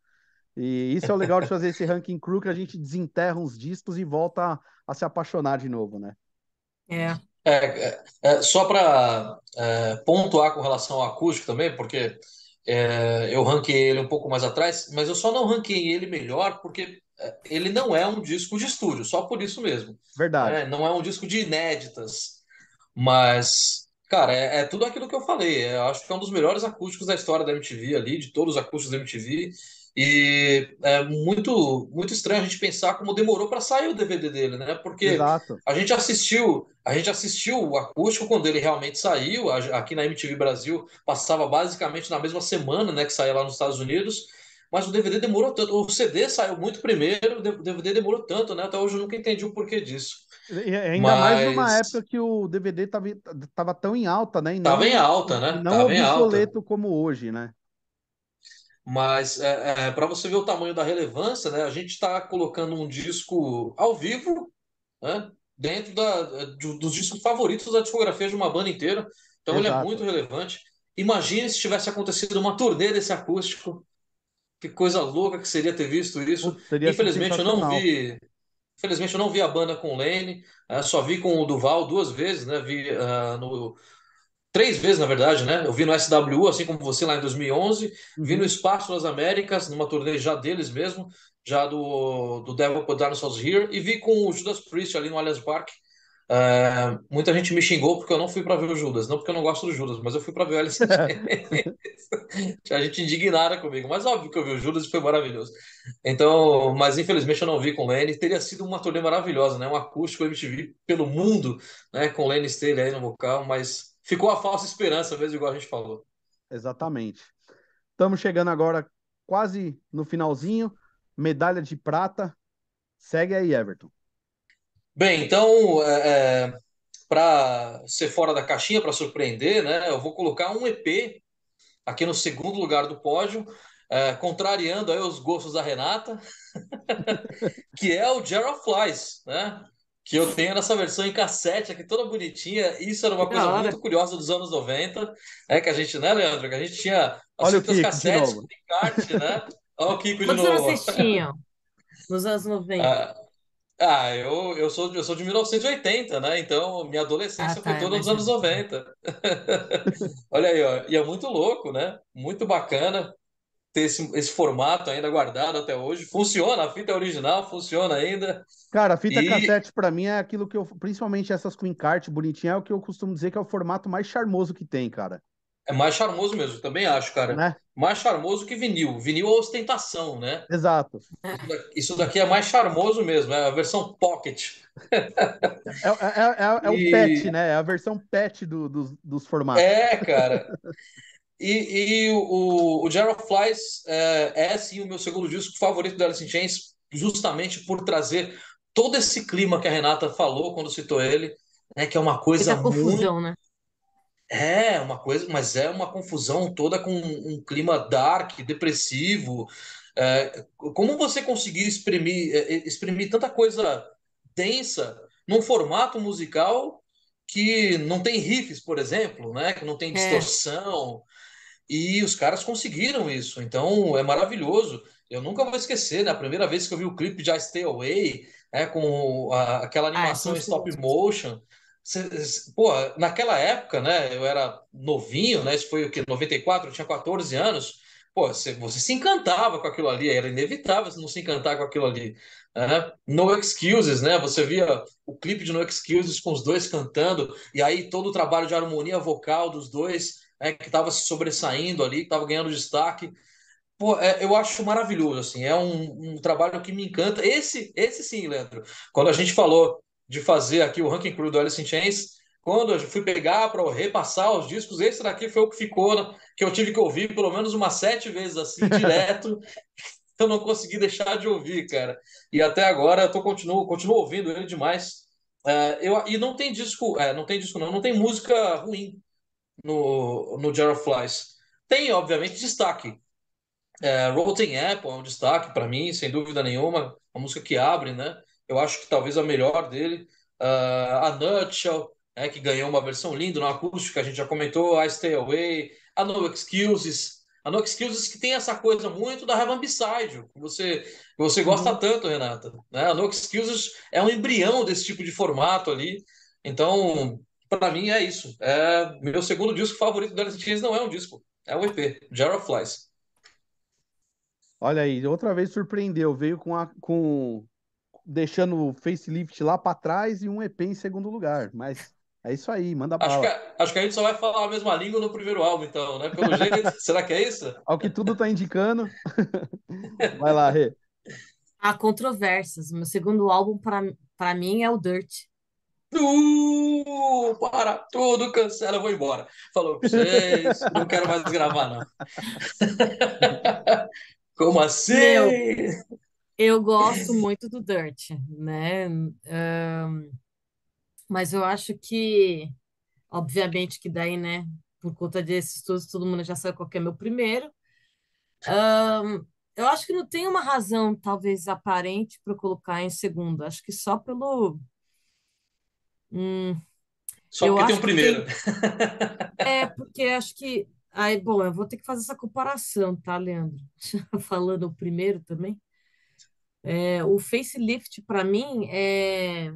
E isso é o legal de fazer esse ranking cru que a gente desenterra uns discos e volta a, a se apaixonar de novo, né? É. É, é, é, só para pontuar com relação ao acústico também, porque é, eu ranquei ele um pouco mais atrás, mas eu só não ranquei ele melhor porque é, ele não é um disco de estúdio, só por isso mesmo. Verdade. né? Não é um disco de inéditas, mas, cara, é, é tudo aquilo que eu falei. Eu acho que é um dos melhores acústicos da história da MTV ali, de todos os acústicos da MTV. E é muito, muito estranho a gente pensar como demorou para sair o DVD dele, né? Porque Exato. a gente assistiu, a gente assistiu o acústico quando ele realmente saiu. Aqui na MTV Brasil passava basicamente na mesma semana, né, que saía lá nos Estados Unidos. Mas o DVD demorou tanto. O CD saiu muito primeiro, o DVD demorou tanto, né? Até hoje eu nunca entendi o porquê disso. E ainda mais numa Mas- época que o DVD tava, tava tão em alta, né? E Tava não, em alta, né? não Tava obsoleto como hoje, né? Mas é, para você ver o tamanho da relevância, né? A gente está colocando um disco ao vivo, né? dentro da, dos discos favoritos da discografia de uma banda inteira. Então Exato. ele é muito relevante. Imagine se tivesse acontecido uma turnê desse acústico. Que coisa louca que seria ter visto isso. Infelizmente eu não vi. Infelizmente eu não vi a banda com o Lane, uh, só vi com o Duval duas vezes, né? Vi uh, no três vezes, na verdade, né? Eu vi no SWU, assim como você lá em 2011, uhum. vi no Espaço das Américas, numa turnê já deles mesmo, já do, do Devil Put Dinosaurs Here, e vi com o Judas Priest ali no Allianz Parque. Uh, muita gente me xingou porque eu não fui para ver o Judas, não porque eu não gosto do Judas, mas eu fui para ver o Alice *laughs* *laughs* A gente indignada comigo, mas óbvio que eu vi o Judas e foi maravilhoso. Então, mas infelizmente eu não vi com o Lenny. Teria sido uma turnê maravilhosa, né? Um acústico MTV pelo mundo, né? Com o Lenny Staley aí no vocal, mas ficou a falsa esperança mesmo, igual a gente falou. Exatamente. Estamos chegando agora quase no finalzinho medalha de prata. Segue aí, Everton. Bem, então, é, é para ser fora da caixinha, para surpreender, né, eu vou colocar um EP aqui no segundo lugar do pódio, é, contrariando aí os gostos da Renata, *laughs* que é o Gerald Flies, né? Que eu tenho nessa versão em cassete aqui, toda bonitinha. Isso era uma coisa muito curiosa dos anos 90, é que a gente, né, Leandro? Que a gente tinha as Olha fitas cassetes com encarte, né? Olha o Kiko de Quantos novo. vocês tinham nos anos 90? Ah, ah, eu, eu, sou, eu sou de 1980, né? Então, minha adolescência ah, tá, foi toda nos anos 90. *laughs* Olha aí, ó. E é muito louco, né? Muito bacana ter esse, esse formato ainda guardado até hoje. Funciona, a fita é original, funciona ainda. Cara, a fita e... cassete para mim é aquilo que eu, principalmente essas com encarte bonitinha, é o que eu costumo dizer que é o formato mais charmoso que tem, cara. É mais charmoso mesmo, também acho, cara. Né? Mais charmoso que vinil. Vinil é ostentação, né? Exato. Isso daqui é mais charmoso mesmo, é a versão pocket. É, é, é, é e... o pet, né? É a versão pet do, do, dos formatos. É, cara. E, e o, o Gerald Flies é, é, sim, o meu segundo disco favorito da Alice in Chains, justamente por trazer todo esse clima que a Renata falou quando citou ele, né, que é uma coisa Essa confusão, muito... né? É, uma coisa, mas é uma confusão toda com um clima dark, depressivo. É, como você conseguir exprimir, é, é, exprimir tanta coisa densa num formato musical que não tem riffs, por exemplo, né? Que não tem é. distorção. E os caras conseguiram isso. Então é maravilhoso. Eu nunca vou esquecer, né? A primeira vez que eu vi o clipe de I Stay Away, né? com a, aquela ah, animação ah, stop motion. Pô, naquela época, né? Eu era novinho, né? Isso foi o que? 94, eu tinha 14 anos. Pô, você, você se encantava com aquilo ali, era inevitável não se encantar com aquilo ali. Né? No Excuses, né? Você via o clipe de No Excuses com os dois cantando, e aí todo o trabalho de harmonia vocal dos dois, né, que estava se sobressaindo ali, que estava ganhando destaque. Pô, é, eu acho maravilhoso, assim, é um, um trabalho que me encanta. Esse, esse sim, Leandro. Quando a gente falou de fazer aqui o ranking crew do Alice in Chains, quando eu fui pegar para repassar os discos, esse daqui foi o que ficou, né, que eu tive que ouvir pelo menos umas sete vezes assim, *laughs* direto. eu não consegui deixar de ouvir, cara. E até agora eu tô, continuo, continuo ouvindo ele demais. É, eu, e não tem disco, é, não tem disco não, não tem música ruim no, no Jar of Flies. Tem, obviamente, destaque. É, Rotten Apple é um destaque para mim, sem dúvida nenhuma. Uma música que abre, né? Eu acho que talvez a melhor dele. Uh, a Nutshell, né, que ganhou uma versão linda no acústico, a gente já comentou, I Stay Away, a No Excuses. A No Excuses que tem essa coisa muito da Heaven Beside, que você, que você gosta uhum. tanto, Renata. Né? A No Excuses é um embrião desse tipo de formato ali. Então, para mim é isso. É meu segundo disco favorito da Alice não é um disco, é um EP, of Flies. Olha aí, outra vez surpreendeu, veio com, a, com deixando o facelift lá para trás e um EP em segundo lugar. Mas é isso aí, manda bala. Acho que, acho que a gente só vai falar a mesma língua no primeiro álbum, então, né? Pelo jeito, *laughs* será que é isso? Ao que tudo tá indicando. *laughs* vai lá, Rê. Há controvérsias. Meu segundo álbum, para mim, é o Dirt. Uh, para tudo, cancela, eu vou embora. Falou pra vocês, não quero mais gravar, não. *laughs* Como assim? Meu, eu gosto muito do Dirt, né? Um, mas eu acho que, obviamente, que daí, né, por conta desses estudos, todo mundo já sabe qual é meu primeiro. Um, eu acho que não tem uma razão, talvez, aparente para colocar em segundo. Acho que só pelo Hum, Só eu porque tem que primeiro. *laughs* É, porque acho que. Aí, bom, eu vou ter que fazer essa comparação, tá, Leandro? *laughs* Falando o primeiro também. É, o facelift, para mim, é,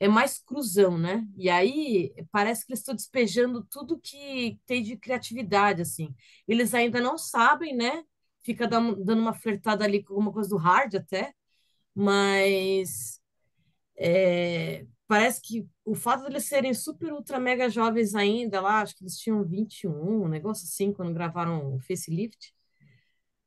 é mais cruzão, né? E aí parece que eles estão despejando tudo que tem de criatividade, assim. Eles ainda não sabem, né? Fica dando uma flertada ali com alguma coisa do hard até, mas é, parece que o fato de eles serem super, ultra, mega jovens ainda lá, acho que eles tinham 21, um negócio assim, quando gravaram o Facelift,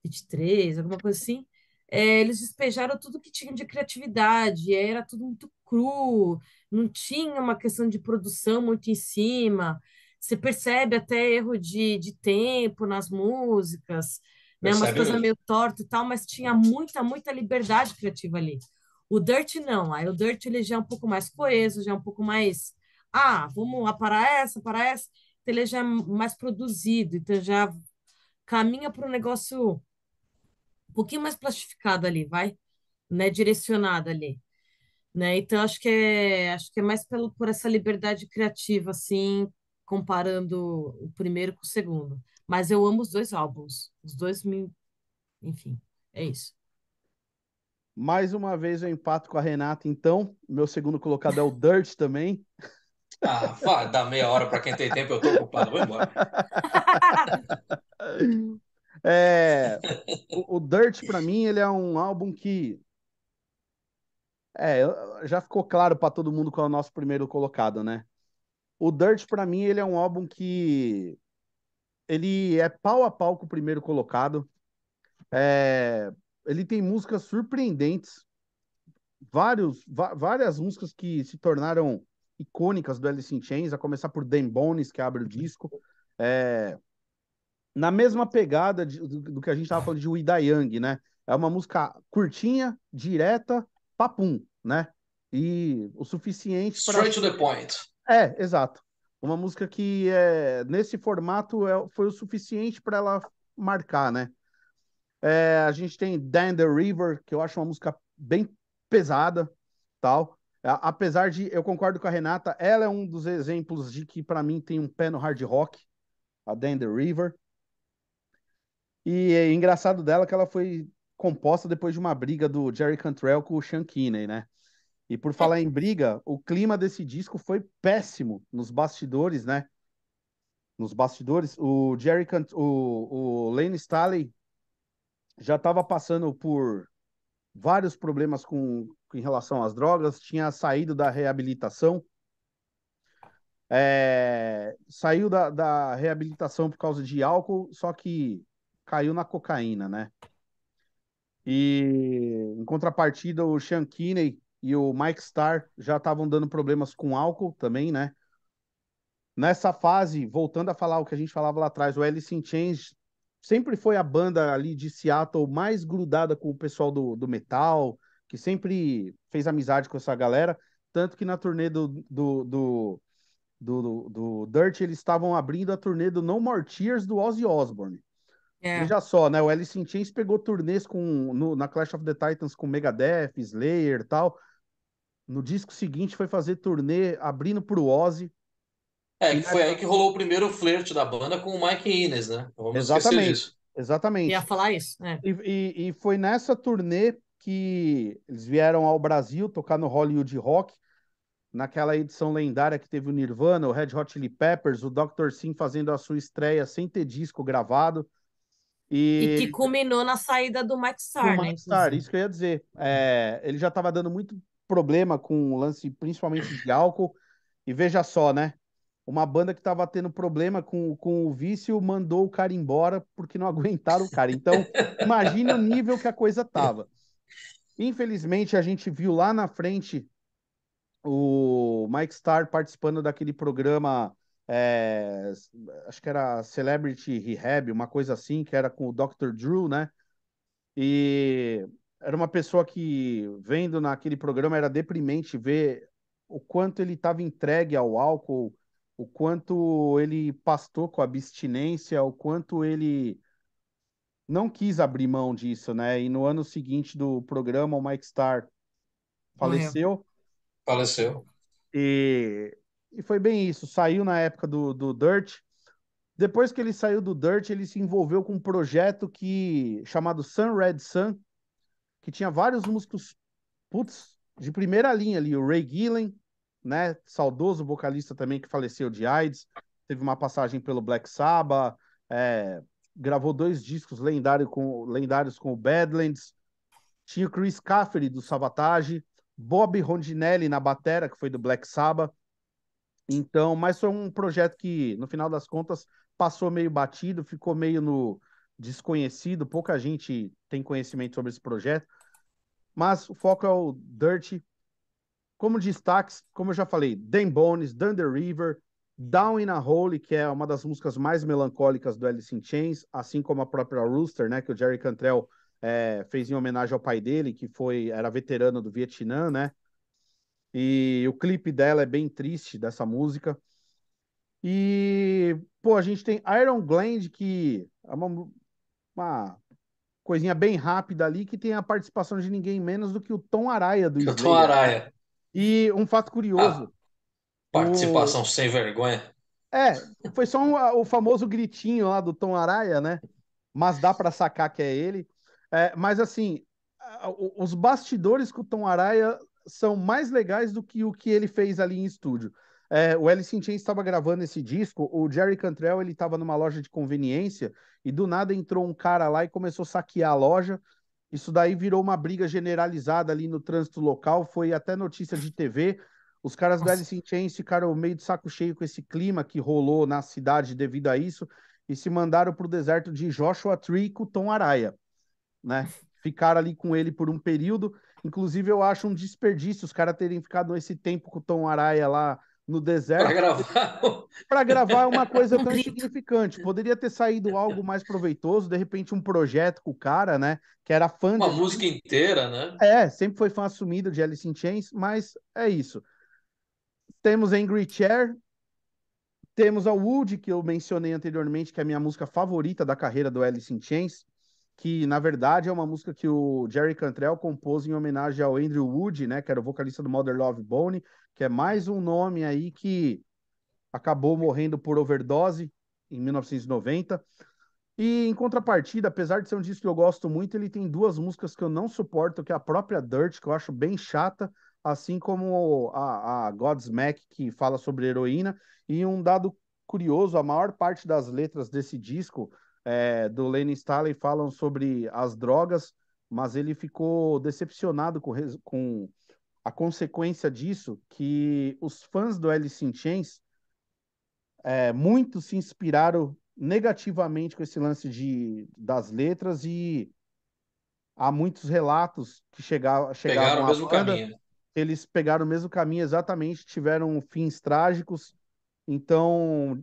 23, alguma coisa assim, é, eles despejaram tudo que tinham de criatividade, era tudo muito cru, não tinha uma questão de produção muito em cima, você percebe até erro de, de tempo nas músicas, né, umas Percebe coisas mesmo. meio tortas e tal, mas tinha muita, muita liberdade criativa ali. O Dirt não, aí o Dirt ele já é um pouco mais coeso, já é um pouco mais, ah, vamos lá para essa, para essa, então ele já é mais produzido, então já caminha para um negócio pouquinho mais plastificado ali, vai, né, direcionado ali, né? Então acho que é, acho que é mais pelo por essa liberdade criativa assim, comparando o primeiro com o segundo. Mas eu amo os dois álbuns, os dois me, enfim, é isso. Mais uma vez eu empato com a Renata, então. Meu segundo colocado é o Dirt também. Ah, vá, dá meia hora para quem tem tempo, eu tô ocupado, vou embora. *laughs* É, o, o Dirt, para mim, ele é um álbum que. É, já ficou claro para todo mundo qual é o nosso primeiro colocado, né? O Dirt, para mim, ele é um álbum que. Ele é pau a pau com o primeiro colocado. É, ele tem músicas surpreendentes, vários, várias músicas que se tornaram icônicas do Alice in Chains, a começar por Dem Bones, que abre o disco. É, na mesma pegada de, do, do, que a gente estava falando de We Die Young, né? É uma música curtinha, direta, papum, né? E o suficiente para. Straight to the point. É, exato. Uma música que é, nesse formato é, foi o suficiente para ela marcar, né? É, a gente tem Dan the River, que eu acho uma música bem pesada, tal. Apesar de, eu concordo com a Renata, ela é um dos exemplos de que para mim tem um pé no hard rock, a Dan the River. E é engraçado dela que ela foi composta depois de uma briga do Jerry Cantrell com o Sean Kinney, né? E por falar em briga, o clima desse disco foi péssimo nos bastidores, né? Nos bastidores, o Jerry Cant o, o Lane Staley já estava passando por vários problemas com, com, em relação às drogas, tinha saído da reabilitação, é, saiu da, da, reabilitação por causa de álcool, só que caiu na cocaína, né? E em contrapartida, o Sean Kinney e o Mike Starr já estavam dando problemas com álcool também, né? Nessa fase, voltando a falar o que a gente falava lá atrás, o Alice in Chains sempre foi a banda ali de Seattle mais grudada com o pessoal do, do metal, que sempre fez amizade com essa galera. Tanto que na turnê do, do, do, do, do Dirt, eles estavam abrindo a turnê do No More Tears do Ozzy Osbourne. É. Veja só, né? O Alice in Chains pegou turnês com, no, na Clash of the Titans com Megadeth, Slayer e tal. No disco seguinte foi fazer turnê abrindo pro Ozzy. É, que foi aí que rolou o primeiro flerte da banda com o Mike Innes, né? Vamos exatamente, exatamente. Ia falar isso. É. E, e, e, foi nessa turnê que eles vieram ao Brasil tocar no Hollywood Rock, naquela edição lendária que teve o Nirvana, o Red Hot Chili Peppers, o Dr. Sim fazendo a sua estreia sem ter disco gravado. E, e que culminou na saída do Mike Starr, do Mike né? Starr, isso que eu ia dizer. É, ele já estava dando muito problema com o lance, principalmente de álcool. E veja só, né? uma banda que estava tendo problema com, com o vício mandou o cara embora porque não *laughs* aguentaram o cara. Então, imagine o nível que a coisa tava. Infelizmente, a gente viu lá na frente o Mike Starr participando daquele programa, é, acho que era Celebrity Rehab, uma coisa assim, que era com o Dr. Drew, né? E era uma pessoa que, vendo naquele programa, era deprimente ver o quanto ele estava entregue ao álcool, o quanto ele pastou com a abstinência, o quanto ele não quis abrir mão disso, né? E no ano seguinte do programa, o Mike Starr faleceu. Faleceu. E, e foi bem isso. Saiu na época do, do Dirt. Depois que ele saiu do Dirt, ele se envolveu com um projeto que chamado Sun Red Sun, que tinha vários músicos putz, de primeira linha ali. O Ray Gillen, né? Saudoso vocalista também que faleceu de AIDS. Teve uma passagem pelo Black Sabbath. É, gravou dois discos lendários com, lendários com o Badlands. Tinha o Chris Caffery, do Savatage. Bob Rondinelli na batera, que foi do Black Sabbath. Então, mas foi um projeto que, no final das contas, passou meio batido, ficou meio no desconhecido, pouca gente tem conhecimento sobre esse projeto. Mas o foco é o Dirt. Como destaques, como eu já falei, Dan Bones, Thunder River, Down in a Hole, que é uma das músicas mais melancólicas do Alice in Chains, assim como a própria Rooster, né, que o Jerry Cantrell é, fez em homenagem ao pai dele, que foi era veterano do Vietnã, né? E o clipe dela é bem triste dessa música. E, pô, a gente tem Iron Gland, que é uma, uma coisinha bem rápida ali, que tem a participação de ninguém menos do que o Tom Araya do Slayer. Tom Araya. E um fato curioso. Ah, participação o... sem vergonha. É, foi só um, o famoso gritinho lá do Tom Araya, né? Mas dá para sacar que é ele. É, mas assim, os bastidores com o Tom Araya são mais legais do que o que ele fez ali em estúdio. É, o Alice in Chains estava gravando esse disco, o Jerry Cantrell ele estava numa loja de conveniência e do nada entrou um cara lá e começou a saquear a loja. Isso daí virou uma briga generalizada ali no trânsito local, foi até notícia de TV. Os caras Nossa. do Alice in Chains ficaram meio de saco cheio com esse clima que rolou na cidade devido a isso e se mandaram para o deserto de Joshua Tree com Tom Araya, né? Ficaram ali com ele por um período. Inclusive, eu acho um desperdício os caras terem ficado esse tempo com o Tom Araya lá no deserto. Para gravar. Para gravar uma coisa *laughs* tão insignificante. Poderia ter saído algo mais proveitoso, de repente um projeto com o cara, né? Que era fã Uma de... música inteira, né? É, sempre foi fã assumido de Alice in Chains, mas é isso. Temos Angry Chair, temos a Wood, que eu mencionei anteriormente, que é a minha música favorita da carreira do Alice in Chains, que na verdade é uma música que o Jerry Cantrell compôs em homenagem ao Andrew Wood, né, que era o vocalista do Mother Love Bone, que é mais um nome aí que acabou morrendo por overdose em 1990. E em contrapartida, apesar de ser um disco que eu gosto muito, ele tem duas músicas que eu não suporto, que é a própria Dirt, que eu acho bem chata, assim como a, a Godsmack, que fala sobre heroína. E um dado curioso, a maior parte das letras desse disco é, do Lenny Staley falam sobre as drogas, mas ele ficou decepcionado com, com a consequência disso, que os fãs do Alice in Chains, é, muitos se inspiraram negativamente com esse lance de, das letras e há muitos relatos que chegaram, chegaram pegaram o mesmo banda, caminho. Eles pegaram o mesmo caminho exatamente, tiveram fins trágicos. Então,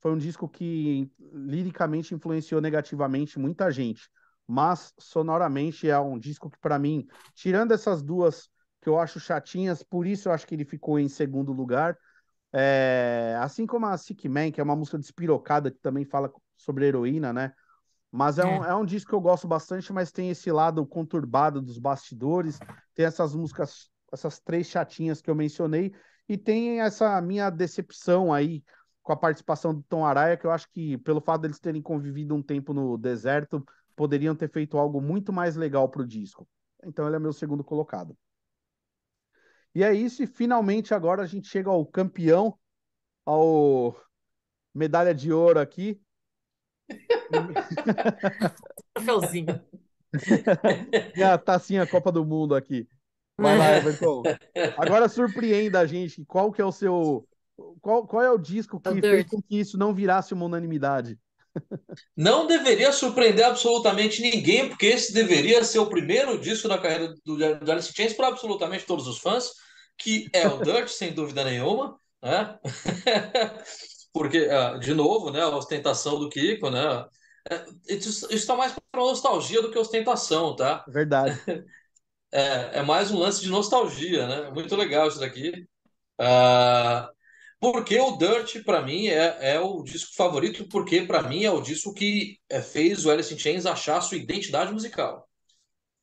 foi um disco que liricamente influenciou negativamente muita gente, mas sonoramente é um disco que para mim, tirando essas duas que eu acho chatinhas, por isso eu acho que ele ficou em segundo lugar. É, assim como a Sick Man, que é uma música despirocada que também fala sobre heroína, né? Mas é, é. Um, é um disco que eu gosto bastante, mas tem esse lado conturbado dos bastidores, tem essas músicas, essas três chatinhas que eu mencionei, e tem essa minha decepção aí com a participação do Tom Araya, que eu acho que, pelo fato deles terem convivido um tempo no deserto, poderiam ter feito algo muito mais legal para o disco. Então ele é meu segundo colocado. E é isso, e finalmente agora a gente chega ao campeão, ao medalha de ouro aqui. *laughs* Troféuzinho. Minha tacinha Copa do Mundo aqui. Vai lá, Everton. Agora surpreenda a gente. Qual que é o seu. Qual, qual é o disco que fez com que isso não virasse uma unanimidade? Não deveria surpreender absolutamente ninguém, porque esse deveria ser o primeiro disco da carreira do, do Alice Chains para absolutamente todos os fãs que é o Dirt, sem dúvida nenhuma, né? *laughs* Porque, ah, de novo, né, a ostentação do Kiko, né? É, isso está mais para nostalgia do que ostentação, tá? Verdade. *laughs* É, é mais um lance de nostalgia, né? Muito legal isso daqui. Uh, porque o Dirt, para mim, é, é o disco favorito, porque, para mim, é o disco que é, fez o Alice in Chains achar sua identidade musical.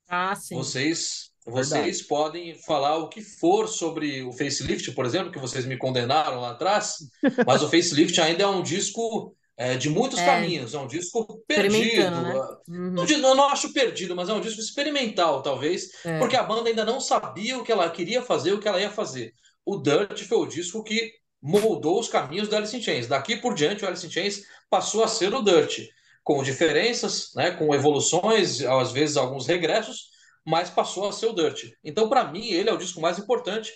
Ah, sim. Vocês, vocês podem falar o que for sobre o facelift, por exemplo, que vocês me condenaram lá atrás, *laughs* mas o facelift ainda é um disco é, de muitos É. caminhos, é um disco perdido. Né? Uhum. Não, não, não acho perdido, mas é um disco experimental, talvez, É. porque a banda ainda não sabia o que ela queria fazer, o que ela ia fazer. O Dirt foi o disco que moldou os caminhos do Alice in Chains. Daqui por diante, o Alice in Chains passou a ser o Dirt, com diferenças, né, com evoluções, às vezes alguns regressos, mas passou a ser o Dirt. Então, para mim, ele é o disco mais importante.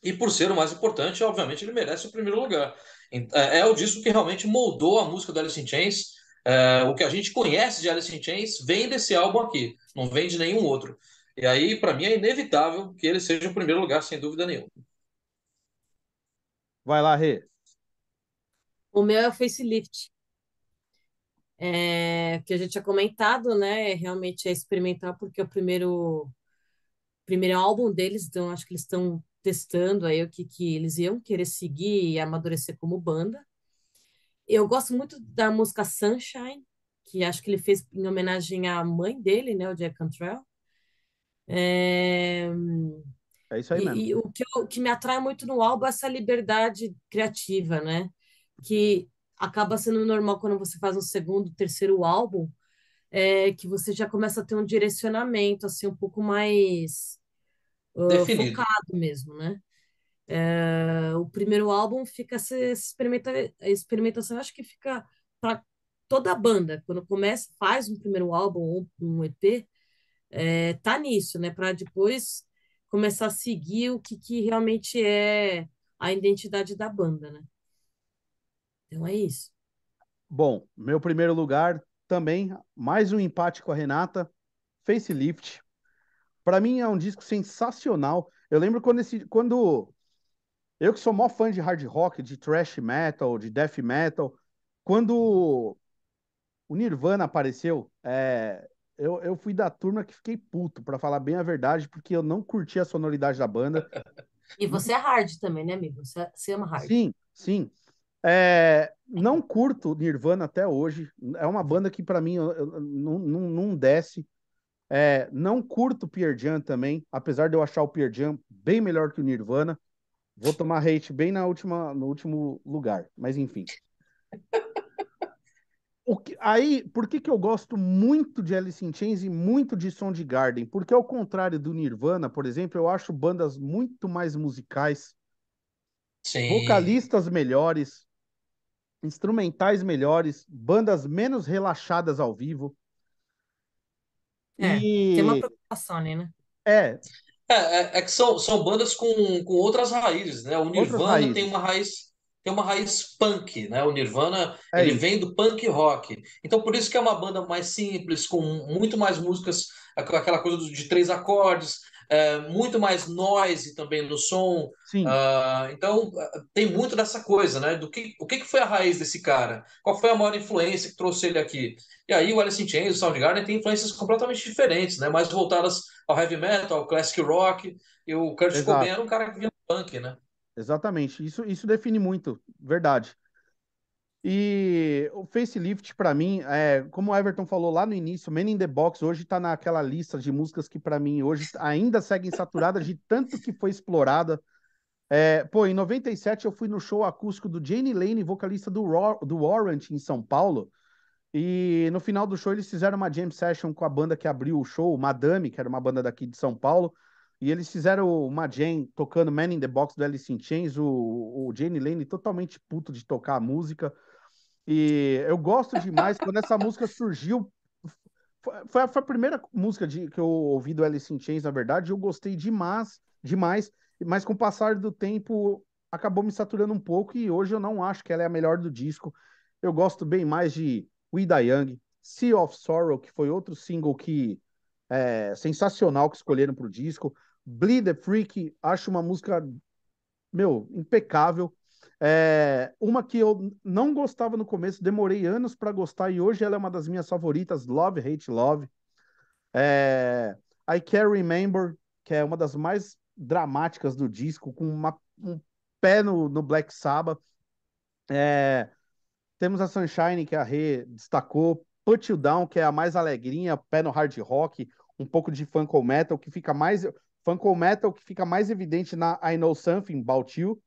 E por ser o mais importante, obviamente, ele merece o primeiro lugar. É, é o disco que realmente moldou a música do Alice in Chains. É, o que a gente conhece de Alice in Chains vem desse álbum aqui, não vem de nenhum outro. E aí, para mim, é inevitável que ele seja o primeiro lugar, sem dúvida nenhuma. Vai lá, Rê. O meu é o facelift. É, que a gente tinha comentado, né? Realmente é experimental, porque é o primeiro, primeiro álbum deles, então acho que eles estão testando aí o que, que eles iam querer seguir e amadurecer como banda. Eu gosto muito da música Sunshine, que acho que ele fez em homenagem à mãe dele, né? O Jack Cantrell. É, É isso aí mesmo. e, e o que, eu- que me atrai muito no álbum é essa liberdade criativa, né? Que acaba sendo normal quando você faz um segundo, terceiro álbum, é que você já começa a ter um direcionamento, assim, um pouco mais Definido. focado mesmo, né? É, o primeiro álbum fica essa experimenta, experimentação, acho que fica para toda a banda. Quando começa, faz um primeiro álbum ou um EP, é, tá nisso, né? Para depois começar a seguir o que, que realmente é a identidade da banda, né? Então é isso. Bom, meu primeiro lugar também, mais um empate com a Renata, Facelift. Para mim é um disco sensacional. Eu lembro quando esse, quando eu que sou mó fã de hard rock, de thrash metal, de death metal, quando o Nirvana apareceu, é, eu, eu fui da turma que fiquei puto, para falar bem a verdade, porque eu não curti a sonoridade da banda. *laughs* E você é hard também, né, amigo? Você, você ama hard. Sim, sim. É, não curto Nirvana até hoje. É uma banda que para mim eu- eu- não, não, não desce. É, não curto Pearl Jam também, apesar de eu achar o Pearl Jam bem melhor que o Nirvana. Vou tomar hate bem na última, no último lugar, mas enfim. *laughs* O que, aí, por que, que eu gosto muito de Alice in Chains e muito de Soundgarden? Porque ao contrário do Nirvana, por exemplo, eu acho bandas muito mais musicais, Sim. vocalistas melhores, instrumentais melhores, bandas menos relaxadas ao vivo. É, E Tem uma preocupação ali, né? é, É, é, é que são, são bandas com, com outras raízes, né? O Nirvana raízes. tem uma raiz tem uma raiz punk, né? O Nirvana É ele isso. vem do punk rock, então por isso que é uma banda mais simples, com muito mais músicas, aqu- aquela coisa de três acordes, é, muito mais noise também no som. Ah, então ah, tem muito dessa coisa, né? Do que o que foi a raiz desse cara? Qual foi a maior influência que trouxe ele aqui? E aí o Alice in Chains, o Soundgarden tem influências completamente diferentes, né? Mais voltadas ao heavy metal, ao classic rock. E o Kurt. Cobain era um cara que vinha do punk, né? Exatamente. Isso, isso define muito, verdade. E o facelift, pra mim, é, como o Everton falou lá no início, Man in the Box hoje tá naquela lista de músicas que pra mim hoje ainda seguem saturadas de tanto que foi explorada. É, pô, em 97 eu fui no show acústico do Jane Lane, vocalista do, do Warrant em São Paulo. E no final do show eles fizeram uma jam session com a banda que abriu o show, Madame, que era uma banda daqui de São Paulo. E eles fizeram uma jam tocando Man in the Box do Alice in Chains, o, o Jane Lane totalmente puto de tocar a música. E eu gosto demais quando essa música surgiu. Foi, a, foi a primeira música de, que eu ouvi do Alice in Chains, na verdade. Eu gostei demais, demais. Mas com o passar do tempo acabou me saturando um pouco e hoje eu não acho que ela é a melhor do disco. Eu gosto bem mais de We Die Young, Sea of Sorrow, que foi outro single que é sensacional que escolheram para o disco. Bleed the Freak, acho uma música, meu, impecável. É, uma que eu não gostava no começo, demorei anos para gostar e hoje ela é uma das minhas favoritas, Love, Hate, Love. É, I Can't Remember, que é uma das mais dramáticas do disco, com uma- um pé no, no Black Sabbath. É, temos a Sunshine, que a Rê destacou, Put You Down, que é a mais alegrinha, pé no hard rock, um pouco de funk metal, que fica mais funk metal que fica mais evidente na I Know Something About You.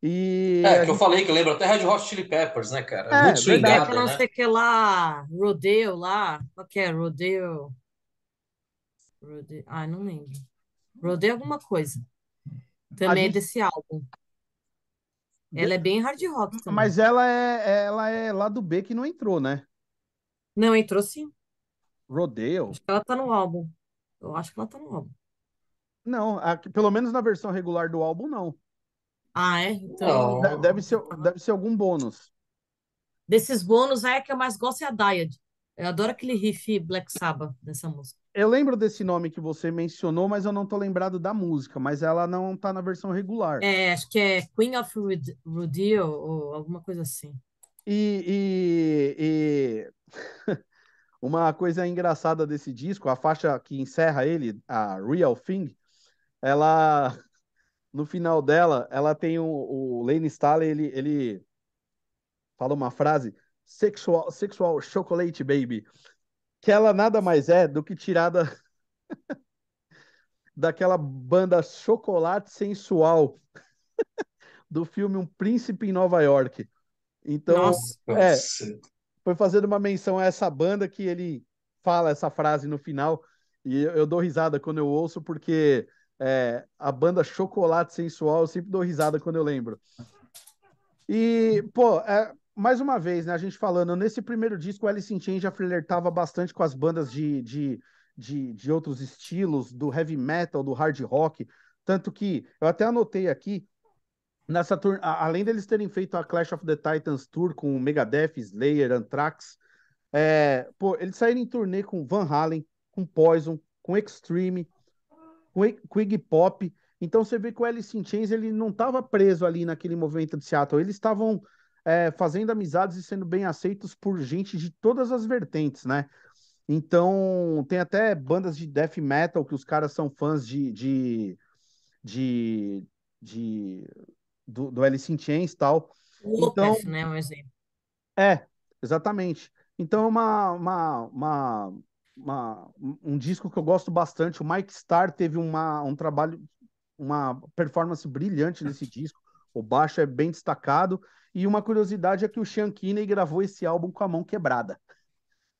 E é, que gente... eu falei que lembra até Red Hot Chili Peppers, né, cara? É, Muito swingada, é, não né? sei que lá, Rodeo lá, qual que é? Rodeo... Rodeo... Ah, não lembro. Rodeo alguma coisa. Também gente... é desse álbum. Ela é bem hard rock também. Mas ela é, ela é lá do B que não entrou, né? Não, entrou sim. Rodeo? Acho que ela tá no álbum. Eu acho que ela tá no álbum. Não, aqui, pelo menos na versão regular do álbum, não. Ah, é? Então. Deve, deve ser, deve ser algum bônus. Desses bônus, é que eu mais gosto é a Dyad. Eu adoro aquele riff Black Sabbath dessa música. Eu lembro desse nome que você mencionou, mas eu não tô lembrado da música, mas ela não tá na versão regular. É, acho que é Queen of Rodeo ou alguma coisa assim. E, e, e... *laughs* uma coisa engraçada desse disco, a faixa que encerra ele, a Real Thing, ela no final dela, ela tem o, o Lane Staley, ele, ele fala uma frase sexual, sexual chocolate baby, que ela nada mais é do que tirada *laughs* daquela banda chocolate sensual *laughs* do filme Um Príncipe em Nova York. Então, Nossa, é, foi fazendo uma menção a essa banda que ele fala essa frase no final. E eu, eu dou risada quando eu ouço porque é, a banda Chocolate Sensual, eu sempre dou risada quando eu lembro. E, pô, é, mais uma vez, né, a gente falando, nesse primeiro disco, o Alice in Chains já flertava bastante com as bandas de, de, de, de outros estilos, do heavy metal, do hard rock, tanto que eu até anotei aqui, nessa tour, além deles terem feito a Clash of the Titans Tour com Megadeth, Slayer, Anthrax, é, pô, eles saíram em turnê com Van Halen, com Poison, com Extreme, com, com Iggy Pop, então você vê que o Alice in Chains ele não estava preso ali naquele movimento de Seattle, eles estavam é, fazendo amizades e sendo bem aceitos por gente de todas as vertentes, né? Então, tem até bandas de death metal que os caras são fãs de, de, de, de do, do Alice in Chains e tal. O então, né? Um exemplo. É, exatamente. Então, é uma, uma, uma, uma, um disco que eu gosto bastante. O Mike Starr teve uma, um trabalho, uma performance brilhante nesse *laughs* disco. O baixo é bem destacado. E uma curiosidade é que o Sean Kinney gravou esse álbum com a mão quebrada.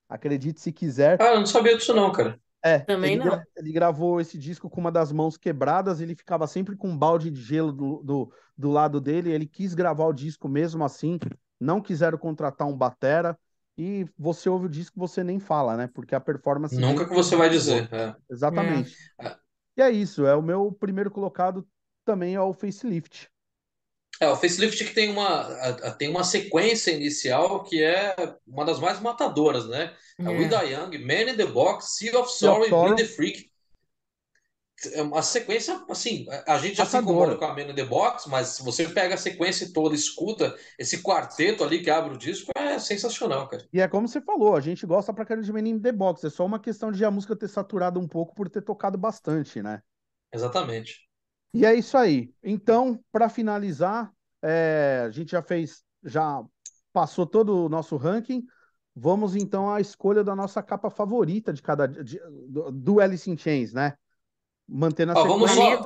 Acredite se quiser. Ah, eu não sabia disso não, cara. É, Também ele, não. Ele gravou esse disco com uma das mãos quebradas, ele ficava sempre com um balde de gelo do, do, do lado dele, ele quis gravar o disco mesmo assim, não quiseram contratar um batera, e você ouve o disco você nem fala, né? Porque a performance... Nunca que você vai dizer. É. Exatamente. É. E é isso, é o meu primeiro colocado também é o Facelift. É, o facelift que tem uma, tem uma sequência inicial que é uma das mais matadoras, né? É, é With the Young, Man in the Box, Sea of Sorrow e Bleed the Freak. É uma sequência, assim, a gente já se incomoda com a Man in the Box, mas se você pega a sequência toda, escuta esse quarteto ali que abre o disco, é sensacional, cara. E é como você falou, a gente gosta pra caramba de Man in the Box, é só uma questão de a música ter saturado um pouco por ter tocado bastante, né? Exatamente. E é isso aí. Então, para finalizar, é, a gente já fez, já passou todo o nosso ranking. Vamos então à escolha da nossa capa favorita de cada de, do, do Alice in Chains, né? Mantendo a ah, vamos só,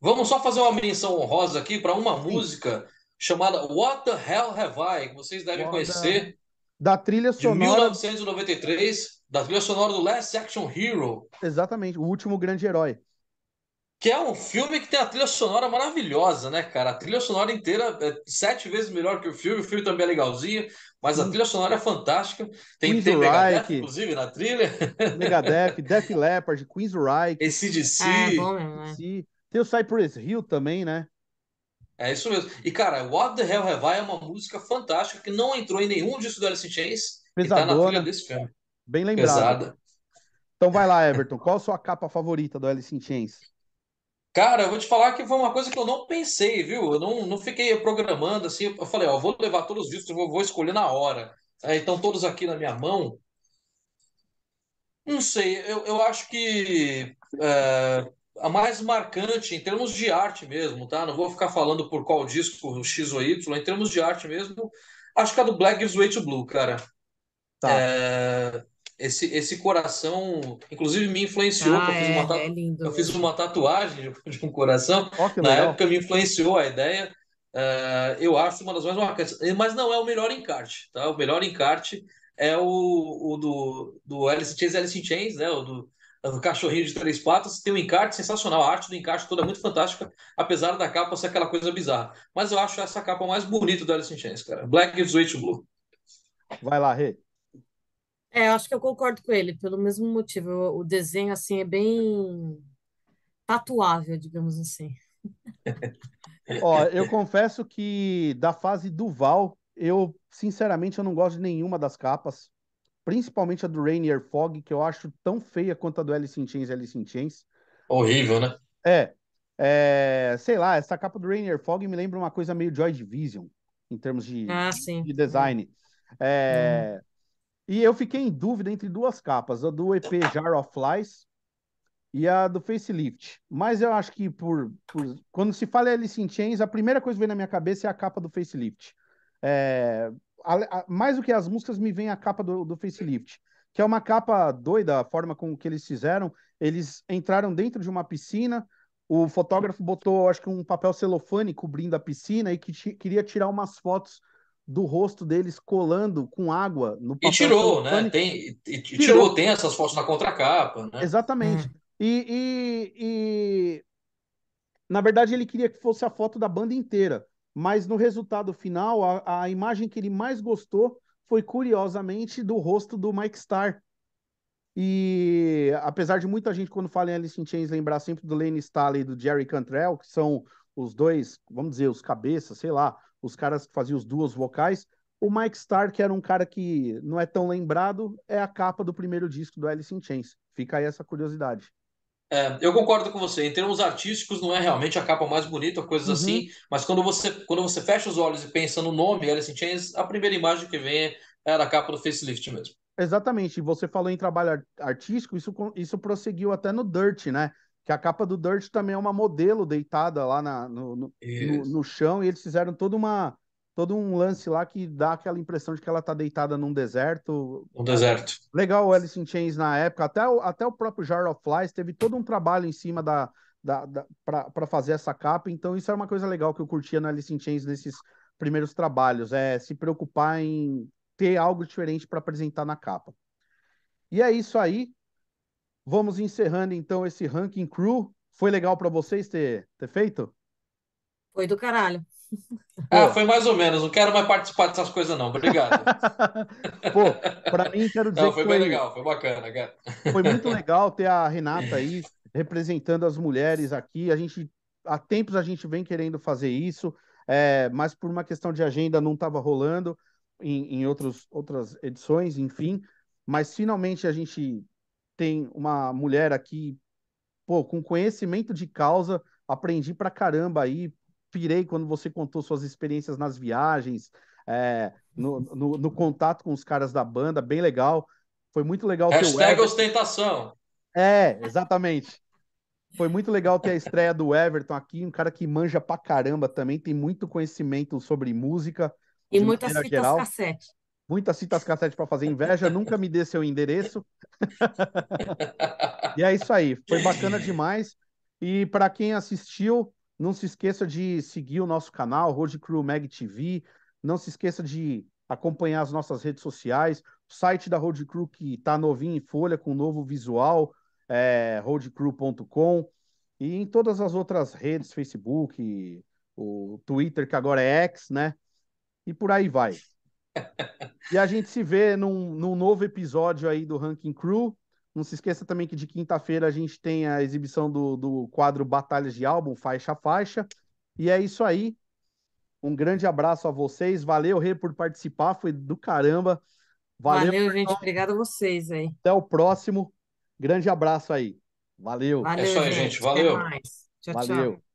vamos só fazer uma menção honrosa aqui para uma Sim. música chamada What the Hell Have I, que vocês devem What conhecer. Da trilha sonora. De 1993, da trilha sonora do Last Action Hero. Exatamente, o último grande herói. Que é um filme que tem a trilha sonora maravilhosa, né, cara? A trilha sonora inteira é sete vezes melhor que o filme. O filme também é legalzinho, mas a trilha sonora é fantástica. Tem, tem Megadeth, inclusive, na trilha. *laughs* Megadeth, Def Leppard, Queen's Reich. Esse de si. É, bom né? Tem o Cypress Hill também, né? É isso mesmo. E, cara, What the Hell Have I é uma música fantástica que não entrou em nenhum disco do Alice in Chains Pesadona. e tá na trilha desse filme. Bem lembrado. Pesada. Então vai lá, Everton. Qual a sua capa favorita do Alice in Chains? Cara, eu vou te falar que foi uma coisa que eu não pensei, viu? Eu não, não fiquei programando assim. Eu falei, ó, vou levar todos os discos, eu vou, escolher na hora. É, então, todos aqui na minha mão. Não sei, eu, eu acho que é, a mais marcante em termos de arte mesmo, tá? Não vou ficar falando por qual disco, X ou Y, em termos de arte mesmo, acho que a do Black Gives Way to Blue, cara. Tá. É, esse, esse coração, inclusive me influenciou, Ah, eu fiz uma, é, é lindo eu fiz uma tatuagem de um coração, que na legal. época me influenciou a ideia, uh, eu acho uma das mais marcantes, mas não é o melhor encarte, tá? O melhor encarte é o, o do, do Alice in Chains, Alice in Chains, né? O do, do cachorrinho de três patas, tem um encarte sensacional, a arte do encarte toda é muito fantástica, apesar da capa ser aquela coisa bizarra. Mas eu acho essa capa mais bonita do Alice in Chains, cara. Black gives way to blue. Vai lá, Rê. É, eu acho que eu concordo com ele, pelo mesmo motivo. O, desenho, assim, é bem tatuável, digamos assim. *laughs* Ó, eu confesso que da fase Duval, eu, sinceramente, eu não gosto de nenhuma das capas. Principalmente a do Rainier Fog, que eu acho tão feia quanto a do Alice in Chains e Alice in Chains. Horrível, né? É, é, sei lá, essa capa do Rainier Fog me lembra uma coisa meio Joy Division, em termos de, Ah, sim. de design. É, E eu fiquei em dúvida entre duas capas, a do EP Jar of Flies e a do Facelift. Mas eu acho que por, por- quando se fala Alice in Chains, a primeira coisa que vem na minha cabeça é a capa do Facelift. É, a- a- mais do que as músicas, me vem a capa do, do Facelift, que é uma capa doida, a forma com que eles fizeram. Eles entraram dentro de uma piscina, o fotógrafo botou, acho que um papel celofane cobrindo a piscina e que queria tirar umas fotos do rosto deles colando com água no E papel tirou, né? Tem, e, e Tirou. tirou, tem essas fotos na contracapa, né? Exatamente. E, e- e, na verdade ele queria que fosse a foto da banda inteira, mas no resultado final a, a imagem que ele mais gostou foi curiosamente do rosto do Mike Starr. E apesar de muita gente quando fala em Alice in Chains lembrar sempre do Lane Staley e do Jerry Cantrell, que são os dois, vamos dizer, os cabeças, sei lá, os caras que faziam os duos vocais, o Mike Starr, que era um cara que não é tão lembrado, é a capa do primeiro disco do Alice in Chains. Fica aí essa curiosidade. É, eu concordo com você. Em termos artísticos, não é realmente a capa mais bonita, coisas Uhum. assim, mas quando você, quando você fecha os olhos e pensa no nome Alice in Chains, a primeira imagem que vem é a capa do facelift mesmo. Exatamente. Você falou em trabalho ar- artístico, isso, isso prosseguiu até no Dirt, né? Que a capa do Dirt também é uma modelo deitada lá na- no, no, no, no chão, e eles fizeram toda uma, todo um lance lá que dá aquela impressão de que ela tá deitada num deserto. No deserto. Legal o Alice in Chains na época, até o, até o próprio Jar of Flies teve todo um trabalho em cima da, da, da para fazer essa capa, então isso era uma coisa legal que eu curtia no Alice in Chains nesses primeiros trabalhos, é se preocupar em ter algo diferente para apresentar na capa. E é isso aí. Vamos encerrando então esse ranking crew. Foi legal para vocês ter, ter feito? Foi do caralho. *laughs* Ah, foi mais ou menos. Não quero mais participar dessas coisas, não. Obrigado. *laughs* Pô, para mim quero dizer Não, que foi foi, bem legal, foi bacana, cara. foi muito *laughs* legal ter a Renata aí representando as mulheres aqui. A gente há tempos a gente vem querendo fazer isso, é, mas por uma questão de agenda não estava rolando em, em outros, outras edições, enfim. Mas finalmente a gente tem uma mulher aqui, pô, com conhecimento de causa. Aprendi pra caramba aí, pirei quando você contou suas experiências nas viagens, é, no, no, no contato com os caras da banda, bem legal. Foi muito legal ter o Hashtag Everton. ostentação. É, exatamente. Foi muito legal ter a estreia do Everton aqui, um cara que manja pra caramba também, tem muito conhecimento sobre música, E muitas fitas geral. cassete. Muitas citas cassete para fazer inveja, nunca me dê seu endereço. E é isso aí, foi bacana demais. E para quem assistiu, não se esqueça de seguir o nosso canal, Road Crew Mag TV. Não se esqueça de acompanhar as nossas redes sociais, o site da Road Crew que está novinho em folha, com novo visual, é, roadcrew.com. E em todas as outras redes, Facebook, o Twitter, que agora é X, né? E por aí vai. *laughs* E a gente se vê num, num novo episódio aí do Ranking Crew. Não se esqueça também que de quinta-feira a gente tem a exibição do, do quadro Batalhas de Álbum, faixa a faixa. E é isso aí. Um grande abraço a vocês. Valeu, Rê, por participar. Foi do caramba. Valeu, Valeu, gente. irmão. Obrigada a vocês aí. Até o próximo. Grande abraço aí. Valeu. Valeu, isso aí, gente. Até Valeu. mais. Tchau, Valeu. tchau.